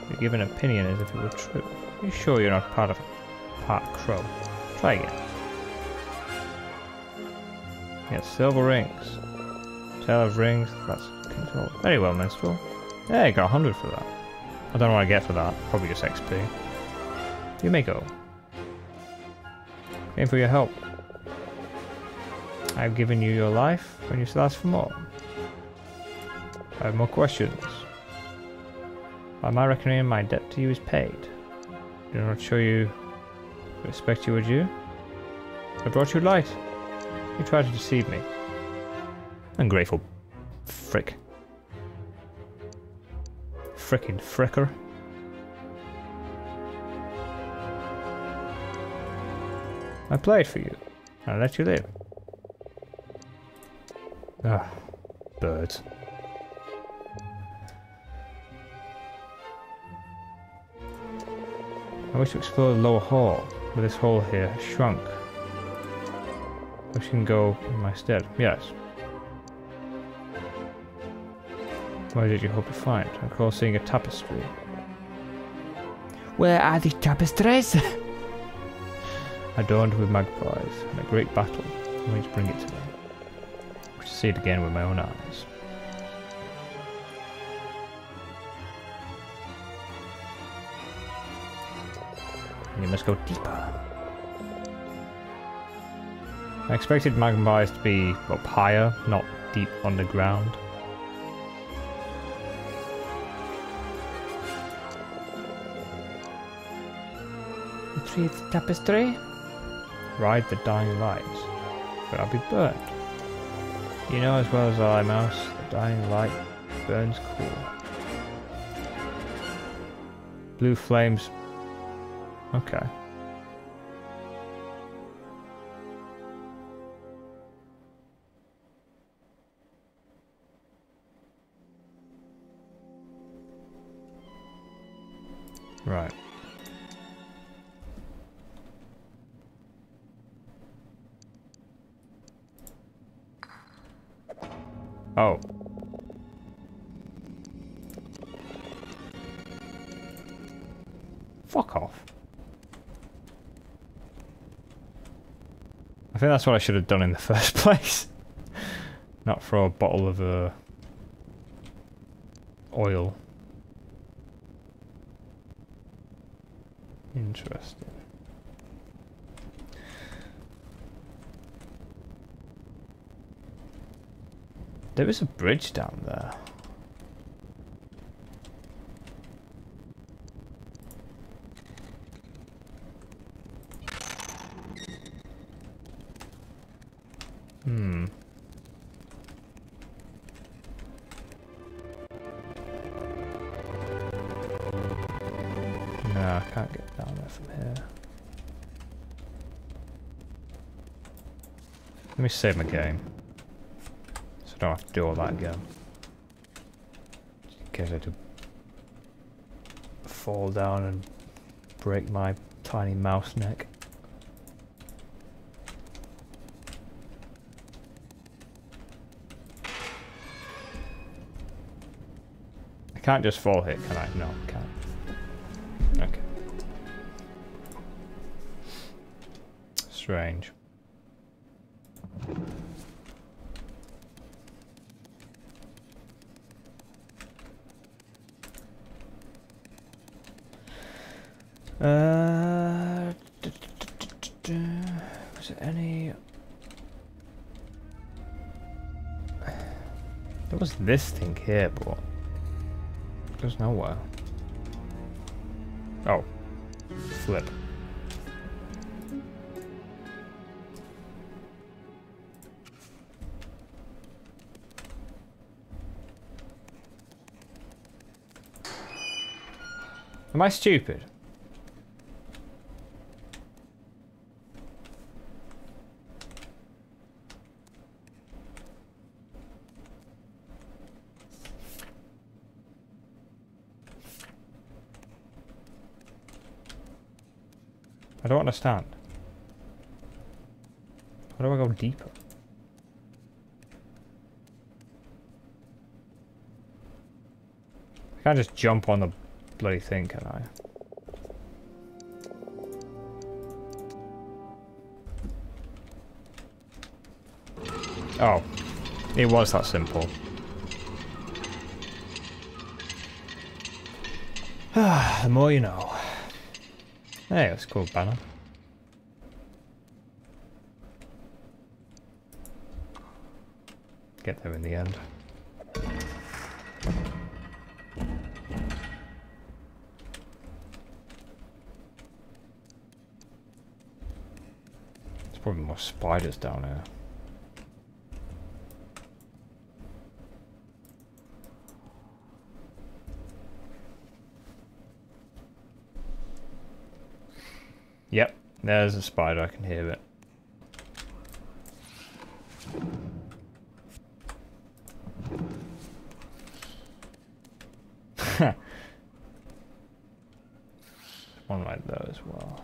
You give an opinion as if it were true. Are you sure you're not part of part crow? Try again. Yes, silver rings. Tail of rings, that's control. Very well, minstrel. Yeah, you got 100 for that. I don't know what I get for that. Probably just XP. You may go. Aim for your help. I've given you your life, and you still ask for more. I have more questions. By my reckoning, my debt to you is paid. Do not show you respect you were due. I brought you light. You tried to deceive me. Ungrateful frick. Frickin' fricker. I played for you. I let you live. Ah, birds. I wish to explore the lower hall, but this hole here has shrunk. Wish you can go in my stead. Yes. What did you hope to find? I recall seeing a tapestry. Where are the tapestries? <laughs> Adorned with magpies and a great battle. I need to bring it to me. I see it again with my own eyes. Must go deeper. I expected magpies to be up higher, not deep underground. Retrieve the tapestry. Ride the dying light. But I'll be burnt. You know as well as I, Mouse, the dying light burns cool. Blue flames. Okay. That's what I should have done in the <laughs> first place. Not throw a bottle of uh, oil. Interesting. There is a bridge down there. Let me save my game. So I don't have to do all that again. Just in case I do fall down and break my tiny mouse neck. I can't just fall hit, can I? No, I can't. Okay. Strange. This thing here, but there's nowhere. Oh, flip. Am I stupid? Don't understand. How do I go deeper? I can't just jump on the bloody thing, can I? Oh, it was that simple. <sighs> the more you know. Hey, that's cool banner. Get there in the end. There's probably more spiders down here. Yep, there's a spider, I can hear it. One right there as well.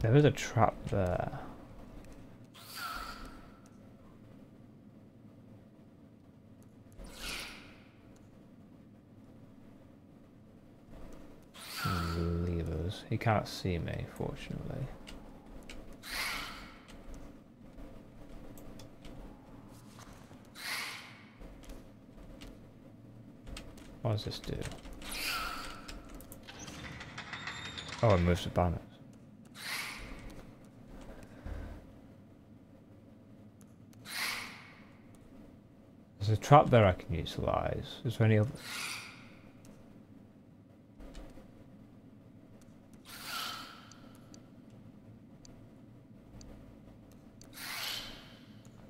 There is a trap there. goes. He can't see me, fortunately. What does this do? Oh, it moves the banners. There's a trap there I can utilise. Is there any other...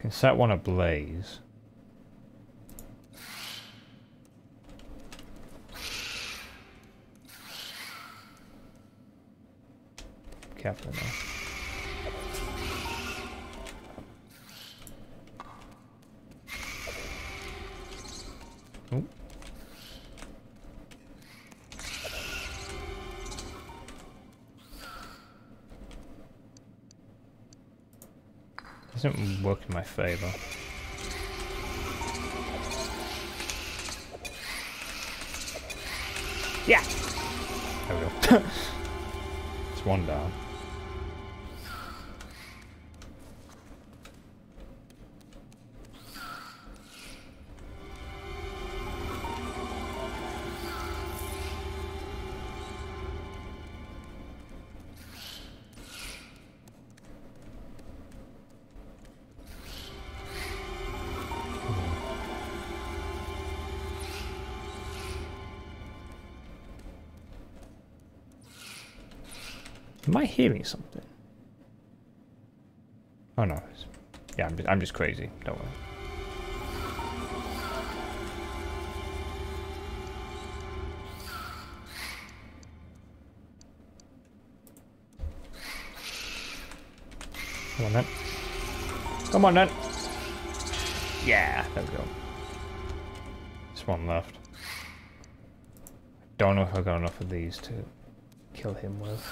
can set one ablaze. Careful Doesn't work in my favor. Yeah. There we go. <laughs> it's one down. Hearing something? Oh no. Yeah, I'm just, I'm just crazy. Don't worry. Come on then. Come on then. Yeah, there we go. There's one left. Don't know if I got enough of these to kill him with.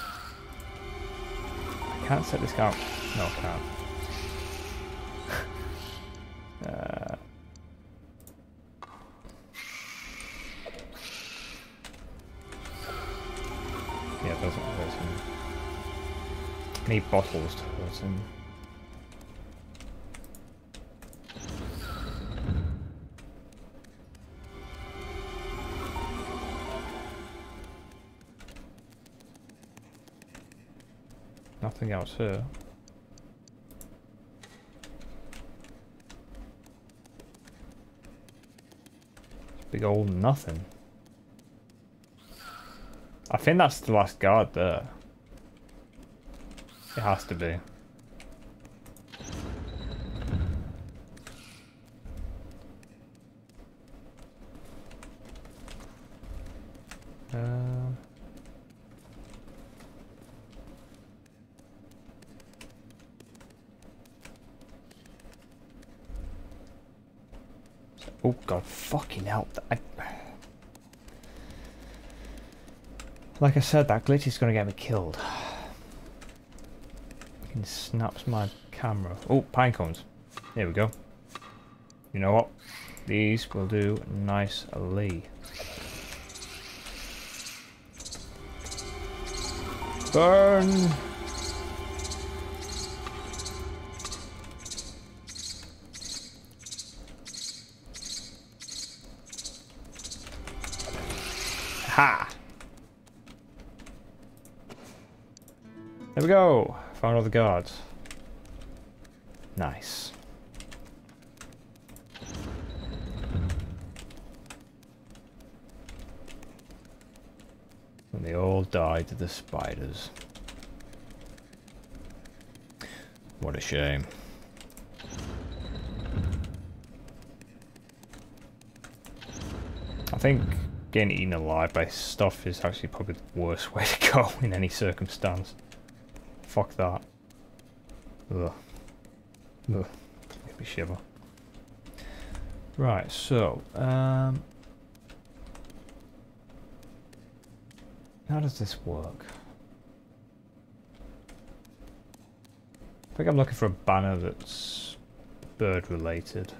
Can't set this guy. No, I can't. uh, yeah, it doesn't hurt him. Need bottles to hurt him. Else here. Big old nothing. I think that's the last guard there. It has to be. Uh, oh god, hell. I... Like I said, that glitch is going to get me killed. Fucking snaps my camera. Oh, pine cones. Here we go. You know what? These will do nicely. Burn! We go. Found all the guards. Nice. And they all died to the spiders. What a shame. I think getting eaten alive by stuff is actually probably the worst <laughs> way to go in any circumstance. Fuck that. Ugh. Ugh. Make me shiver. Right, so, um... How does this work? I think I'm looking for a banner that's bird related.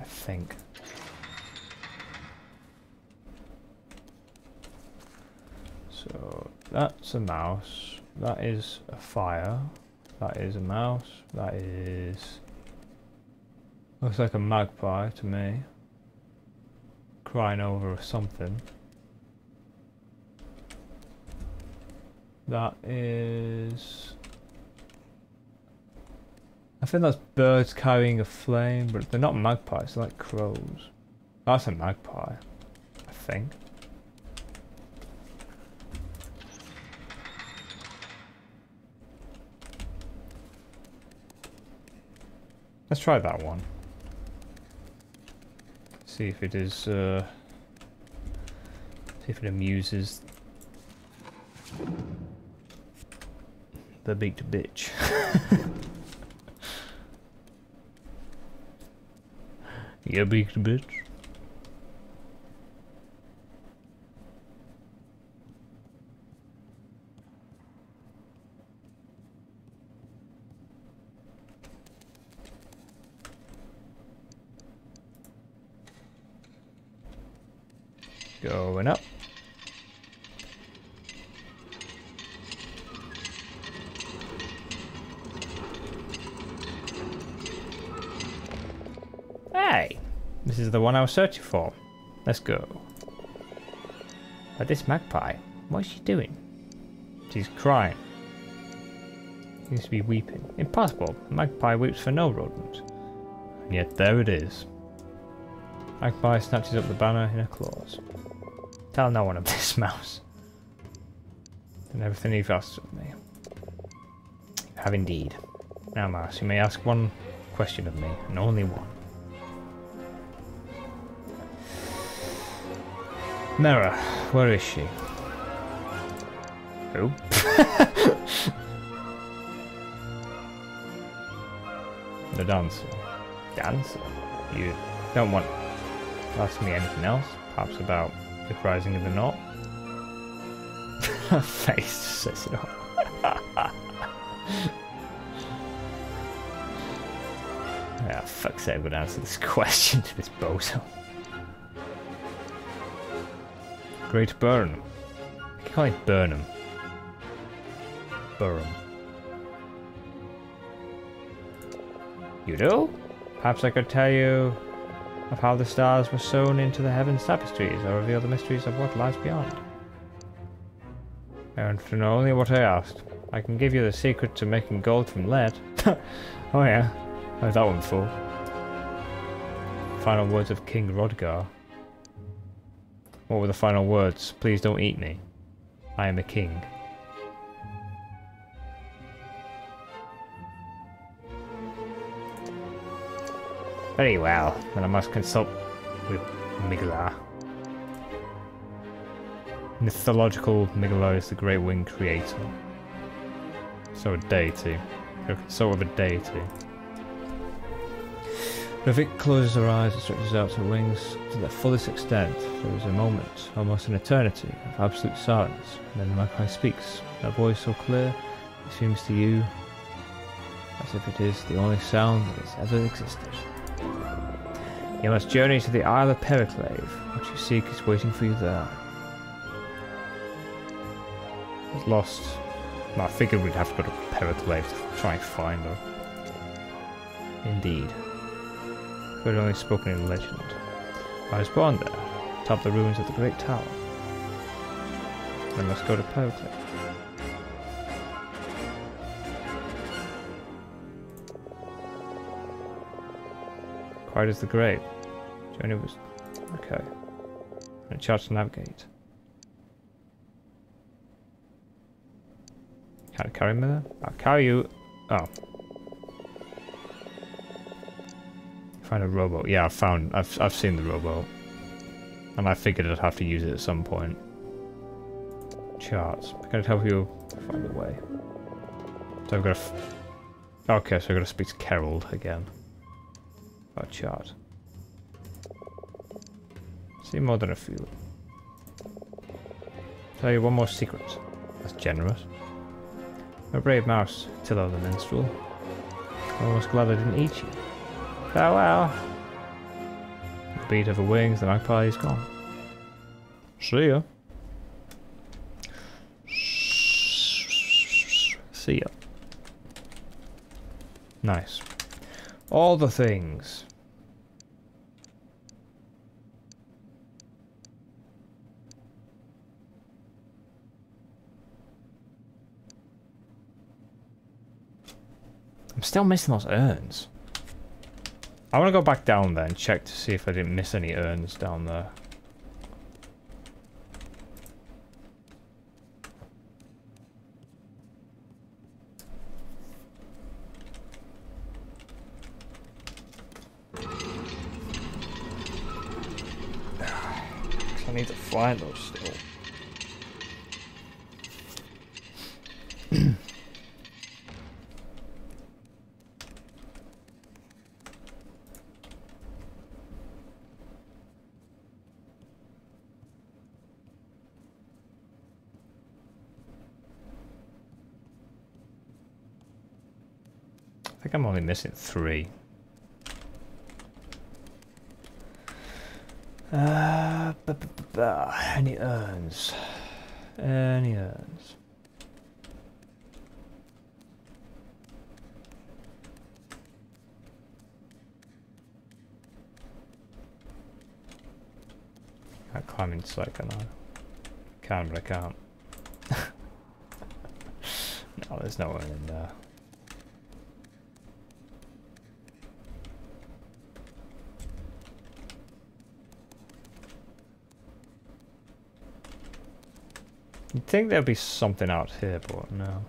I think. So that's a mouse. That is a fire. That is a mouse. That is... Looks like a magpie to me. Crying over something. That is... I think that's birds carrying a flame, but they're not magpies, they're like crows. That's a magpie, I think. Let's try that one. See if it is, uh, see if it amuses the big bitch. <laughs> yeah, big bitch. The one I was searching for. Let's go. But this magpie, what is she doing? She's crying. Seems to be weeping. Impossible. A magpie weeps for no rodent. And yet there it is. Magpie snatches up the banner in her claws. Tell no one of <laughs> this, Mouse. And everything you've asked of me. Have indeed. Now, Mouse, you may ask one question of me, and only one. Merra, where is she? Who? <laughs> the dancer. Dancer? You don't want to ask me anything else? Perhaps about the rising of the knot? Her <laughs> face says it all. <laughs> Ah, fuck's sake, I'm gonna answer this question to this bozo. Great Burn. I can call it Burnham. Burham. You do? Perhaps I could tell you of how the stars were sewn into the heavens tapestries, or reveal the mysteries of what lies beyond. I want to know only what I asked. I can give you the secret to making gold from lead. <laughs> oh yeah, heard that one before. Final words of King Rodgar. What were the final words? Please don't eat me. I am a king. Very well, then I must consult with Migla. Mythological Migla is the Great Wing Creator. So a deity. A consult with a deity. Ravik closes her eyes and stretches out her wings to their fullest extent. There is a moment, almost an eternity, of absolute silence. And then the magpie speaks, a voice so clear it seems to you as if it is the only sound that has ever existed. You must journey to the Isle of Periclave. What you seek is waiting for you there. It's lost. I figured we'd have to go to Periclave to try and find her. Indeed. We had only spoken in legend. I was born there, atop the ruins of the Great Tower. I must go to Periclave. Quiet as the grave. Journey was... Okay. And a chart to navigate. Can't carry me there? I'll carry you... Oh. Find a rowboat. Yeah, I found... I've, I've seen the rowboat. And I figured I'd have to use it at some point. Charts. Can it help you find a way? So I've got to... Okay, so I've got to speak to Kerold again. About chart. See more than a few. Tell you one more secret. That's generous. A brave mouse, Tilo the minstrel. I'm Almost glad I didn't eat you. Oh, Farewell. The beat of her wings, the magpie is gone. See ya. See ya. Nice. All the things. I'm still missing those urns. I want to go back down there and check to see if I didn't miss any urns down there. <sighs> I need to find those still. I think I'm only missing three. Uh, any urns? Any urns? Can't climb inside, can I? Can, but I can't. <laughs> no, there's no one in there. You'd think there'd be something out here, but no.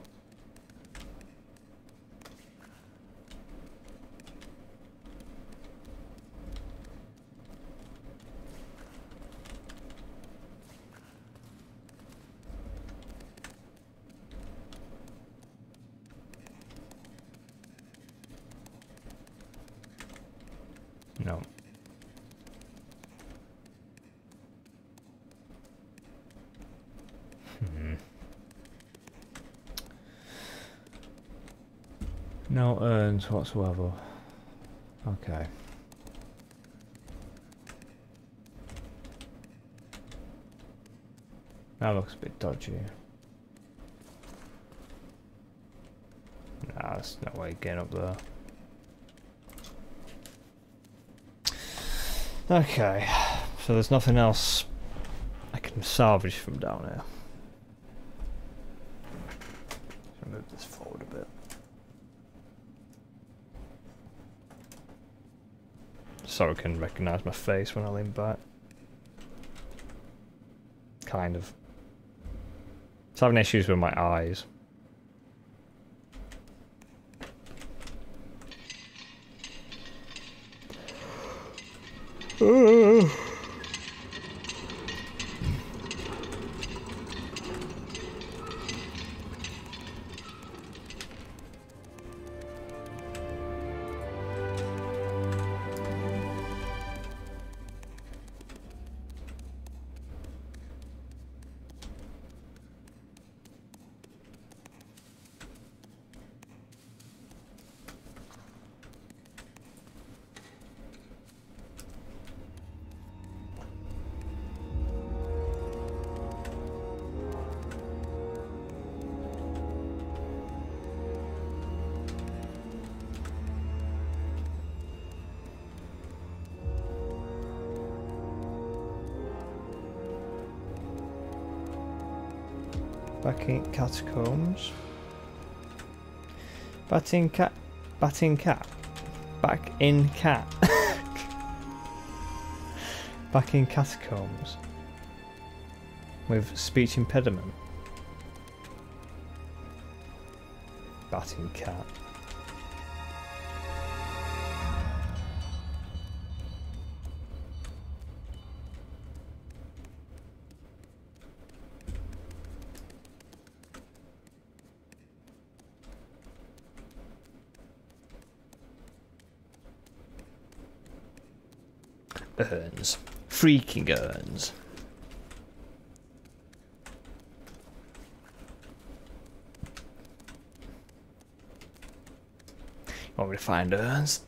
No. Hmm. No urns whatsoever. Okay. That looks a bit dodgy. Nah, there's no way getting up there. Okay, so there's nothing else I can salvage from down here. Move this forward a bit. So I can recognise my face when I lean back. Kind of. It's having issues with my eyes. Catacombs. Batting cat. Batting cat. Back in cat. <laughs> Back in catacombs. With speech impediment. Batting cat. Freaking urns. Want me to find urns?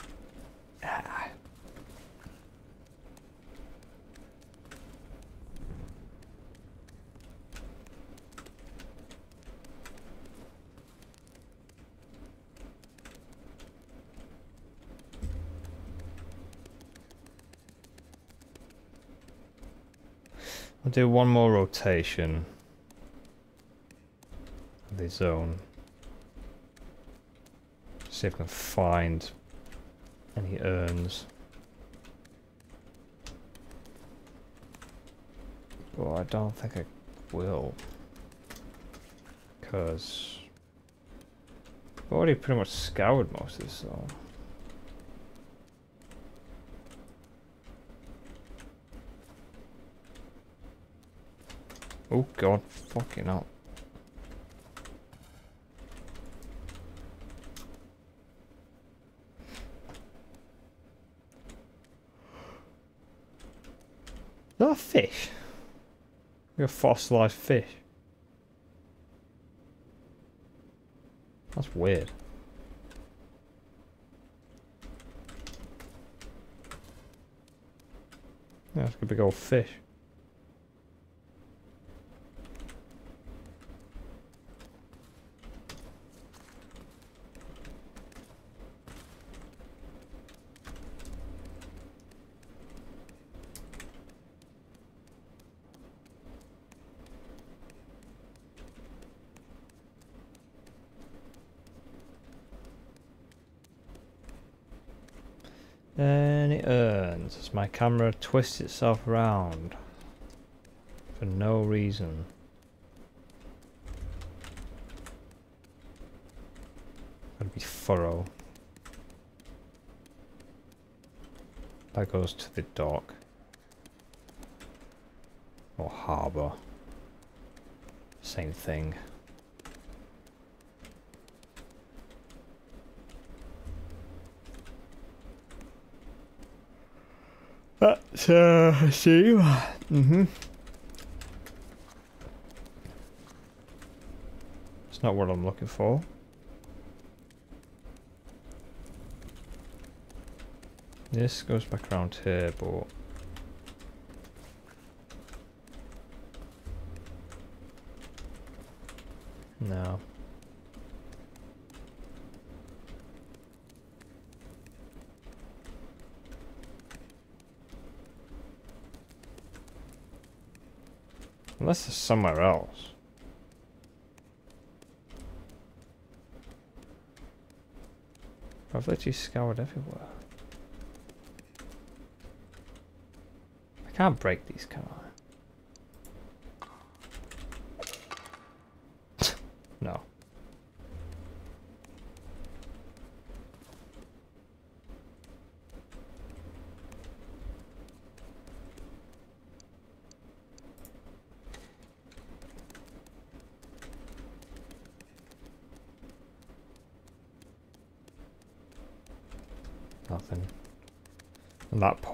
Do one more rotation of the zone. See if I can find any urns. Well, I don't think I will. Because I've already pretty much scoured most of this zone. Oh god, fucking up. Is that a fish? Like a fossilized fish. That's weird. Yeah, it's a big old fish. And it earns as my camera twists itself around for no reason. Gotta be thorough. That goes to the dock. Or harbour. Same thing. That's uh, see. Mm-hmm. It's not what I'm looking for. This goes back around here, but no. Unless it's somewhere else. I've literally scoured everywhere. I can't break these, can I? <laughs> no. Nothing.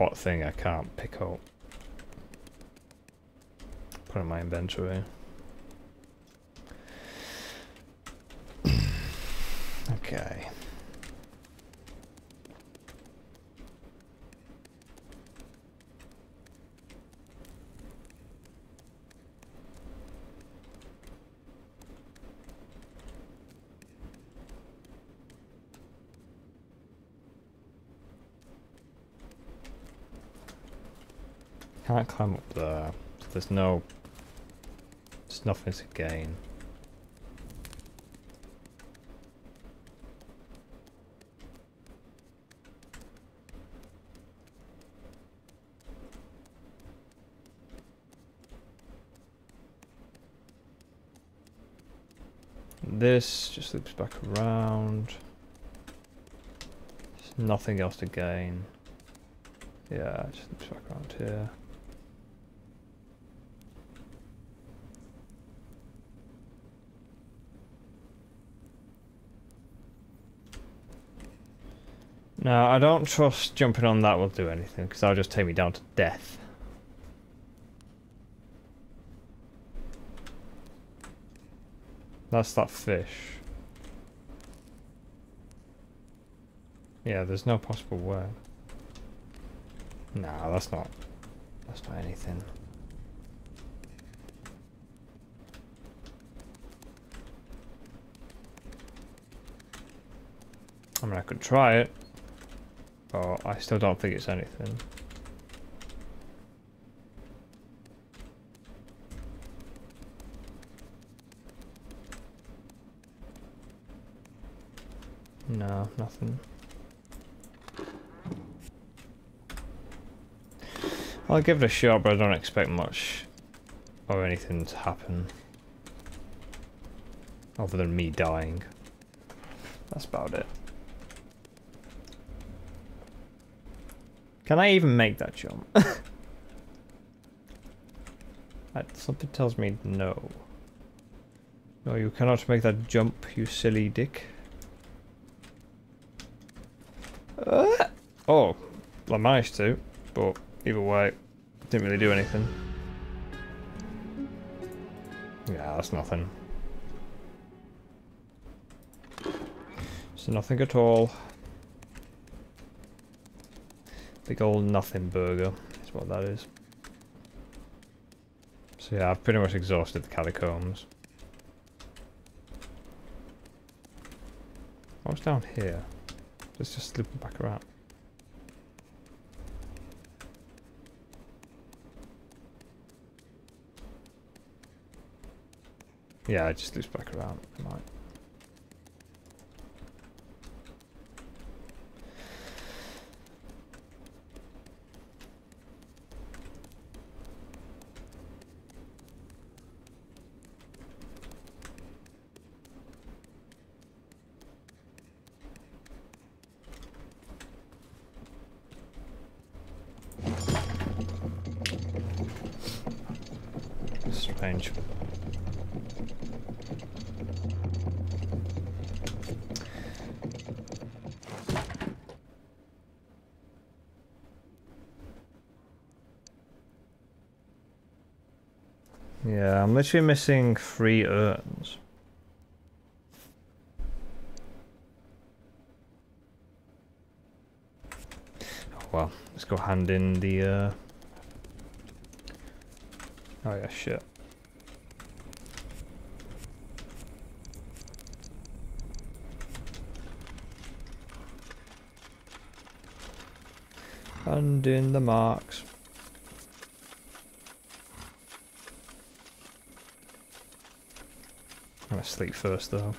Pot thing I can't pick up. Put in my inventory. okay. Can't up there. So there's no... There's nothing to gain. This just loops back around. There's nothing else to gain. Yeah, just loops back around here. No, I don't trust jumping on that will do anything, because that'll just take me down to death. That's that fish. Yeah, there's no possible way. No, that's not... That's not anything. I mean, I could try it. But I still don't think it's anything. No, nothing. I'll give it a shot, but I don't expect much or anything to happen. Other than me dying. That's about it. Can I even make that jump? <laughs> that, something tells me no. No, you cannot make that jump, you silly dick. Uh, oh, I managed to, but either way, didn't really do anything. Yeah, that's nothing. It's nothing at all. Big old nothing burger is what that is. So yeah, I've pretty much exhausted the catacombs. What's down here? Let's just loop back around. Yeah, it just loops back around. Right. Strange. Yeah, I'm literally missing three urns. Oh well, let's go hand in the uh Oh yeah, shit. And in the marks. Gonna sleep first though.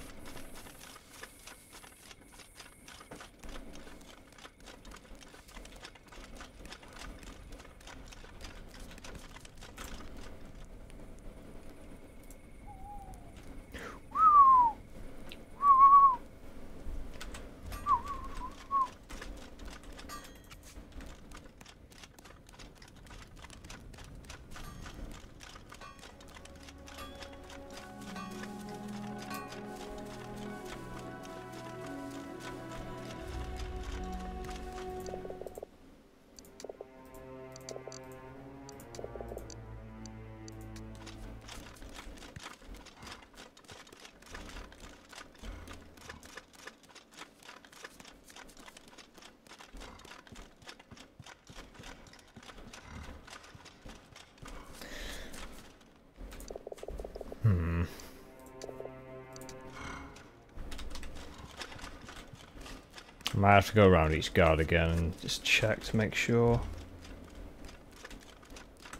Have to go around each guard again and just check to make sure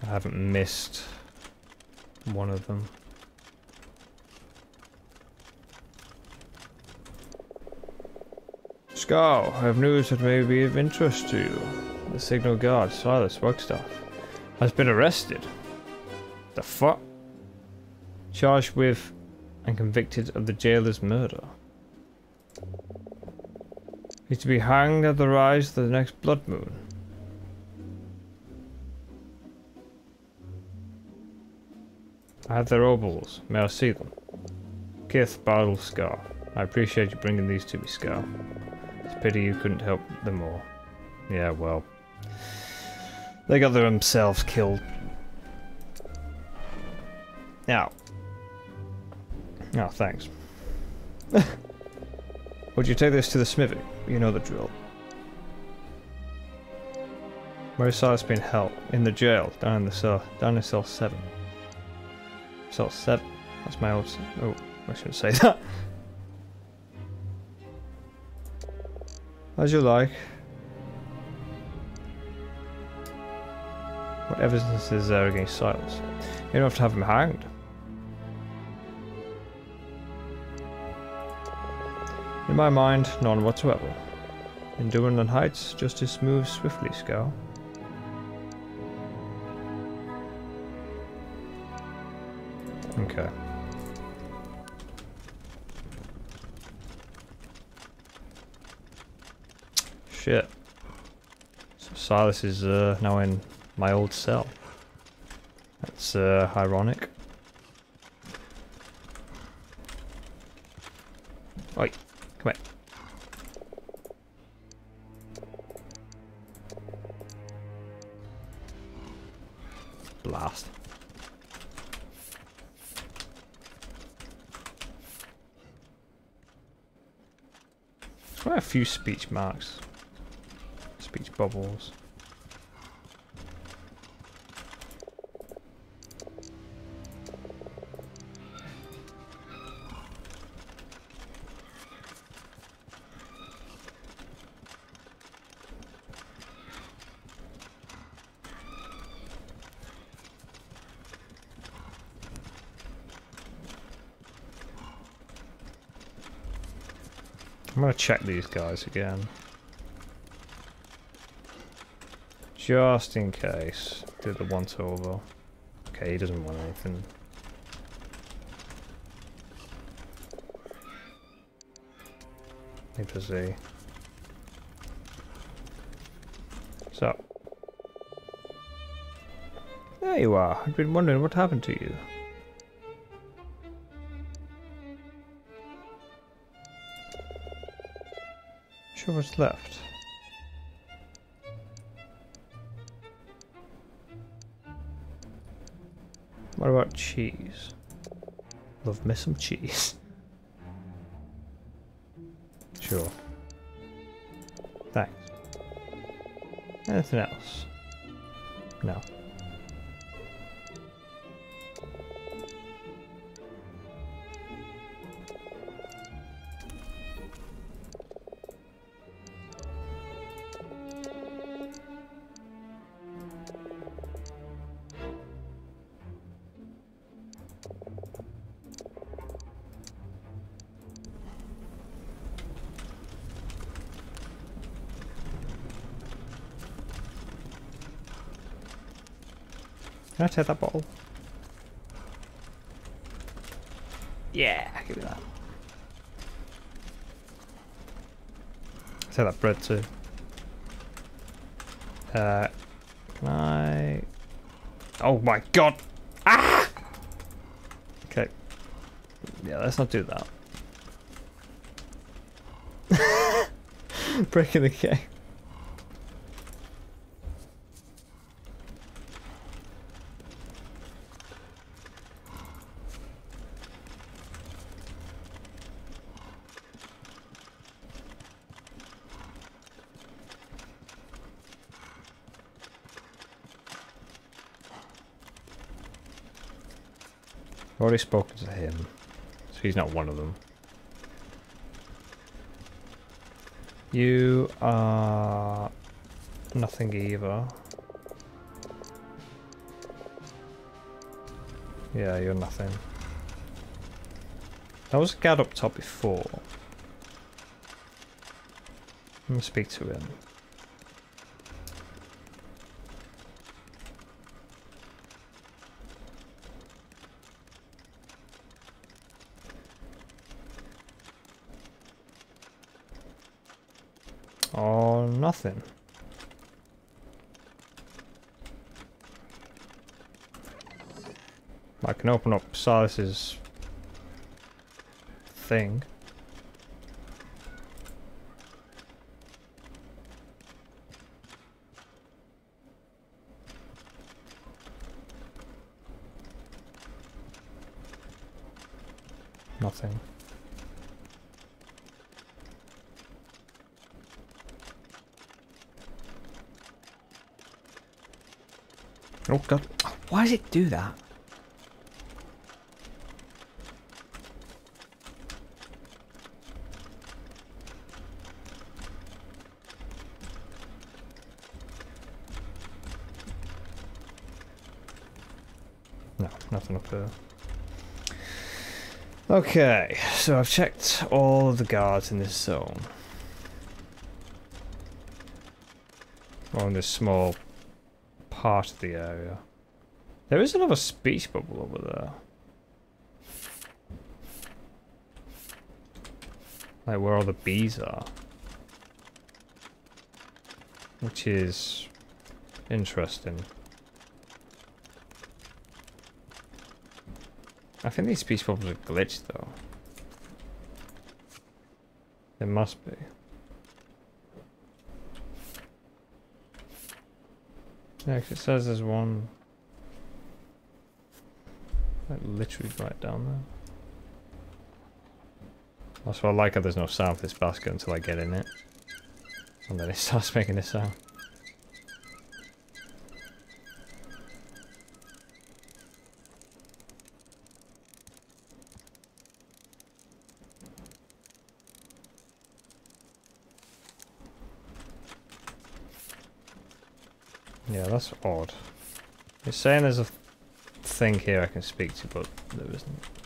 I haven't missed one of them. Scar, I have news that may be of interest to you. The signal guard, Silas Wagstaff, has been arrested. The fuck? Charged with and convicted of the jailer's murder. He's to be hanged at the rise of the next blood moon. I have their obols. May I see them? Kith, Battle, Scar. I appreciate you bringing these to me, Scar. It's a pity you couldn't help them more. Yeah, well. They got themselves killed. Now. Oh, thanks. <laughs> Would you take this to the smithy? You know the drill. Silas being held? In the jail, down in the cell, down in cell 7. Cell 7? That's my old... Oh, I shouldn't say <laughs> that. As you like. What evidence is there against Silas? You don't have to have him hanged. In my mind, none whatsoever. In Dumerland Heights, justice moves swiftly, Scow. Okay. Shit. So Silas is uh, now in my old cell. That's uh, ironic. Few speech marks. Speech bubbles. Check these guys again. Just in case. Did the once over. Okay, he doesn't want anything. Neither does he. So. There you are. I've been wondering what happened to you. Sure what's left. What about cheese? Love me some cheese. <laughs> Sure. Thanks. Anything else? No. Can I take that bottle? Yeah, give me that. Take that bread too. Uh, can I? Oh my god! Ah! Okay. Yeah, let's not do that. <laughs> Breaking the game. Already spoken to him, so he's not one of them. You are nothing either. Yeah, you're nothing. That was a guard up top before. I'm gonna speak to him. Nothing. I can open up Silas's thing. Nothing. Oh god. Why does it do that? No, nothing up there. Okay, so I've checked all of the guards in this zone. Or in this small part of the area. There is another speech bubble over there. Like where all the bees are. Which is interesting. I think these speech bubbles are glitched though. There must be. Yeah, it says there's one like literally right down there. Why I like how there's no sound for this basket until I get in it. And then it <laughs> starts making a sound. Yeah, that's odd. It's saying there's a thing here I can speak to, but there isn't.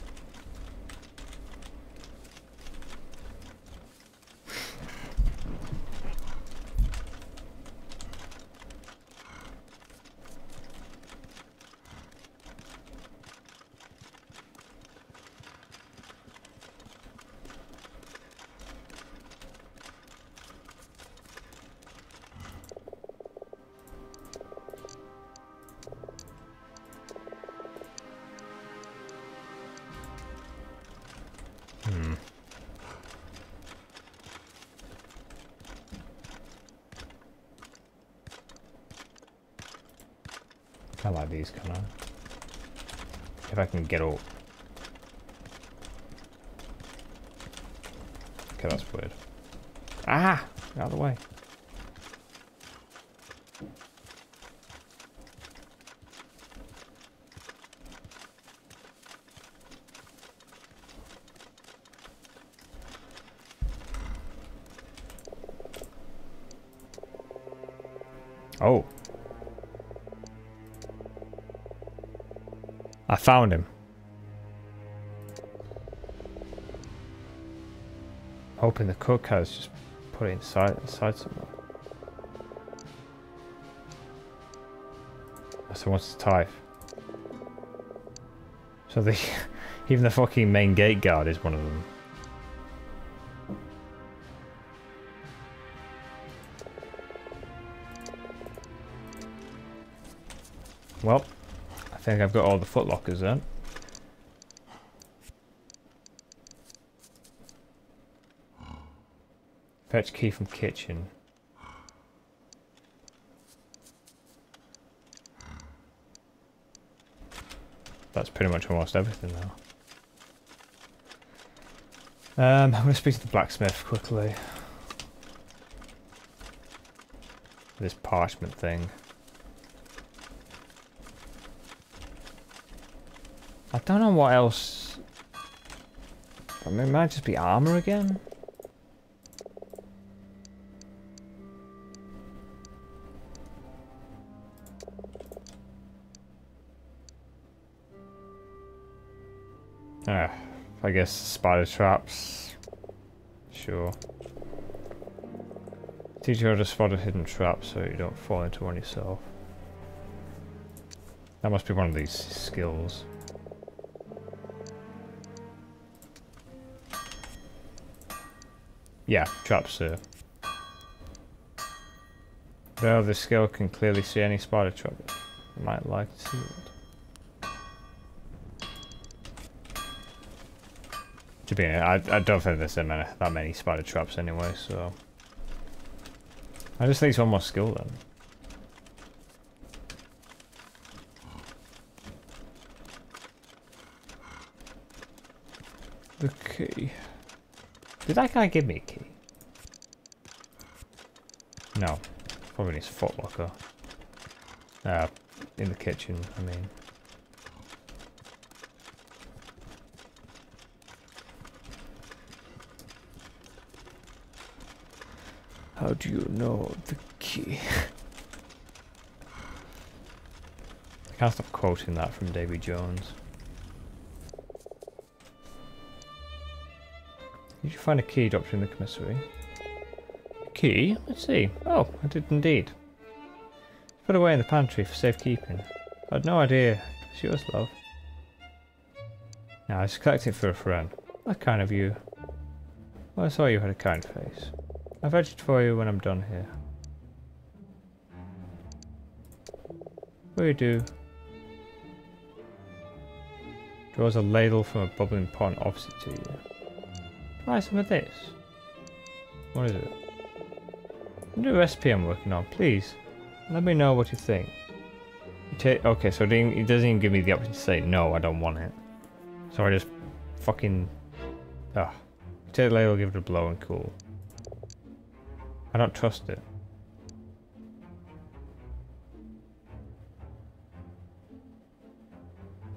Ah! Out of the way. Oh. I found him. Hoping the cook has just put it inside, inside somewhere. So what's the type? So the <laughs> even the fucking main gate guard is one of them. Well, I think I've got all the footlockers then. Fetch key from kitchen. That's pretty much almost everything now. Um, I'm going to speak to the blacksmith quickly. This parchment thing. I don't know what else. I mean, it might just be armor again. Ah, I guess spider traps. Sure. Teach you how to spot a hidden trap so you don't fall into one yourself. That must be one of these skills. Yeah, traps, sir. Though the skill can clearly see any spider trap, might like to To be I, I don't think there's that many, that many spider traps anyway, so... I just think it's one more skill then. The key. Did that guy give me a key? No. Probably in his footlocker. Uh, in the kitchen, I mean. How do you know the key? I can't stop quoting that from Davy Jones. Did you find a key dropped in the commissary? Key? Let's see. Oh, I did indeed. Put away in the pantry for safekeeping. I had no idea. It's yours, love. Now, I was collecting for a friend. That's kind of you. Well, I saw you had a kind face. I'll fetch it for you when I'm done here. What do you do? Draws a ladle from a bubbling pot opposite to you. Try some of this. What is it? A new recipe I'm working on. Please, let me know what you think. Okay, so it, doesn't even give me the option to say no, I don't want it. So I just fucking ah. Take the ladle, give it a blow, and cool. I don't trust it.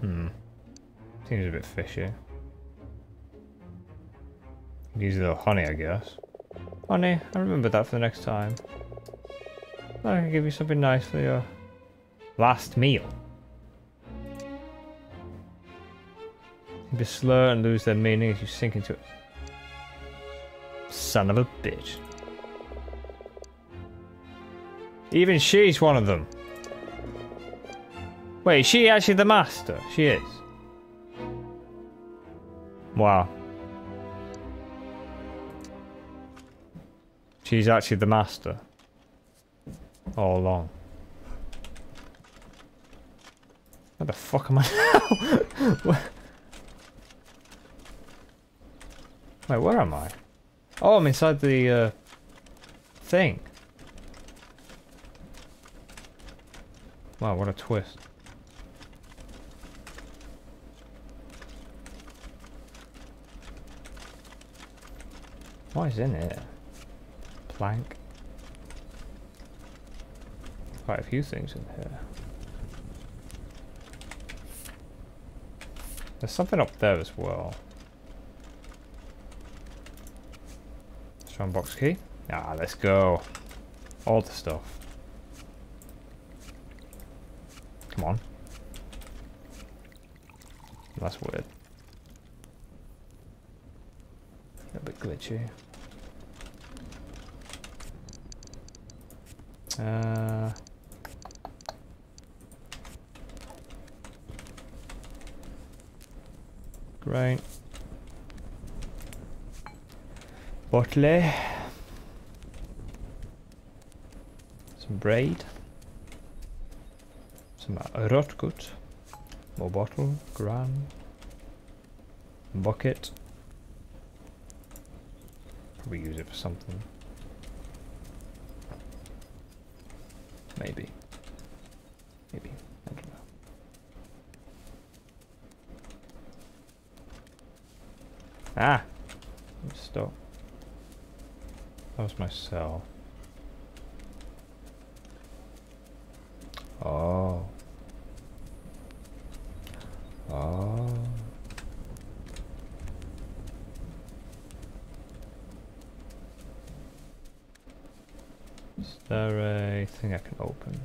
Hmm. Seems a bit fishy. Use a little honey, I guess. Honey, I remember that for the next time. I can give you something nice for your last meal. You slur and lose their meaning as you sink into it. Son of a bitch. Even she's one of them. Wait, is she actually the master? She is. Wow. She's actually the master. All along. Where the fuck am I now? <laughs> Wait, where am I? Oh, I'm inside the uh, thing. Wow, what a twist. What is in here? Plank. Quite a few things in here. There's something up there as well. Strong box key. Ah, let's go. All the stuff. Come on. That's weird. A bit glitchy. Uh, great. Bottle. Some braid. Some rotgut. More bottle. Gran. Bucket. Probably use it for something. Maybe. Maybe. I don't know. Ah! Stop. That was my cell. Oh. Oh. Is there a thing I can open?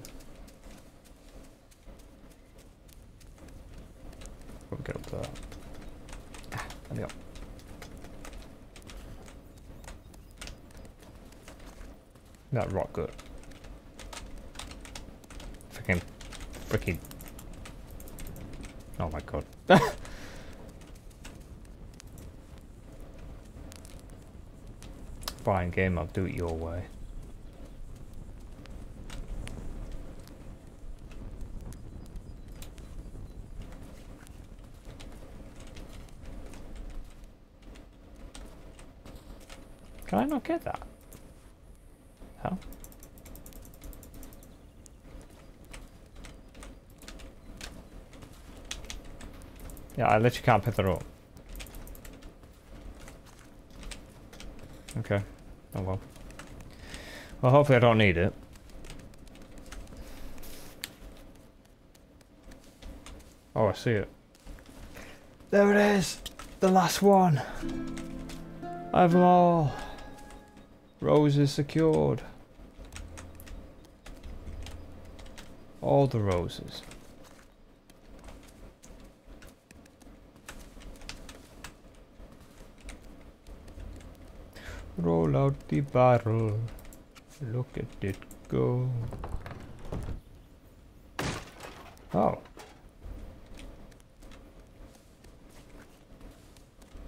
We'll get up to that. Ah, let me up. That rock good. Freaking, freaking. Oh my god. Fine game, I'll do it your way. Can I not get that? How? Yeah, I literally can't pick that up. Okay. Oh well. Well, hopefully I don't need it. Oh, I see it. There it is! The last one! I have them all. Roses secured. All the roses. Roll out the barrel. Look at it go. Oh.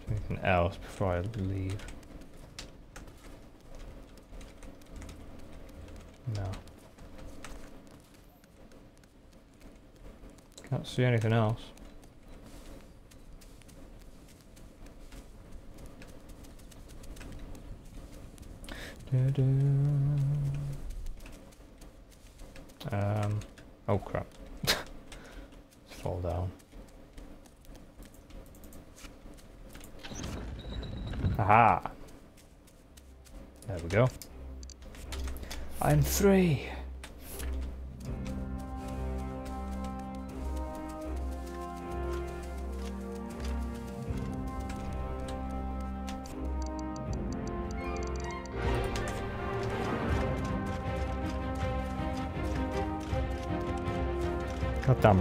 Anything else before I leave? No. Can't see anything else. Um. Oh crap. <laughs> Fall down. Aha! There we go. I'm free!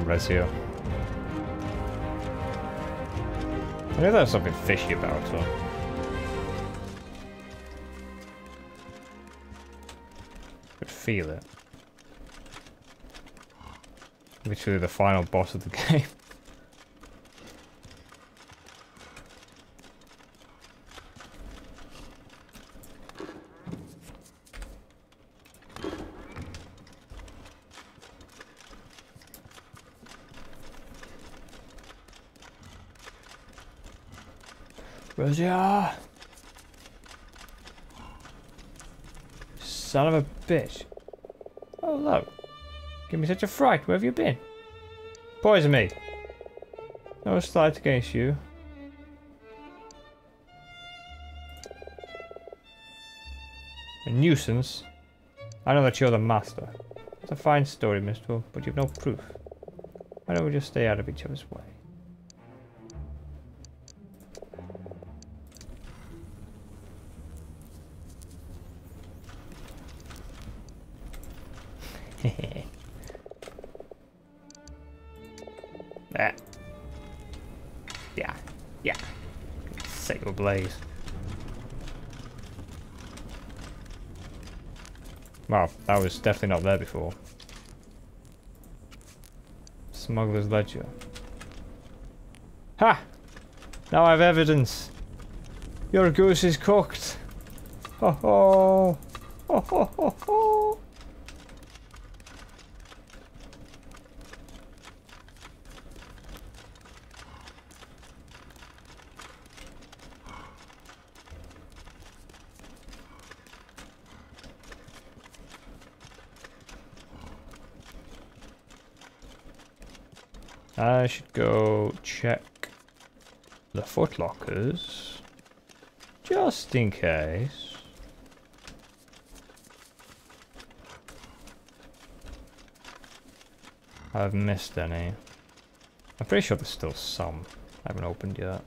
Rezio. I knew there was something fishy about her. Could feel it. Literally the final boss of the <laughs> game. Rosia! Son of a bitch. Oh, look. Give me such a fright. Where have you been? Poison me. No slight against you. A nuisance. I know that you're the master. It's a fine story, Mistral, but you've no proof. Why don't we just stay out of each other's way? Ablaze. Wow, that was definitely not there before. Smuggler's ledger. Ha! Now I have evidence. Your goose is cooked. Ho ho! Ho ho ho ho! I should go check the footlockers. Just in case. I've missed any. I'm pretty sure there's still some I haven't opened yet.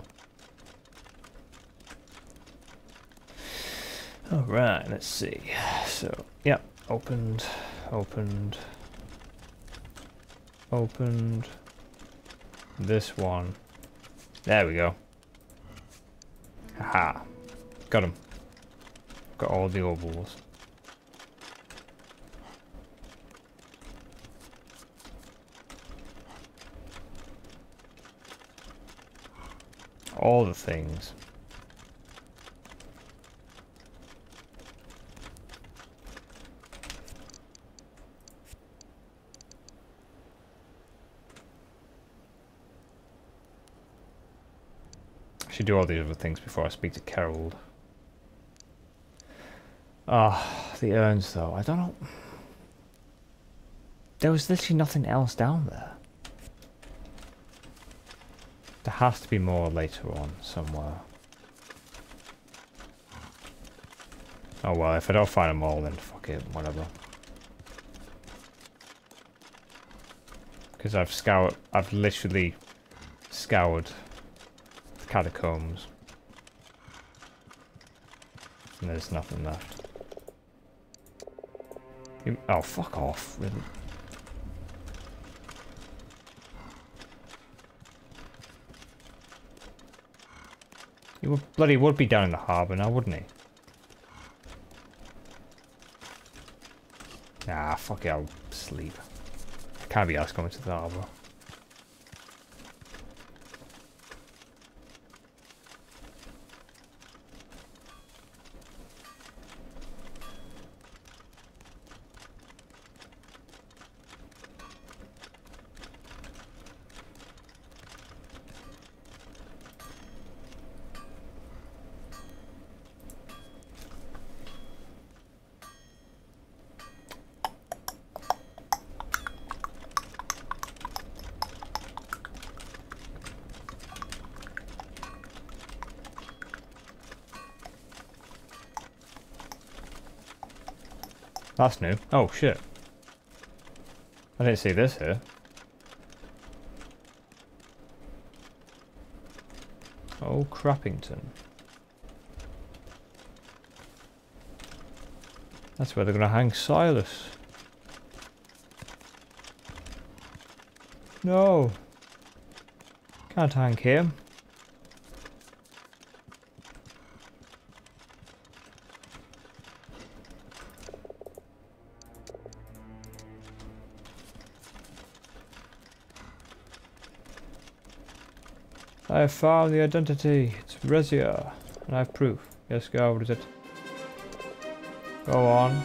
Alright, let's see. So, yeah, opened, opened, opened. This one. There we go. Haha. Got him. Got all the ovals. All the things. Do all these other things before I speak to Carol. Ah, the urns though. I don't know. There was literally nothing else down there. There has to be more later on somewhere. Oh well, if I don't find them all, then fuck it, whatever. Because I've scoured, I've literally scoured catacombs. And there's nothing left. Oh, fuck off, really. He would, bloody would be down in the harbour now, wouldn't he? Nah, fuck it, I'll sleep. Can't be asked going to the harbour. That's new. Oh, shit. I didn't see this here. Oh, Crappington. That's where they're going to hang Silas. No. Can't hang him. I have found the identity. It's Rezia. And I have proof. Yes, go. What is it? Go on.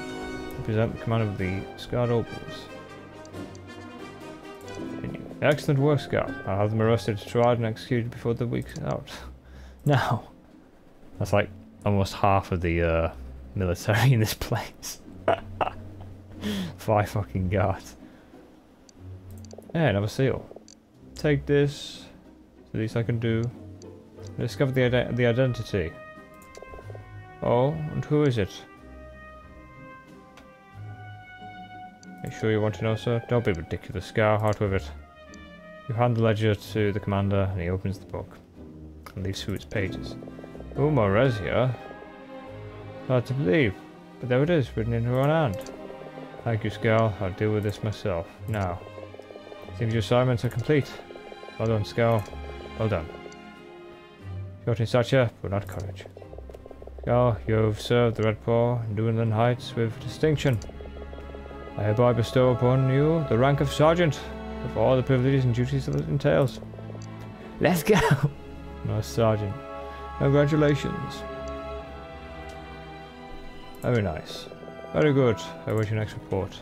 Present the command of the Scarred Opals. Excellent work, Scout. I'll have them arrested, tried, and executed before the week's out. <laughs> Now. That's like almost half of the uh, military in this <laughs> place. Five fucking guards. Yeah, another seal. Take this. The least I can do. Discover the, the identity. Oh, and who is it? You sure you want to know, sir? Don't be ridiculous, Scout. Out with it. You hand the ledger to the commander, and he opens the book and leaves through its pages. Uma Rezia? Hard to believe, but there it is, written in her own hand. Thank you, Scal. I'll deal with this myself. Now, seems your assignments are complete. Well done, Scal. Well done. Short in stature, but not courage. Scal, you have served the Red Paw in Dunland Heights with distinction. I hereby bestow upon you the rank of Sergeant, with all the privileges and duties that it entails. Let's go! <laughs> Nice Sergeant. Congratulations. Very nice. Very good. I await your next report.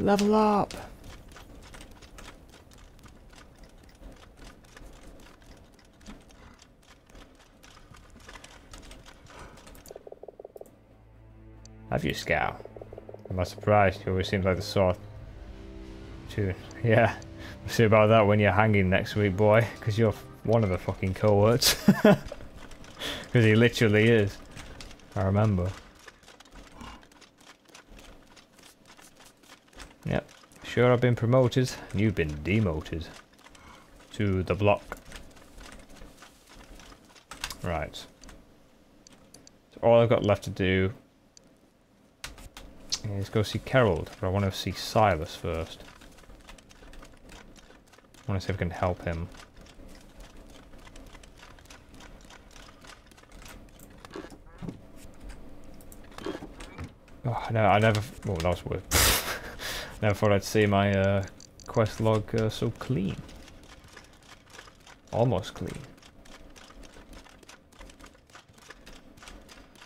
Level up! Have you, Scout? I'm not surprised. You always seem like the sort to... Yeah. We'll see about that when you're hanging next week, boy. Because you're one of the fucking cohorts. <laughs> Because he literally is. I remember. Yep. Sure I've been promoted. You've been demoted. To the block. Right. So all I've got left to do is go see Kerold, but I want to see Silas first. I want to see if I can help him. Oh, no, I never. Well, that was weird. <laughs> never thought I'd see my uh, quest log uh, so clean. Almost clean.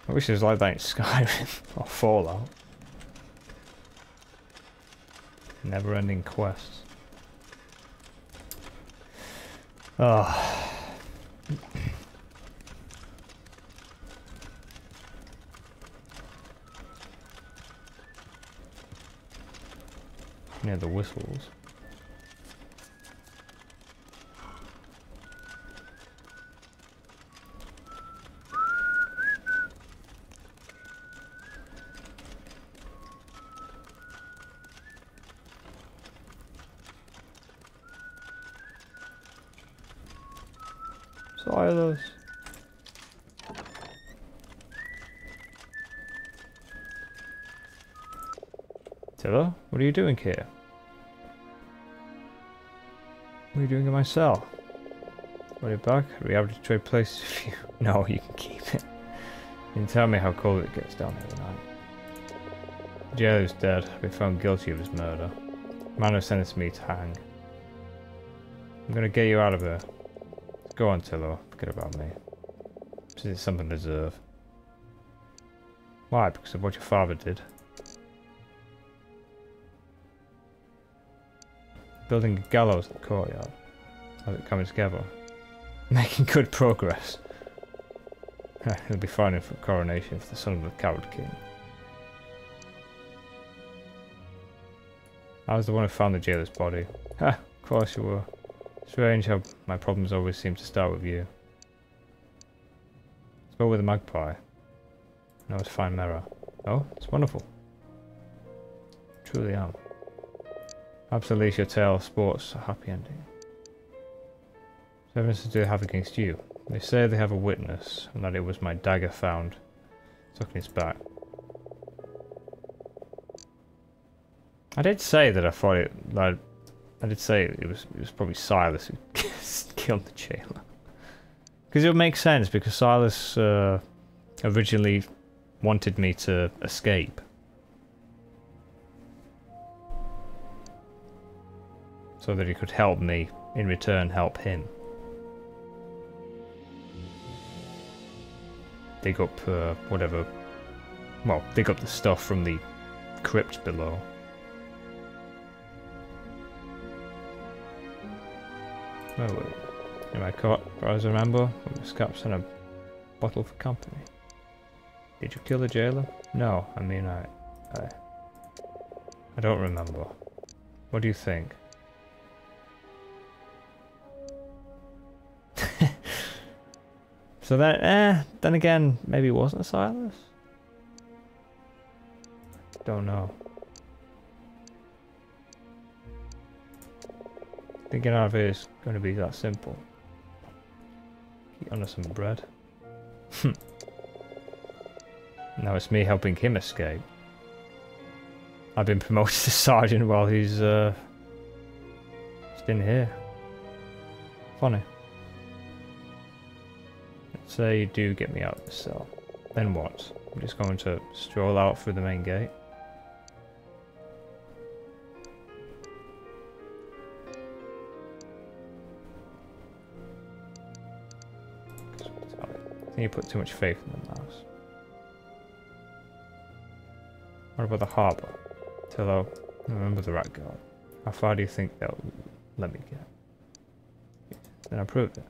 I wish it was like that in <laughs> Skyrim or Fallout. Never ending quests. Ah. Oh. Near the whistles. Doing here? What are you doing in my cell? Put it back. We able to trade places? <laughs> No, you can keep it. You can tell me how cold it gets down here tonight. Jailer's dead. Been found guilty of his murder. Man who sentenced me to hang. I'm gonna get you out of here. Go on, Tilo. Forget about me. This is something to deserve. Why? Because of what your father did. Building a gallows in the courtyard. How's it coming together? <laughs> Making good progress. <laughs> He'll be fighting for coronation for the son of the coward king. I was the one who found the jailer's body. <laughs> Ha, of course you were. Strange how my problems always seem to start with you. Spoke with a magpie. Now it's fine mirror. Oh, it's wonderful. Truly am. Your tale sports a happy ending. So evidence do they have against you? They say they have a witness, and that it was my dagger found stuck in its back. I did say that I thought it. Like, I did say it was it was probably Silas who <laughs> killed the jailer. Because it would make sense because Silas uh, originally wanted me to escape. So that he could help me, in return help him. Dig up uh, whatever... Well, dig up the stuff from the crypt below. Oh, in my cot, as I remember, with scraps and a bottle for company. Did you kill the jailer? No, I mean I... I... I don't remember. What do you think? So then, eh, then again, maybe it wasn't Silas? Don't know. Thinking out of it is going to be that simple. Eat under some bread. now it's me helping him escape. I've been promoted to <laughs> sergeant while he's uh, in here. Funny. Say you do get me out of cell. Then what? I'm just going to stroll out through the main gate. I think you put too much faith in the mouse. What about the harbour? Tilo, remember the rat guard. How far do you think they'll let me get? Then I proved it.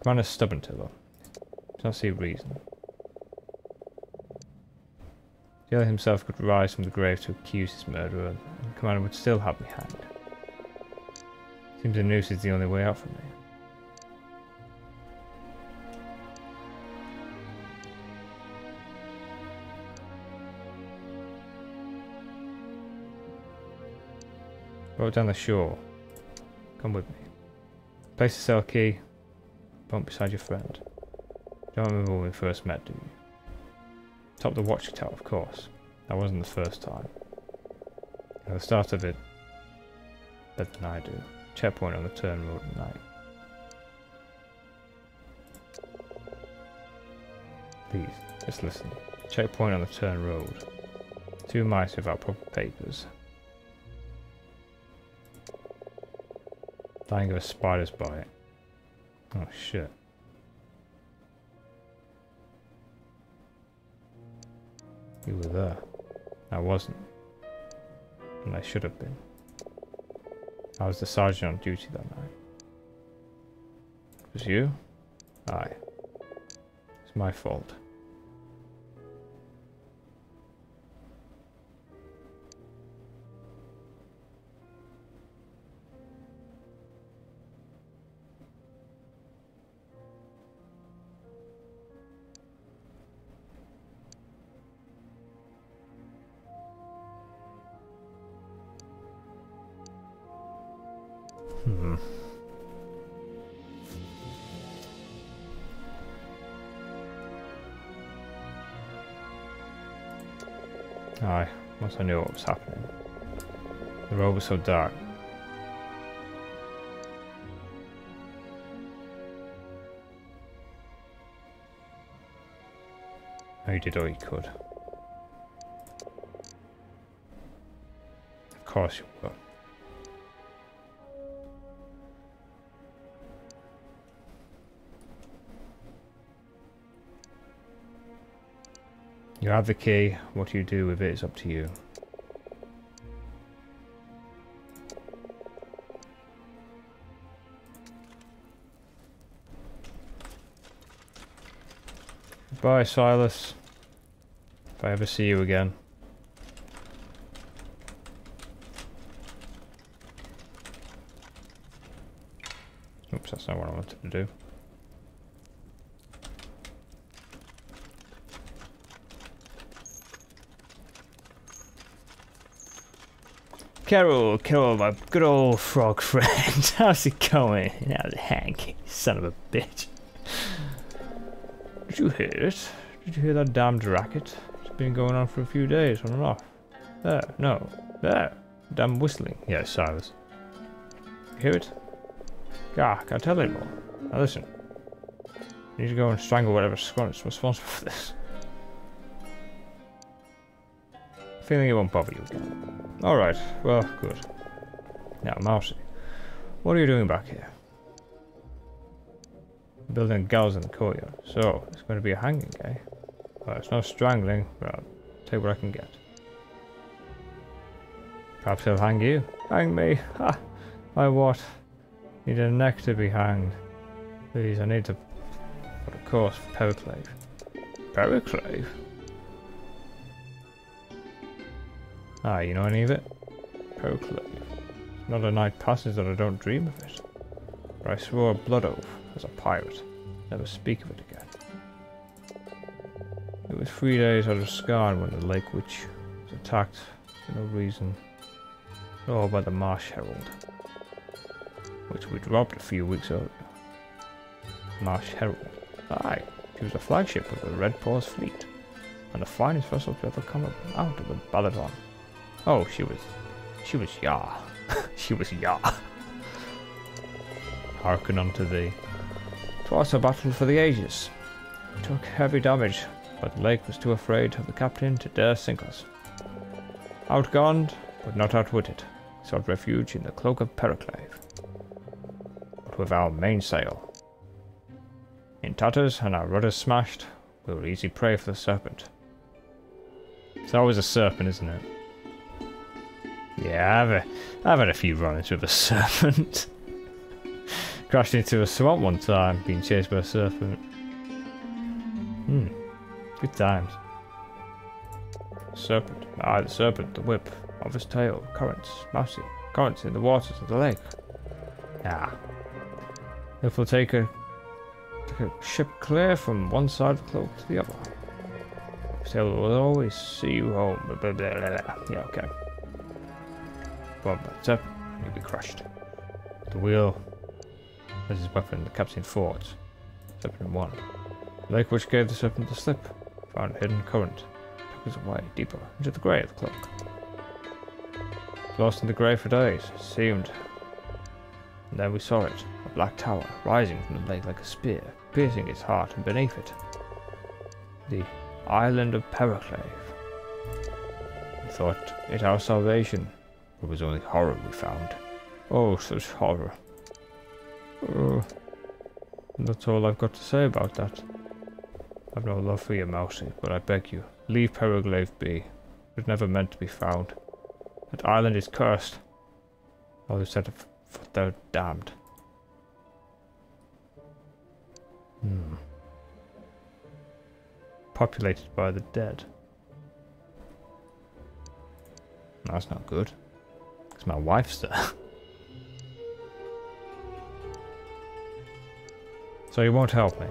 Commander's stubborn, though. Does not see reason. The other himself could rise from the grave to accuse his murderer, and the Commander would still have me hanged. Seems a noose is the only way out for me. Go down the shore. Come with me. Place the cell key. Bump beside your friend. Don't remember when we first met, do you? Top the watchtower, of course. That wasn't the first time. At the start of it, better than I do. Checkpoint on the turn road at night. Please, just listen. Checkpoint on the turn road. Two mice without proper papers. Dying of a spider's bite. Oh shit. You were there. I wasn't. And I should have been. I was the sergeant on duty that night. It was you? Aye. It's my fault. I knew what was happening. The road was so dark. He did all he could. Of course you will. You have the key. What you do with it is up to you. Bye, Silas. If I ever see you again. Oops, that's not what I wanted to do. Carol, Carol, my good old frog friend. <laughs> How's it going? How's it, Hank? Son of a bitch. Did you hear it? Did you hear that damned racket? It's been going on for a few days, on and off. There, no, there. Damn whistling. Yes, Silas. You hear it? Gah, can't tell anymore. Now listen. You need to go and strangle whatever's responsible for this. Feeling it won't bother you again. Alright, well, good. Now, Marcy, what are you doing back here? Building gallows in the courtyard. So, it's going to be a hanging, eh? Well, it's not strangling, but I'll take what I can get. Perhaps he'll hang you. Hang me. Ha! I what? Need a neck to be hanged. Please, I need to put a course for Periclave. Periclave? Ah, you know any of it? Periclave. Not a night passes that I don't dream of it. For I swore a blood oath as a pirate. Never speak of it again. It was three days out of Scarn when the Lake Witch was attacked for no reason. All by the Marsh Herald which we dropped a few weeks earlier. Marsh Herald. Aye, she was a flagship of the Red Paws fleet, and the finest vessel to ever come out of the Balaton. Oh, she was... she was Yah. <laughs> she was Yah. Hearken unto thee. Twas a battle for the ages. We took heavy damage, but the lake was too afraid of the captain to dare sink us. Outgunned, but not outwitted, sought refuge in the cloak of Periclave with our mainsail. In tatters and our rudders smashed, we were easy prey for the serpent. It's always a serpent, isn't it? Yeah, I've, a, I've had a few run-ins with a <laughs> serpent. Crashed into a swamp one time, being chased by a serpent. Hmm, good times. Serpent, ah, the serpent, the whip of his tail, currents, mousy, currents in the waters of the lake. Ah, if we'll take a, take a ship clear from one side of the cloak to the other. we'll always see you home. Blah, blah, blah, yeah, okay. One step, you'll be crushed. The wheel as his weapon, the captain fought. Serpent one. The lake which gave the serpent the slip, found a hidden current, took us away deeper into the grey of the cloak. Lost in the grey for days, it seemed. And then we saw it, a black tower rising from the lake like a spear, piercing its heart, and beneath it, the island of Periclave. We thought it our salvation, but it was only horror we found. Oh, such horror. Oh, that's all I've got to say about that. I've no love for you, Mousy, but I beg you, leave Periclave be. It was never meant to be found. That island is cursed. All who set foot there damned. Hmm. Populated by the dead. That's not good. Because my wife's there. <laughs> so you won't help me?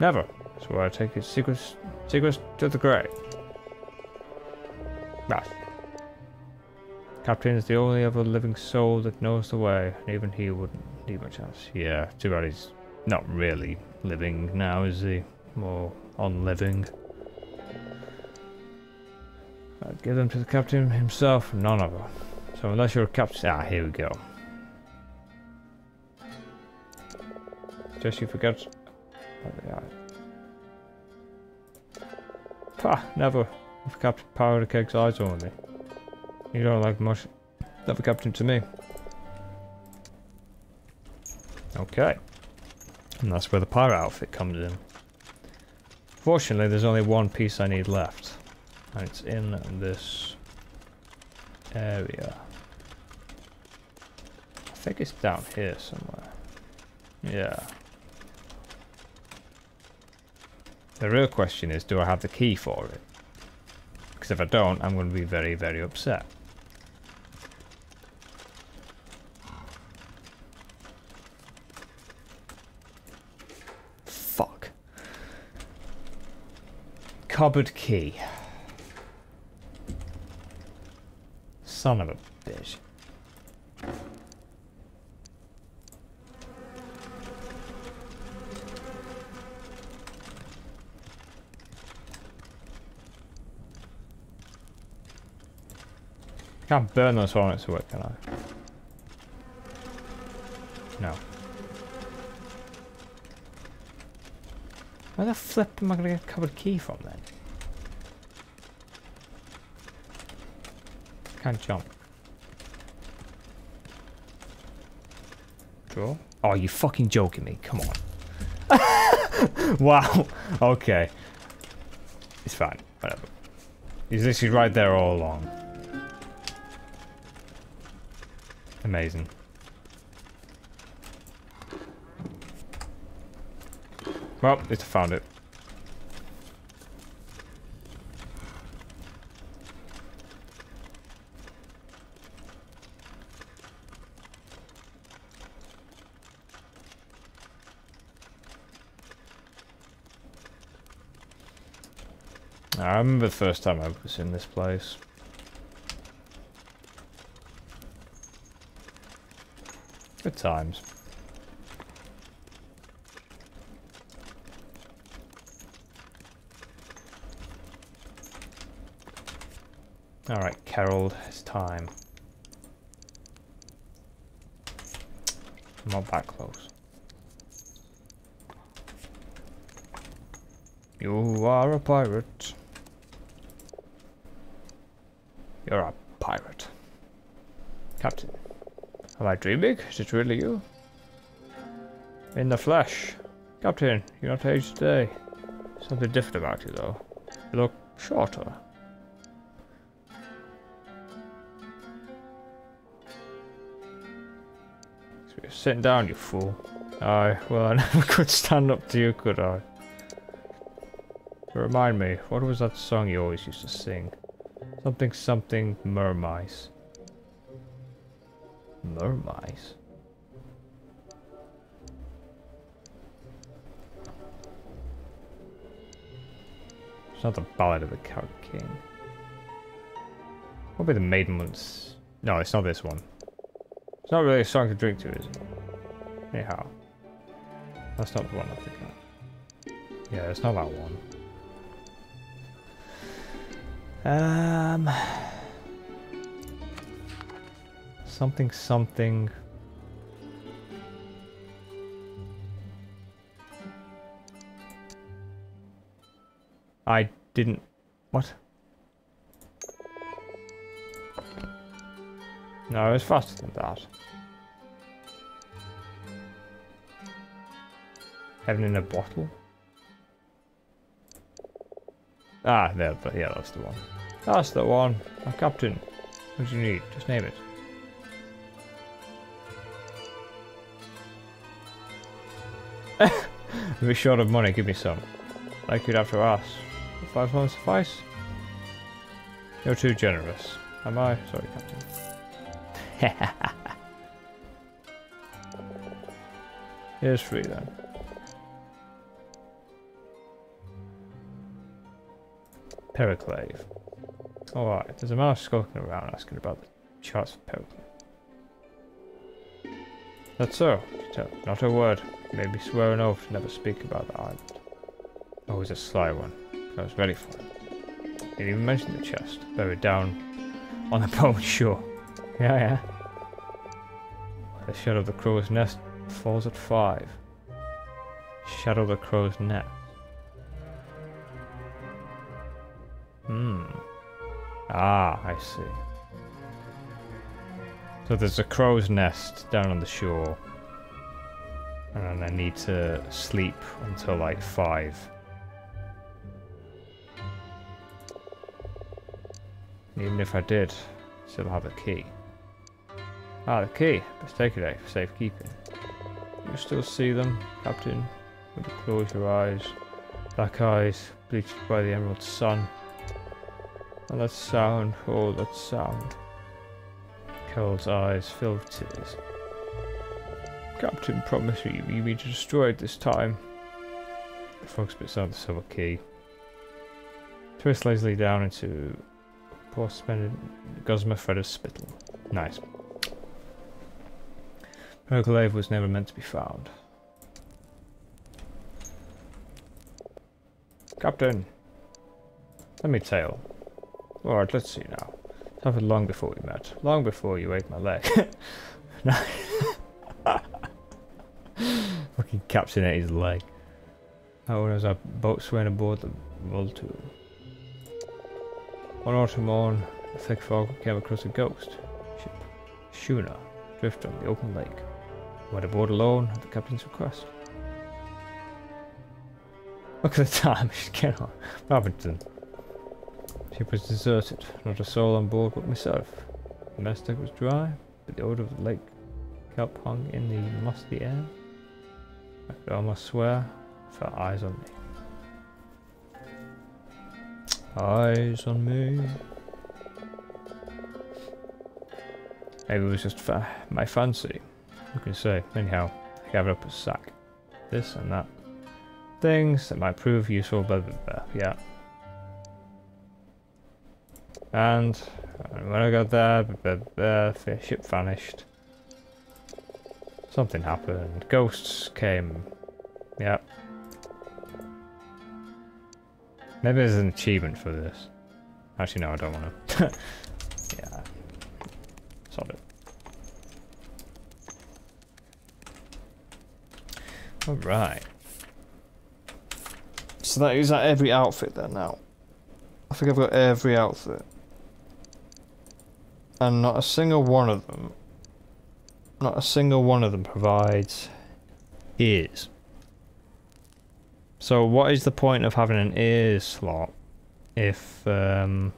Never. So I take his secrets, secrets to the grave. Right. Captain is the only other living soul that knows the way, and even he wouldn't need much else. Yeah, too bad he's not really living now, is he? More on living. I'd give them to the captain himself, none of them. So unless you're a captain... Ah, here we go. Just you forget... Oh, Ha! Never. If Captain Powder Keg's eyes on me. You don't like much... Never captain to me. Okay. And that's where the pirate outfit comes in. Fortunately, there's only one piece I need left. And it's in this area. I think it's down here somewhere. Yeah. The real question is, do I have the key for it? Because if I don't, I'm going to be very, very upset. Fuck. Cupboard key. Son of a bitch. I can't burn those hornets to work, can I? No. Where the flip am I going to get a cupboard key from then? Can't jump. Draw? Oh, you fucking joking me. Come on. <laughs> wow. Okay. It's fine. Whatever. He's literally right there all along. Amazing. Well, at least I found it. I remember the first time I was in this place. Good times. Alright, Carol, it's time. I'm not that close. You are a pirate. You're a pirate. Captain. Am I dreaming? Is it really you? In the flesh. Captain, you're not aged today. Something different about you though. You look shorter. Sitting down, you fool. Aye, well <laughs> I never could stand up to you, could I? Remind me, what was that song you always used to sing? Something something mermice. Mermice? It's not the Ballad of the Carrot King. Probably the Maiden ones. No, it's not this one. It's not really a song to drink to, is it? Anyhow. That's not the one I think of. Yeah, it's not that one. Um, something, something. I didn't. What? No, it's faster than that. Heaven in a bottle? Ah, there, but yeah, that's the one. That's the one. A captain. What do you need? Just name it. If you're short of money, give me some. Like you'd have to ask. Five won't suffice? You're too generous. Am I? Sorry, Captain. <laughs> Here's free then. Periclave. Alright, there's a mouse skulking around asking about the charts for Periclave. That's so. Not a word. Maybe swear an oath to never speak about the island. He's a sly one. I was ready for him. Didn't even mention the chest, buried down on the <laughs> bone shore. Yeah, yeah. The shadow of the crow's nest falls at five. Shadow of the crow's nest. Hmm. Ah, I see. So there's a crow's nest down on the shore. And I need to sleep until like 5. Even if I did, still have a key. Ah, the key. Let's take it out for safekeeping. You still see them, Captain? You close your eyes. Black eyes, bleached by the emerald sun. And that sound, oh, that sound. Carol's eyes filled with tears. Captain, promise me you mean to destroy it this time. The frog spits out the silver key. Twist lazily down into poor suspended gossamer threaded spittle. Nice. Periclave was never meant to be found. Captain! Let me tell. Alright, let's see now. It happened long before we met. Long before you ate my leg. <laughs> <laughs> Fucking captain ate his leg. How was our boat swaying aboard the Vulture? One autumn morn, a thick fog came across a ghost ship. schooner, drift on the open lake. Went aboard alone at the captain's request. Look at the <laughs> time, she's getting on. Robinson. Ship was deserted, not a soul on board but myself. The mess was dry, but the odour of the lake kelp hung in the musty air. I could almost swear felt eyes on me. Eyes on me. Maybe it was just fa my fancy. You can say. Anyhow, I gathered up a sack. This and that. Things that might prove useful, blah blah blah. Yeah. And uh, when I got there, blah, blah, blah, the ship vanished. Something happened. Ghosts came. Yeah. Maybe there's an achievement for this. Actually, no, I don't want to. <laughs> yeah. Solve it. Alright. So that is that every outfit then now. I think I've got every outfit. And not a single one of them, not a single one of them provides ears. So what is the point of having an ear slot if um,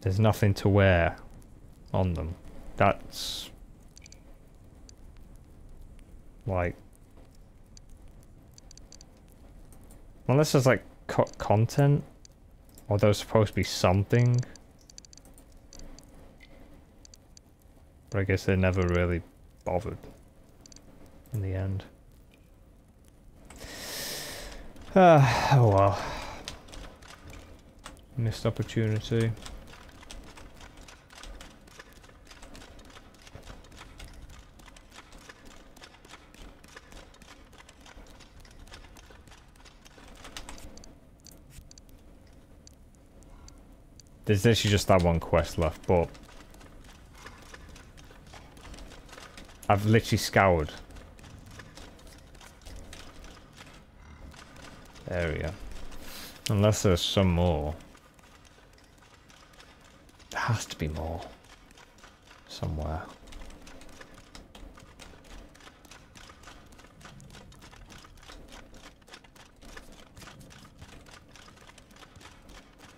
there's nothing to wear on them? That's like unless there's like co content or there's supposed to be something but I guess they never really bothered in the end. Uh, <sighs> oh well. Missed opportunity. There's literally just that one quest left, but... I've literally scoured. Area. Unless there's some more. There has to be more. Somewhere.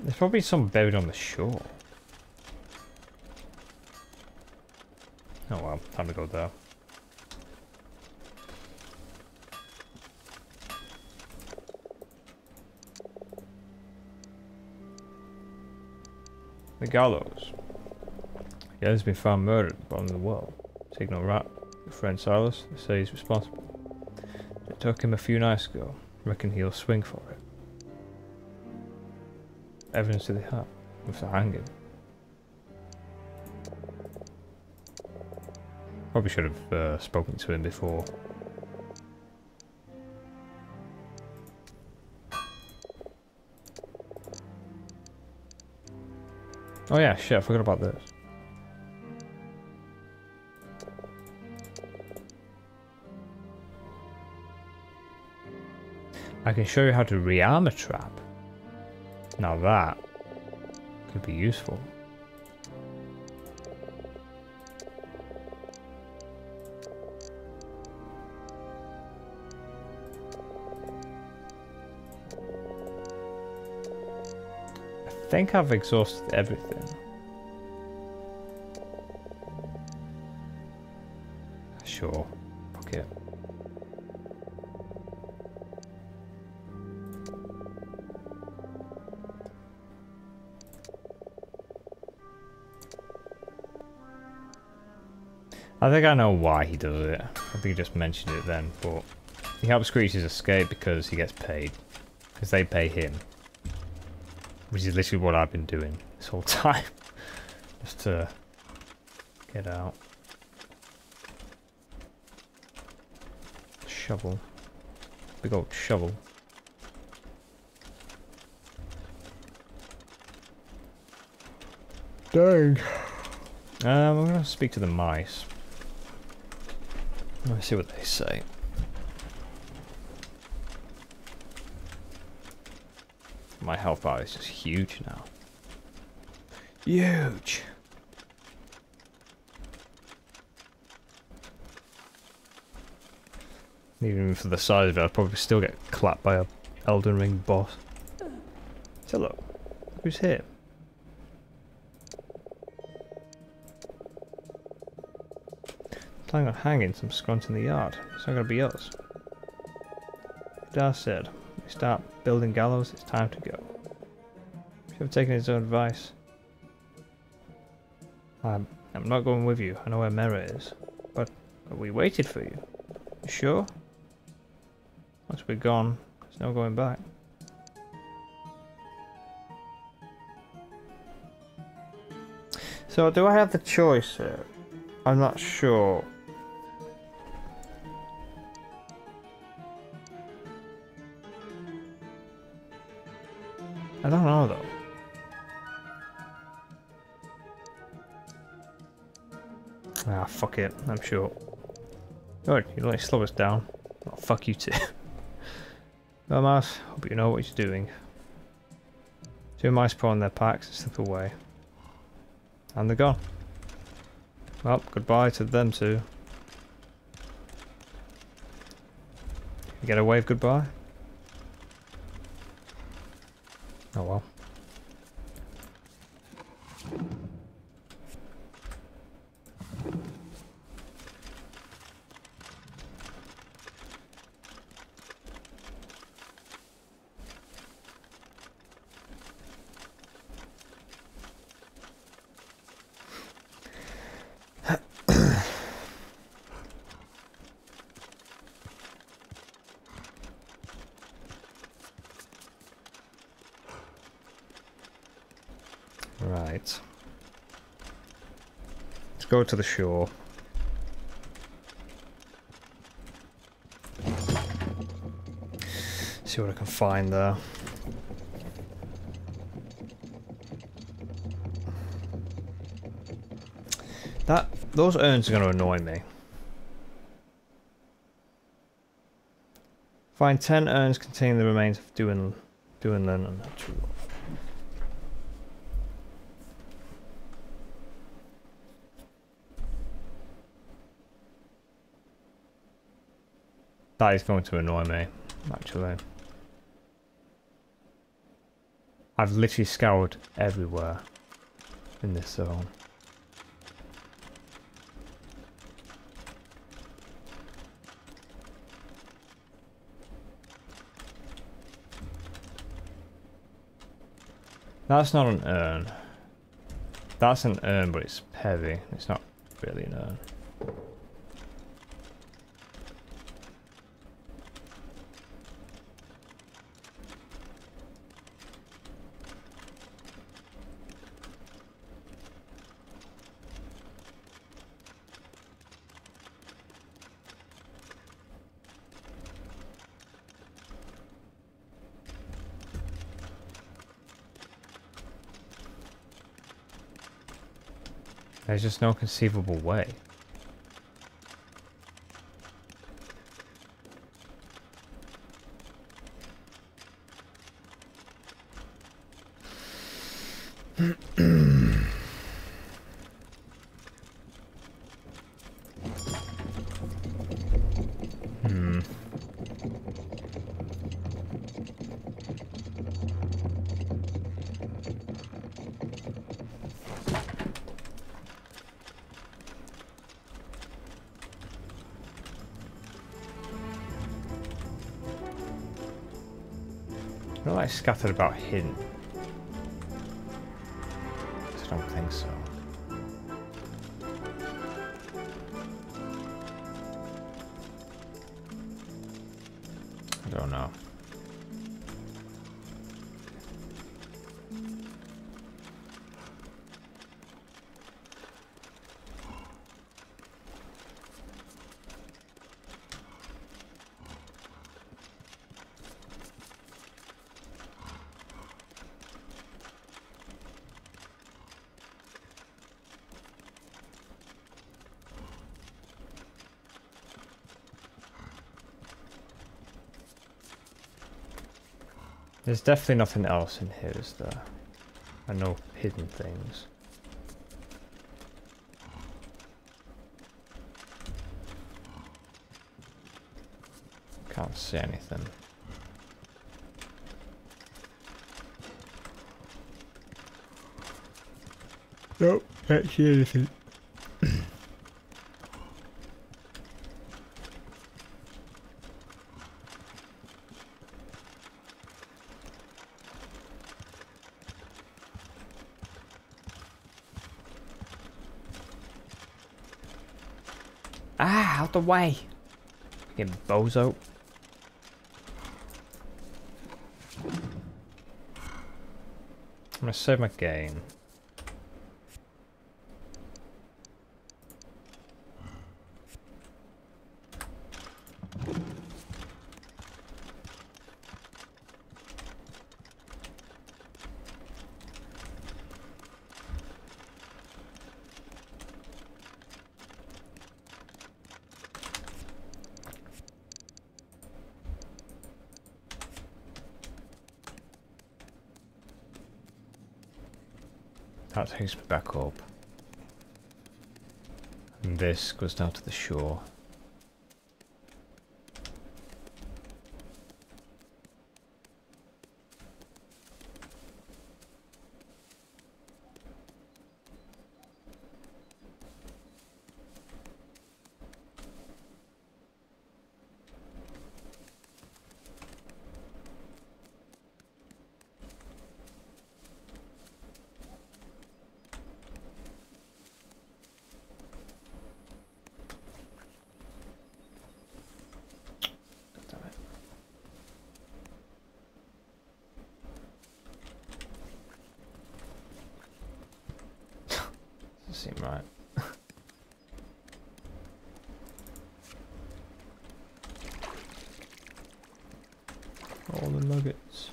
There's probably some buried on the shore. Oh well, time to go there. The gallows. He has been found murdered at the bottom of the well. Signal Rat, your friend Silas, say he's responsible. It took him a few nights ago. Reckon he'll swing for it evidence do they have with the hanging? Probably should have uh, spoken to him before. Oh yeah, shit, I forgot about this. I can show you how to rearm a trap. Now that could be useful. Think I've exhausted everything. Sure. Fuck it. I think I know why he does it. I think he just mentioned it then, but he helps creatures escape because he gets paid. Because they pay him. Which is literally what I've been doing this whole <laughs> time. just to get out. Shovel. Big old shovel. Dang. Um, I'm gonna speak to the mice. Let's see what they say. My health bar is just huge now. Huge! Even for the size of it, I'd probably still get clapped by a Elden Ring boss. So look, who's here? Planning on hanging some scrunt in the yard. It's not gonna be us. Dar said, start building gallows, it's time to go. Should have taken his own advice. I'm, I'm not going with you. I know where Merra is. But we waited for you. You sure? Once we're gone, there's no going back. So do I have the choice here? I'm not sure. I don't know though. Ah, fuck it. I'm sure. Good, you let slow us down. Oh, fuck you too. <laughs> Mars, hope you know what you're doing. Two mice on their packs and slip away. And they're gone. Well, goodbye to them too. You get a wave goodbye? Oh well. Right. Let's go to the shore. See what I can find there. That those urns are going to annoy me. Find ten urns containing the remains of Duin, Duinlin and True. That is going to annoy me, actually. I've literally scoured everywhere in this zone. That's not an urn. That's an urn, but it's heavy. It's not really an urn. There's just no conceivable way. Scattered about hidden. There's definitely nothing else in here, is there? And no hidden things. Can't see anything. Nope, can't see anything. Way. Fucking bozo. I'm gonna save my game. That takes me back up. This goes down to the shore. Damn it. Doesn't seem right. All the nuggets.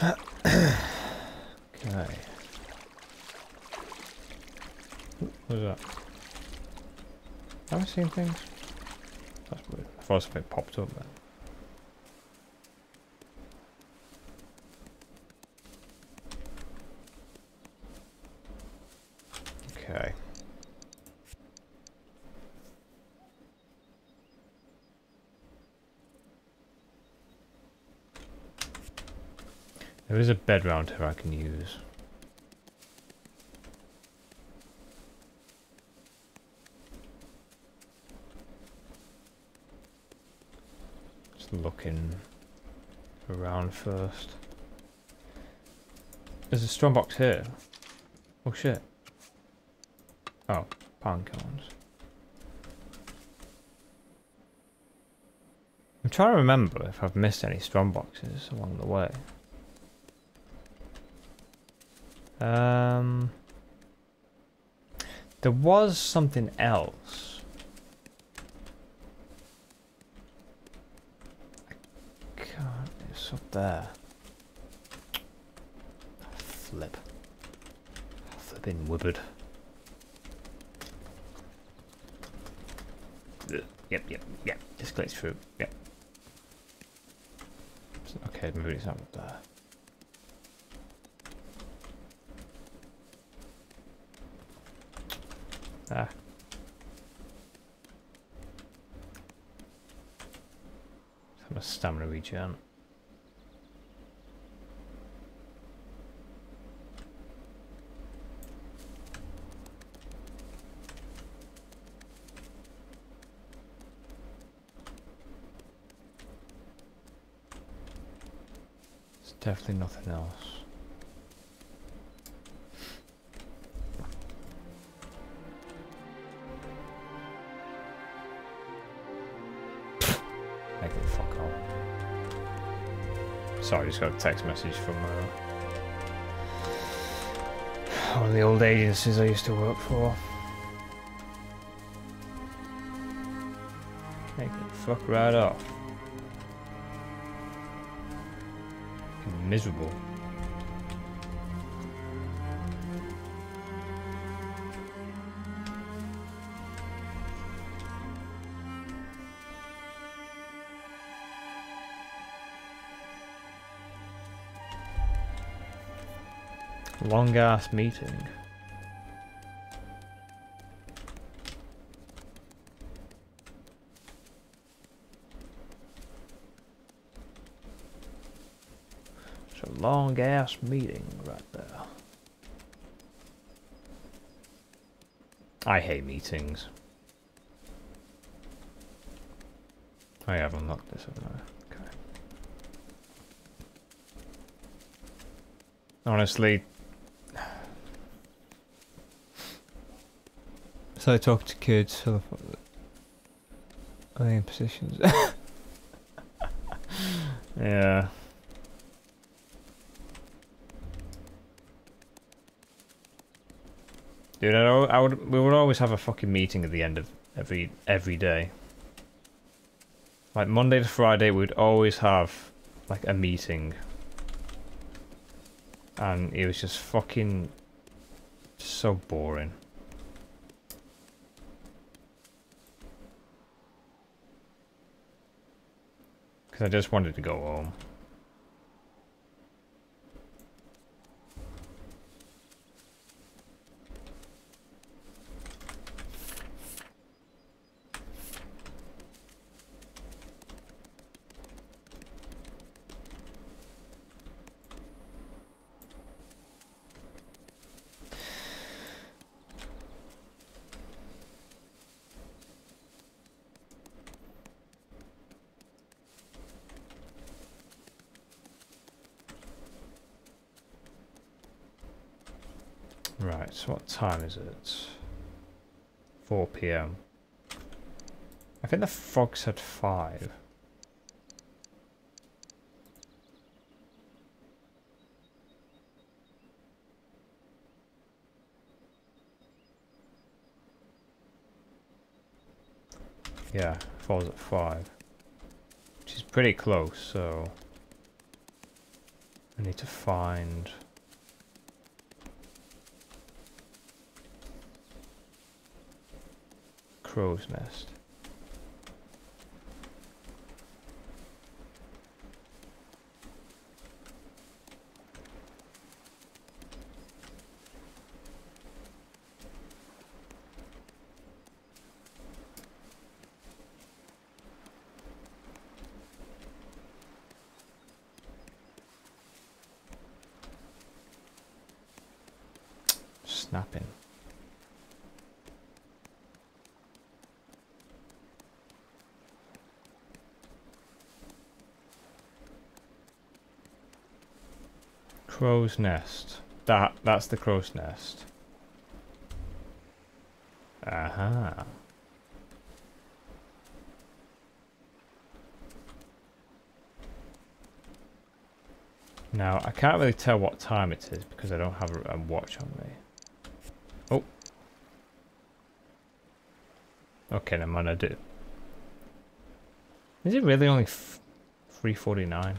Okay. What is that? Have I seen things? That's weird. I thought something popped up then. Okay. There is a bed round here I can use. Just looking around first. There's a strong box here. Oh shit. Oh, pine cones. I'm trying to remember if I've missed any strong boxes along the way. Um, there was something else. I Up there. Flip. Flipping. Ugh. Yep, yep, yep. Just glitch through. Yep. Okay, maybe it's not up there. Ah. Have a stamina regen. Definitely nothing else. Make it fuck off. Sorry, just got a text message from uh, one of the old agencies I used to work for. Make it fuck right off. Miserable. Long ass meeting. A long ass meeting right there. I hate meetings. I have unlocked this, haven't I? Okay. Honestly, So I talk to kids who are in positions. <laughs> yeah. Dude, I, I would. We would always have a fucking meeting at the end of every every day. Like Monday to Friday, we'd always have like a meeting, and it was just fucking so boring. Because I just wanted to go home. Right, so what time is it? 4 p.m. I think the frog said 5. Yeah, falls at 5. Which is pretty close, so... I need to find... crow's nest. Nest. That that's the crow's nest. Aha. Now, I can't really tell what time it is because I don't have a, a watch on me. Oh. Okay, never mind, I do. Is it really only 349?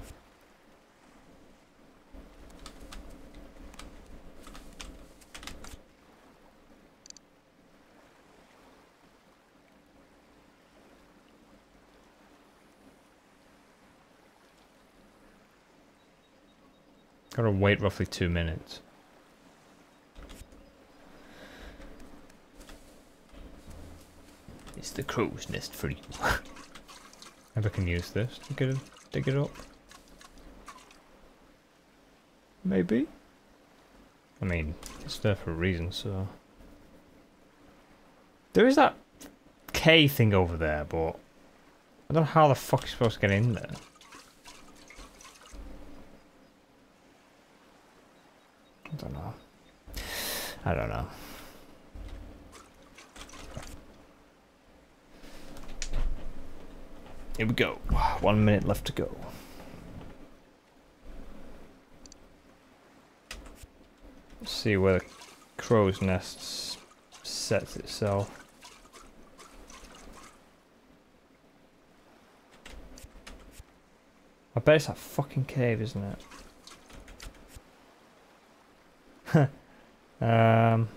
Gotta wait roughly two minutes. It's the crow's nest for you. <laughs> Maybe I can use this to get it, dig it up. Maybe. I mean, it's there for a reason, so. There is that K thing over there, but I don't know how the fuck you're supposed to get in there. don't know. I don't know. Here we go. One minute left to go. Let's see where the crow's nest sets itself. I bet it's that fucking cave, isn't it? <laughs> um,